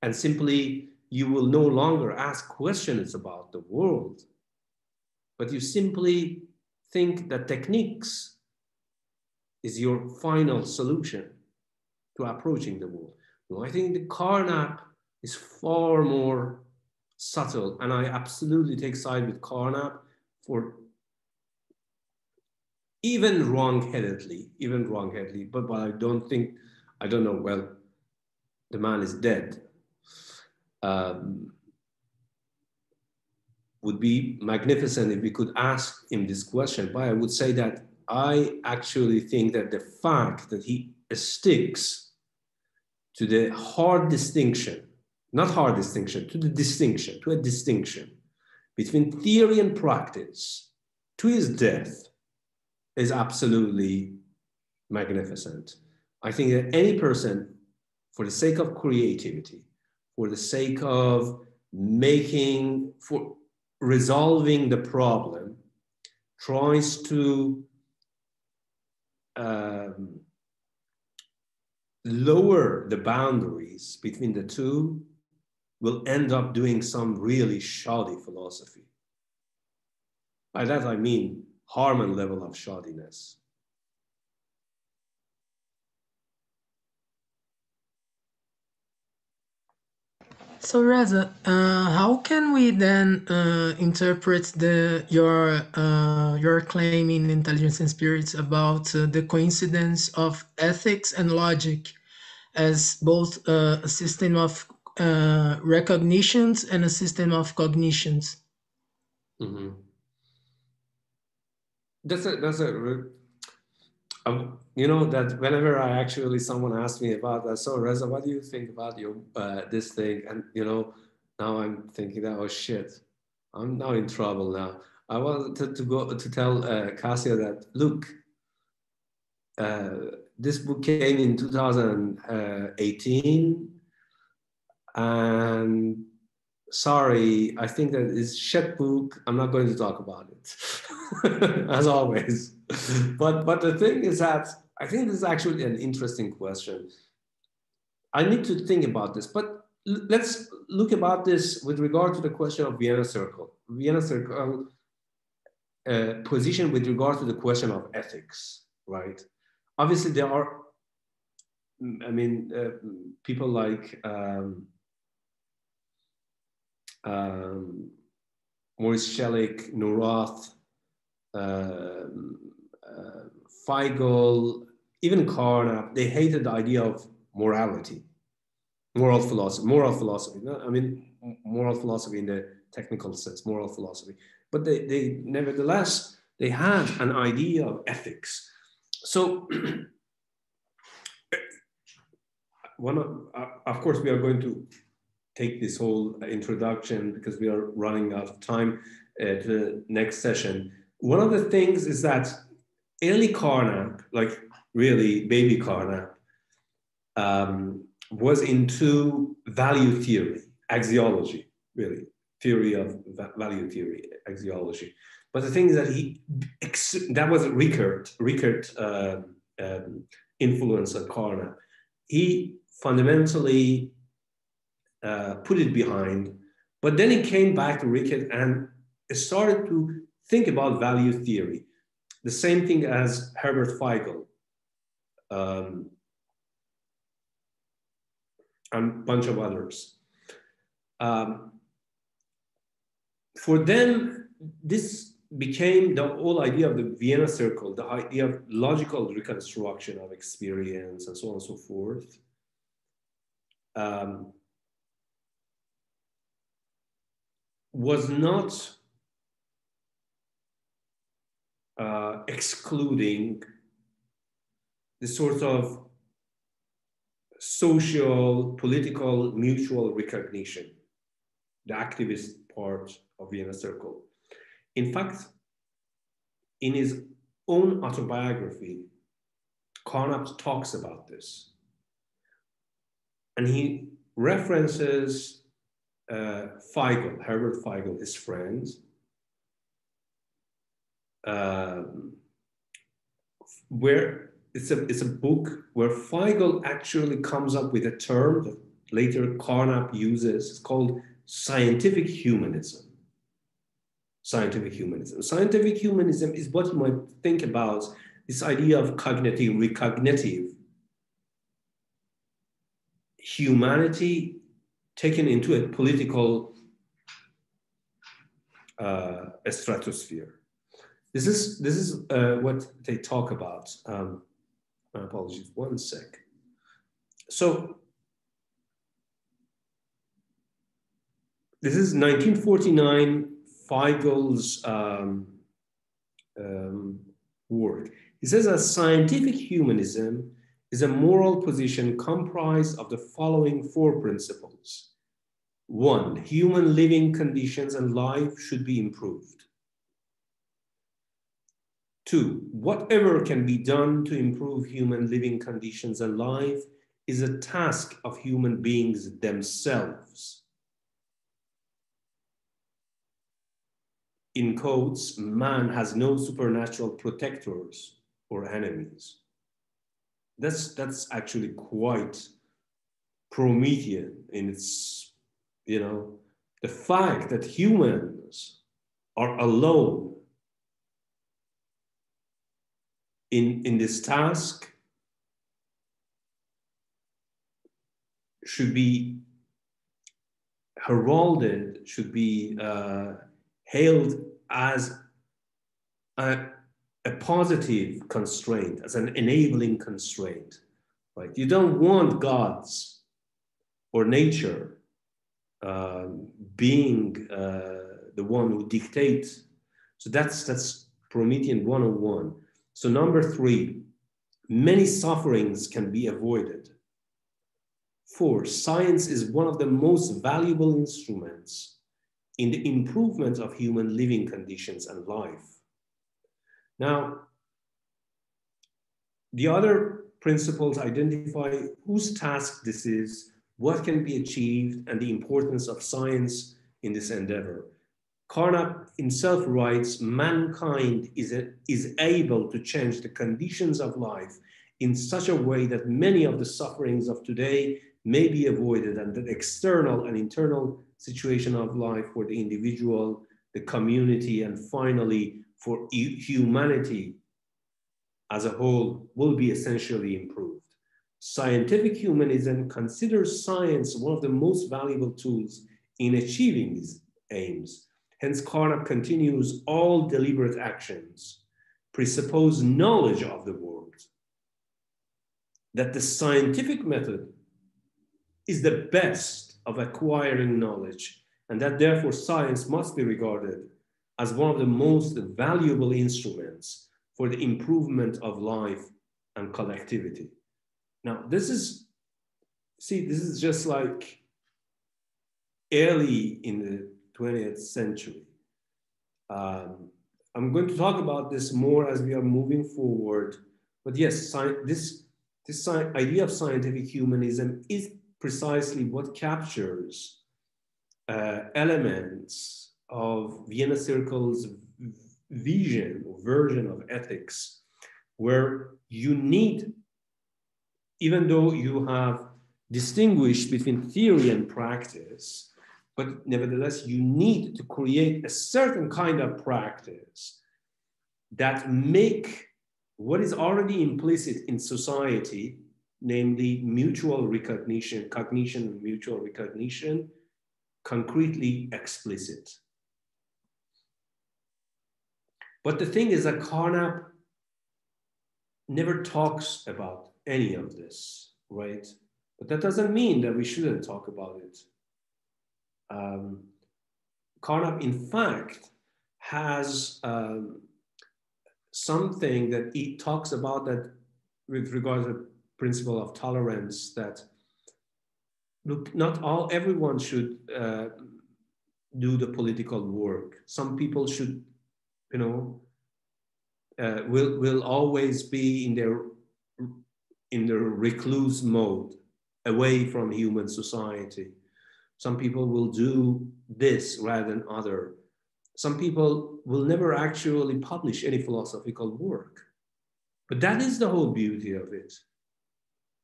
And simply, you will no longer ask questions about the world, but you simply think that techniques is your final solution to approaching the world. No, I think the Carnap is far more subtle, and I absolutely take side with Carnap for even wrong-headedly, even wrong-headedly, but, but I don't think, I don't know, well, the man is dead. Um, would be magnificent if we could ask him this question, but I would say that I actually think that the fact that he sticks to the hard distinction, not hard distinction, to the distinction, to a distinction between theory and practice to his death is absolutely magnificent. I think that any person, for the sake of creativity, for the sake of making, for resolving the problem, tries to um, lower the boundaries between the two will end up doing some really shoddy philosophy. By that I mean Harman level of shoddiness. So Reza, uh, how can we then uh, interpret the your uh, your claim in Intelligence and Spirits about uh, the coincidence of ethics and logic as both uh, a system of uh, recognitions and a system of cognitions? Mm -hmm that's a that's a um, you know that whenever I actually someone asks me about that, so Reza, what do you think about your uh, this thing? And you know, now I'm thinking that oh shit, I'm now in trouble now. I wanted to go to tell uh, Cassia that look, uh, this book came in 2018, and sorry, I think that is shit book. I'm not going to talk about it, as always. but but the thing is that I think this is actually an interesting question. I need to think about this, but let's look about this with regard to the question of Vienna Circle. Vienna Circle uh, position with regard to the question of ethics, right? Obviously, there are, I mean, uh, people like um, um, Moritz Schlick, Neurath, uh, uh, Feigl, even Carnap, they hated the idea of morality, moral philosophy, moral philosophy. I mean, moral philosophy in the technical sense, moral philosophy. But they, they nevertheless, they had an idea of ethics. So one of, uh, of course, we are going to take this whole introduction because we are running out of time uh, to the next session. One of the things is that early Carnap, like really baby Carnap, um, was into value theory, axiology, really, theory of value theory, axiology. But the thing is that he, that was Rickert, Rickert uh, um, influence on Carnap. He fundamentally uh, put it behind. But then he came back to Rickert and started to think about value theory. The same thing as Herbert Feigl um, and a bunch of others. Um, for them, this became the whole idea of the Vienna Circle, the idea of logical reconstruction of experience and so on and so forth. Um, was not uh, excluding the sort of social, political, mutual recognition, the activist part of Vienna Circle. In fact, in his own autobiography, Carnap talks about this. And he references uh, Feigl, Herbert Feigl, his friend, um, where it's a, it's a book where Feigl actually comes up with a term that later Carnap uses. It's called scientific humanism. Scientific humanism. Scientific humanism is what you might think about this idea of cognitive, recognitive humanity taken into a political uh, stratosphere. This is, this is uh, what they talk about. Um, my apologies, one sec. So this is 1949 Feigl's um, um, work. He says that scientific humanism is a moral position comprised of the following four principles. One, human living conditions and life should be improved. Two, whatever can be done to improve human living conditions and life is a task of human beings themselves. In quotes, man has no supernatural protectors or enemies. That's, that's actually quite Promethean in its, you know, the fact that humans are alone in, in this task should be heralded, should be uh, hailed as a, a positive constraint, as an enabling constraint. Right? You don't want gods or nature uh, being the one who dictates. So that's that's Promethean 101. So number three, many sufferings can be avoided. Four, science is one of the most valuable instruments in the improvement of human living conditions and life. Now, the other principles identify whose task this is, what can be achieved, and the importance of science in this endeavor. Carnap himself writes, mankind is, a, is able to change the conditions of life in such a way that many of the sufferings of today may be avoided and the external and internal situation of life for the individual, the community, and finally for humanity as a whole will be essentially improved. Scientific humanism considers science one of the most valuable tools in achieving these aims Hence, Carnap continues all deliberate actions presuppose knowledge of the world, that the scientific method is the best of acquiring knowledge, and that therefore science must be regarded as one of the most valuable instruments for the improvement of life and collectivity. Now, this is, see, this is just like early in the 20th century. Um, I'm going to talk about this more as we are moving forward. But yes, this, this idea of scientific humanism is precisely what captures uh, elements of Vienna Circle's vision or version of ethics, where you need, even though you have distinguished between theory and practice, but nevertheless, you need to create a certain kind of practice that make what is already implicit in society, namely mutual recognition, cognition mutual recognition, concretely explicit. But the thing is that Carnap never talks about any of this, right? But that doesn't mean that we shouldn't talk about it um, Carnap, in fact, has um, something that he talks about that with regard to the principle of tolerance that look, not all everyone should uh, do the political work. Some people should, you know, uh, will will always be in their in the recluse mode, away from human society. Some people will do this rather than other. Some people will never actually publish any philosophical work. But that is the whole beauty of it.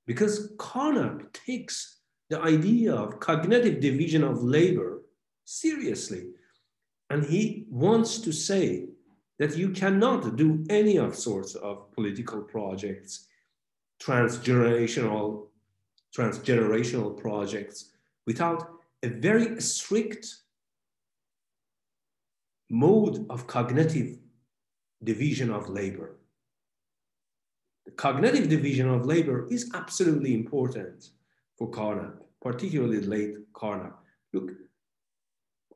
Because Carnap takes the idea of cognitive division of labor seriously. And he wants to say that you cannot do any of sorts of political projects, transgenerational, transgenerational projects without a very strict mode of cognitive division of labor. The cognitive division of labor is absolutely important for Carnap, particularly late Carnap. Look,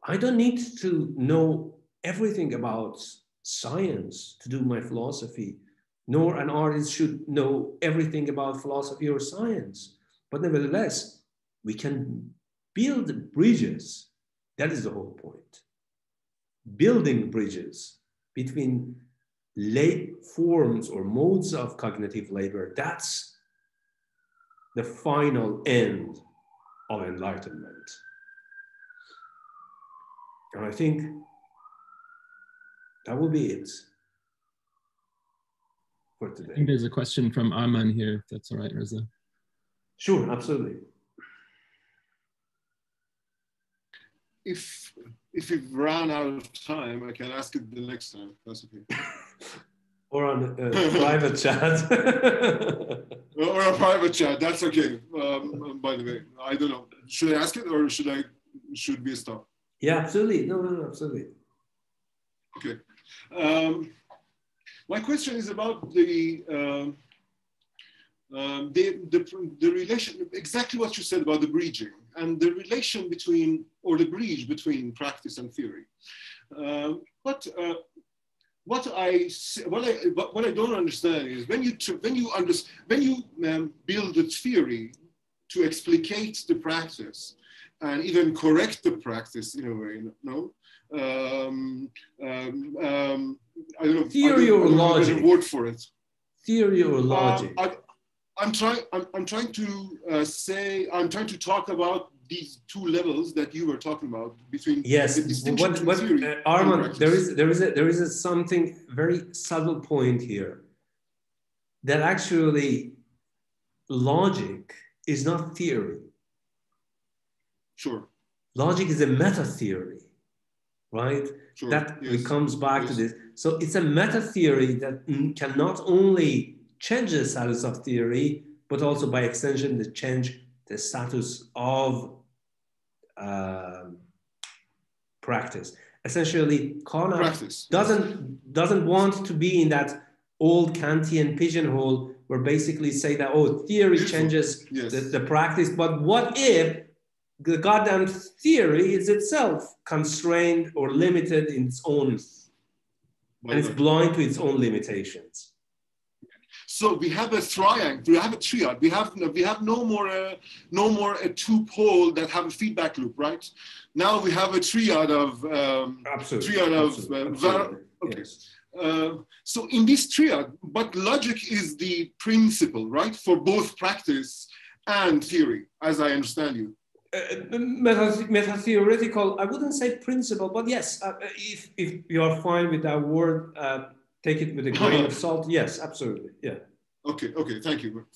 I don't need to know everything about science to do my philosophy, nor an artist should know everything about philosophy or science. But nevertheless, we can build bridges. That is the whole point. Building bridges between late forms or modes of cognitive labor, that's the final end of enlightenment. And I think that will be it for today. I think there's a question from Arman here, if that's all right, Reza. Sure, absolutely. If if we've run out of time, I can ask it the next time. That's okay. or on a private chat. or a private chat. That's okay. Um, by the way, I don't know. Should I ask it or should I should we stop? Yeah, absolutely. No, no, no, absolutely. Okay. Um, my question is about the, um, um, the, the, the, relation, exactly what you said about the bridging and the relation between, or the bridge between practice and theory. Uh, but uh, what I what I what I don't understand is when you when you understand when you um, build a theory to explicate the practice, and even correct the practice in a way. No, um, um, um, I don't know. Theory don't, or logic? word for it. Theory or logic? Uh, I, am trying. I'm, I'm, trying to uh, say. I'm trying to talk about these two levels that you were talking about between yes. what, what, uh, Arman, there is there is a, there is a something very subtle point here that actually logic is not theory Sure. Logic is a meta theory, right? Sure. That yes. comes back yes. to this. So it's a meta theory that can not only change the status of theory, but also by extension, the change the status of uh, practice. Essentially, Carnap practice. doesn't doesn't want to be in that old Kantian pigeonhole where basically say that oh theory changes yes. the, the practice, but what if the goddamn theory is itself constrained or limited in its own, and it's blind to its own limitations. So we have a triangle, we have a triad, we have we have no more uh, no more a two pole that have a feedback loop, right? Now we have a triad of um, absolutely, triad of absolutely, uh, okay. Yes. Uh, so in this triad, but logic is the principle, right, for both practice and theory, as I understand you uh, meta, meta theoretical, I wouldn't say principle, but yes, uh, if, if you're fine with that word, uh, take it with a grain of salt. Yes, absolutely. Yeah. Okay, okay, thank you.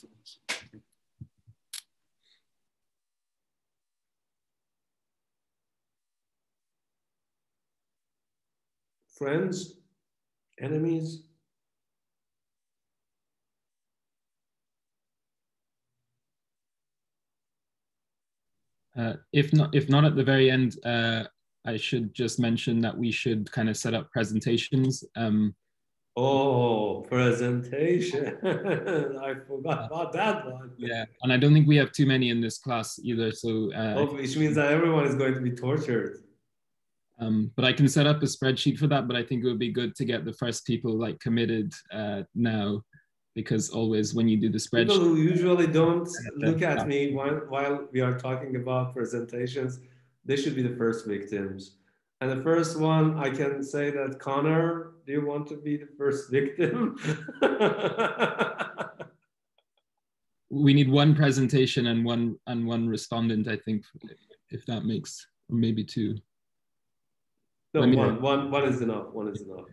Friends, enemies, Uh, if not, if not at the very end, uh, I should just mention that we should kind of set up presentations. Um, oh, presentation! I forgot about that one. Yeah, and I don't think we have too many in this class either. So, uh, oh, which means that everyone is going to be tortured. Um, but I can set up a spreadsheet for that. But I think it would be good to get the first people like committed uh, now. Because always when you do the spreadsheet, People who usually don't look at me while, while we are talking about presentations, they should be the first victims. And the first one, I can say that Connor, do you want to be the first victim? we need one presentation and one and one respondent, I think, if that makes, or maybe two. No, one, one, one is enough. One is enough.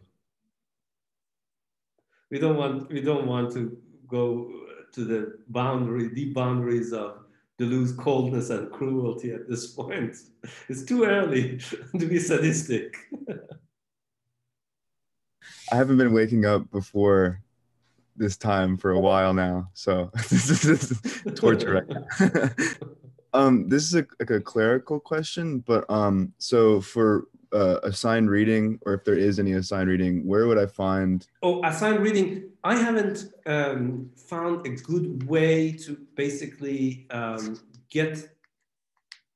We don't want we don't want to go to the boundary, deep boundaries of Deleuze coldness and cruelty at this point. It's too early to be sadistic. I haven't been waking up before this time for a while now, so this is torture right now. um, this is a, like a clerical question, but um, so for uh, assigned reading, or if there is any assigned reading, where would I find? Oh, assigned reading. I haven't um, found a good way to basically um, get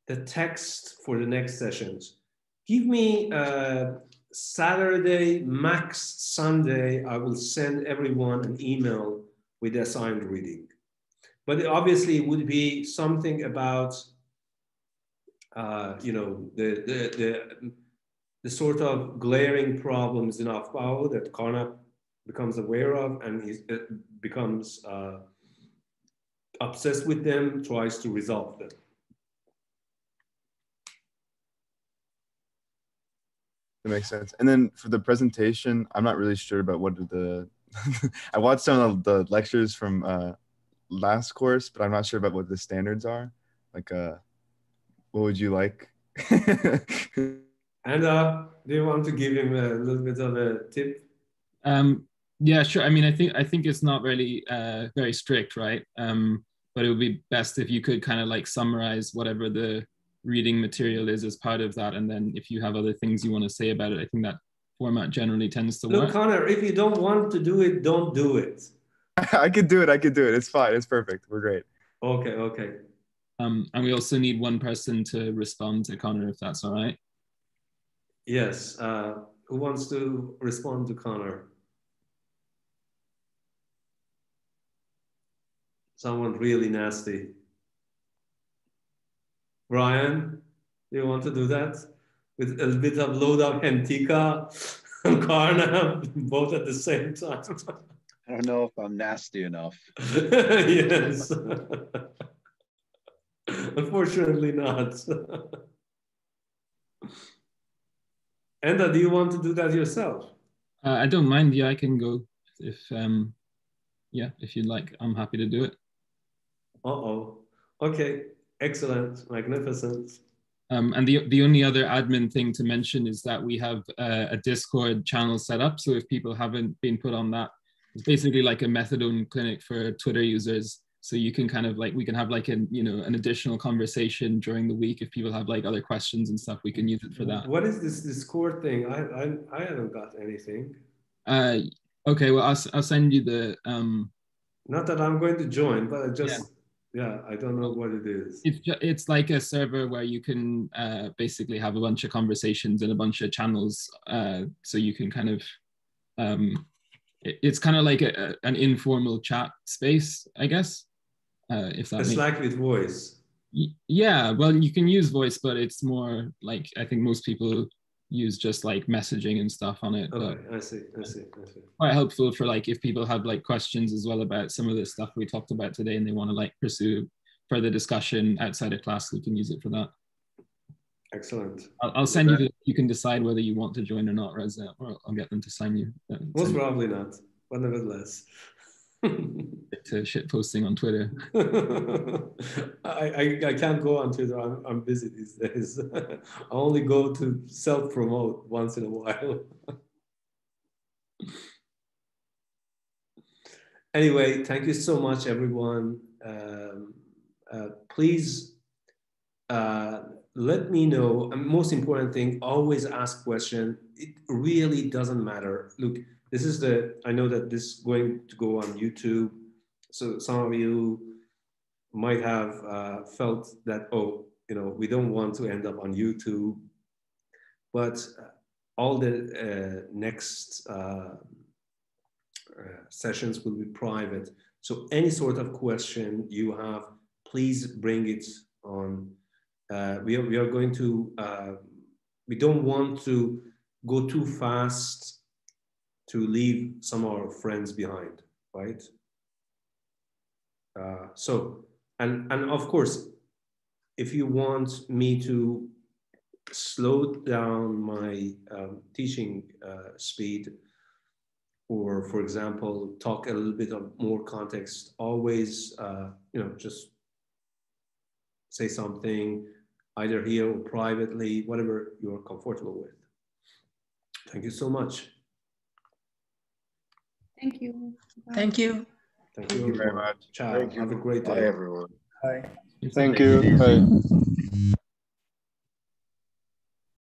the text for the next sessions. Give me uh, Saturday, max Sunday. I will send everyone an email with assigned reading. But obviously, it would be something about, uh, you know, the the the the sort of glaring problems in Aufbau that Carnap becomes aware of and he becomes uh, obsessed with them, tries to resolve them. That makes sense. And then for the presentation, I'm not really sure about what the. I watched some of the lectures from uh, last course, but I'm not sure about what the standards are. Like, uh, what would you like? And uh, do you want to give him a little bit of a tip? Um, yeah, sure. I mean, I think I think it's not really uh, very strict, right? Um, but it would be best if you could kind of like summarize whatever the reading material is as part of that, and then if you have other things you want to say about it, I think that format generally tends to Look, work. Connor, if you don't want to do it, don't do it. I could do it. I could do it. It's fine. It's perfect. We're great. Okay, okay. Um, and we also need one person to respond to Connor, if that's all right. Yes. Uh, who wants to respond to Connor? Someone really nasty. Brian, do you want to do that? With a bit of load of Hintikka and Karna, both at the same time. I don't know if I'm nasty enough. yes. Unfortunately not. Enda, do you want to do that yourself? Uh, I don't mind. Yeah, I can go if um, yeah, if you'd like. I'm happy to do it. Uh-oh. Okay, excellent, magnificent. Um, and the the only other admin thing to mention is that we have uh, a Discord channel set up. So if people haven't been put on that, it's basically like a methadone clinic for Twitter users. So you can kind of like we can have like an you know an additional conversation during the week if people have like other questions and stuff. We can use it for that. What is this Discord thing? I I, I haven't got anything. Uh, okay, well I'll I'll send you the um. Not that I'm going to join, but I just yeah, I don't know what it is. It's ju- it's like a server where you can uh, basically have a bunch of conversations and a bunch of channels, uh, so you can kind of um, it- it's kind of like a, a- an informal chat space, I guess. Uh, if that It's makes like with voice. Yeah, well, you can use voice, but it's more like I think most people use just like messaging and stuff on it. Okay, I see, I see, I see. quite helpful for like if people have like questions as well about some of the stuff we talked about today and they want to like pursue further discussion outside of class, we can use it for that. Excellent. I'll, I'll send you the, you can decide whether you want to join or not, Reza, or I'll get them to sign you. Most probably not, but nevertheless. To shit posting on Twitter. I, I, I can't go on Twitter. I'm, I'm busy these days. I only go to self promote once in a while. anyway, thank you so much, everyone. Um, uh, please uh, let me know. And most important thing, always ask question. It really doesn't matter. Look, this is the, I know that this is going to go on YouTube. So some of you might have uh, felt that, oh, you know, we don't want to end up on YouTube. But uh, all the uh, next uh, uh, sessions will be private. So any sort of question you have, please bring it on. Uh, we, are, we are going to, we don't want to go too fast to leave some of our friends behind, right? Uh, so, and, and of course, if you want me to slow down my um, teaching uh, speed, or for example, talk a little bit of more context, always, uh, you know, just say something either here or privately, whatever you're comfortable with. Thank you so much. Thank you. Bye. Thank you. Thank you, very much. Ciao. Thank you. Have a great day. Bye, everyone. Bye. Thank you. Bye.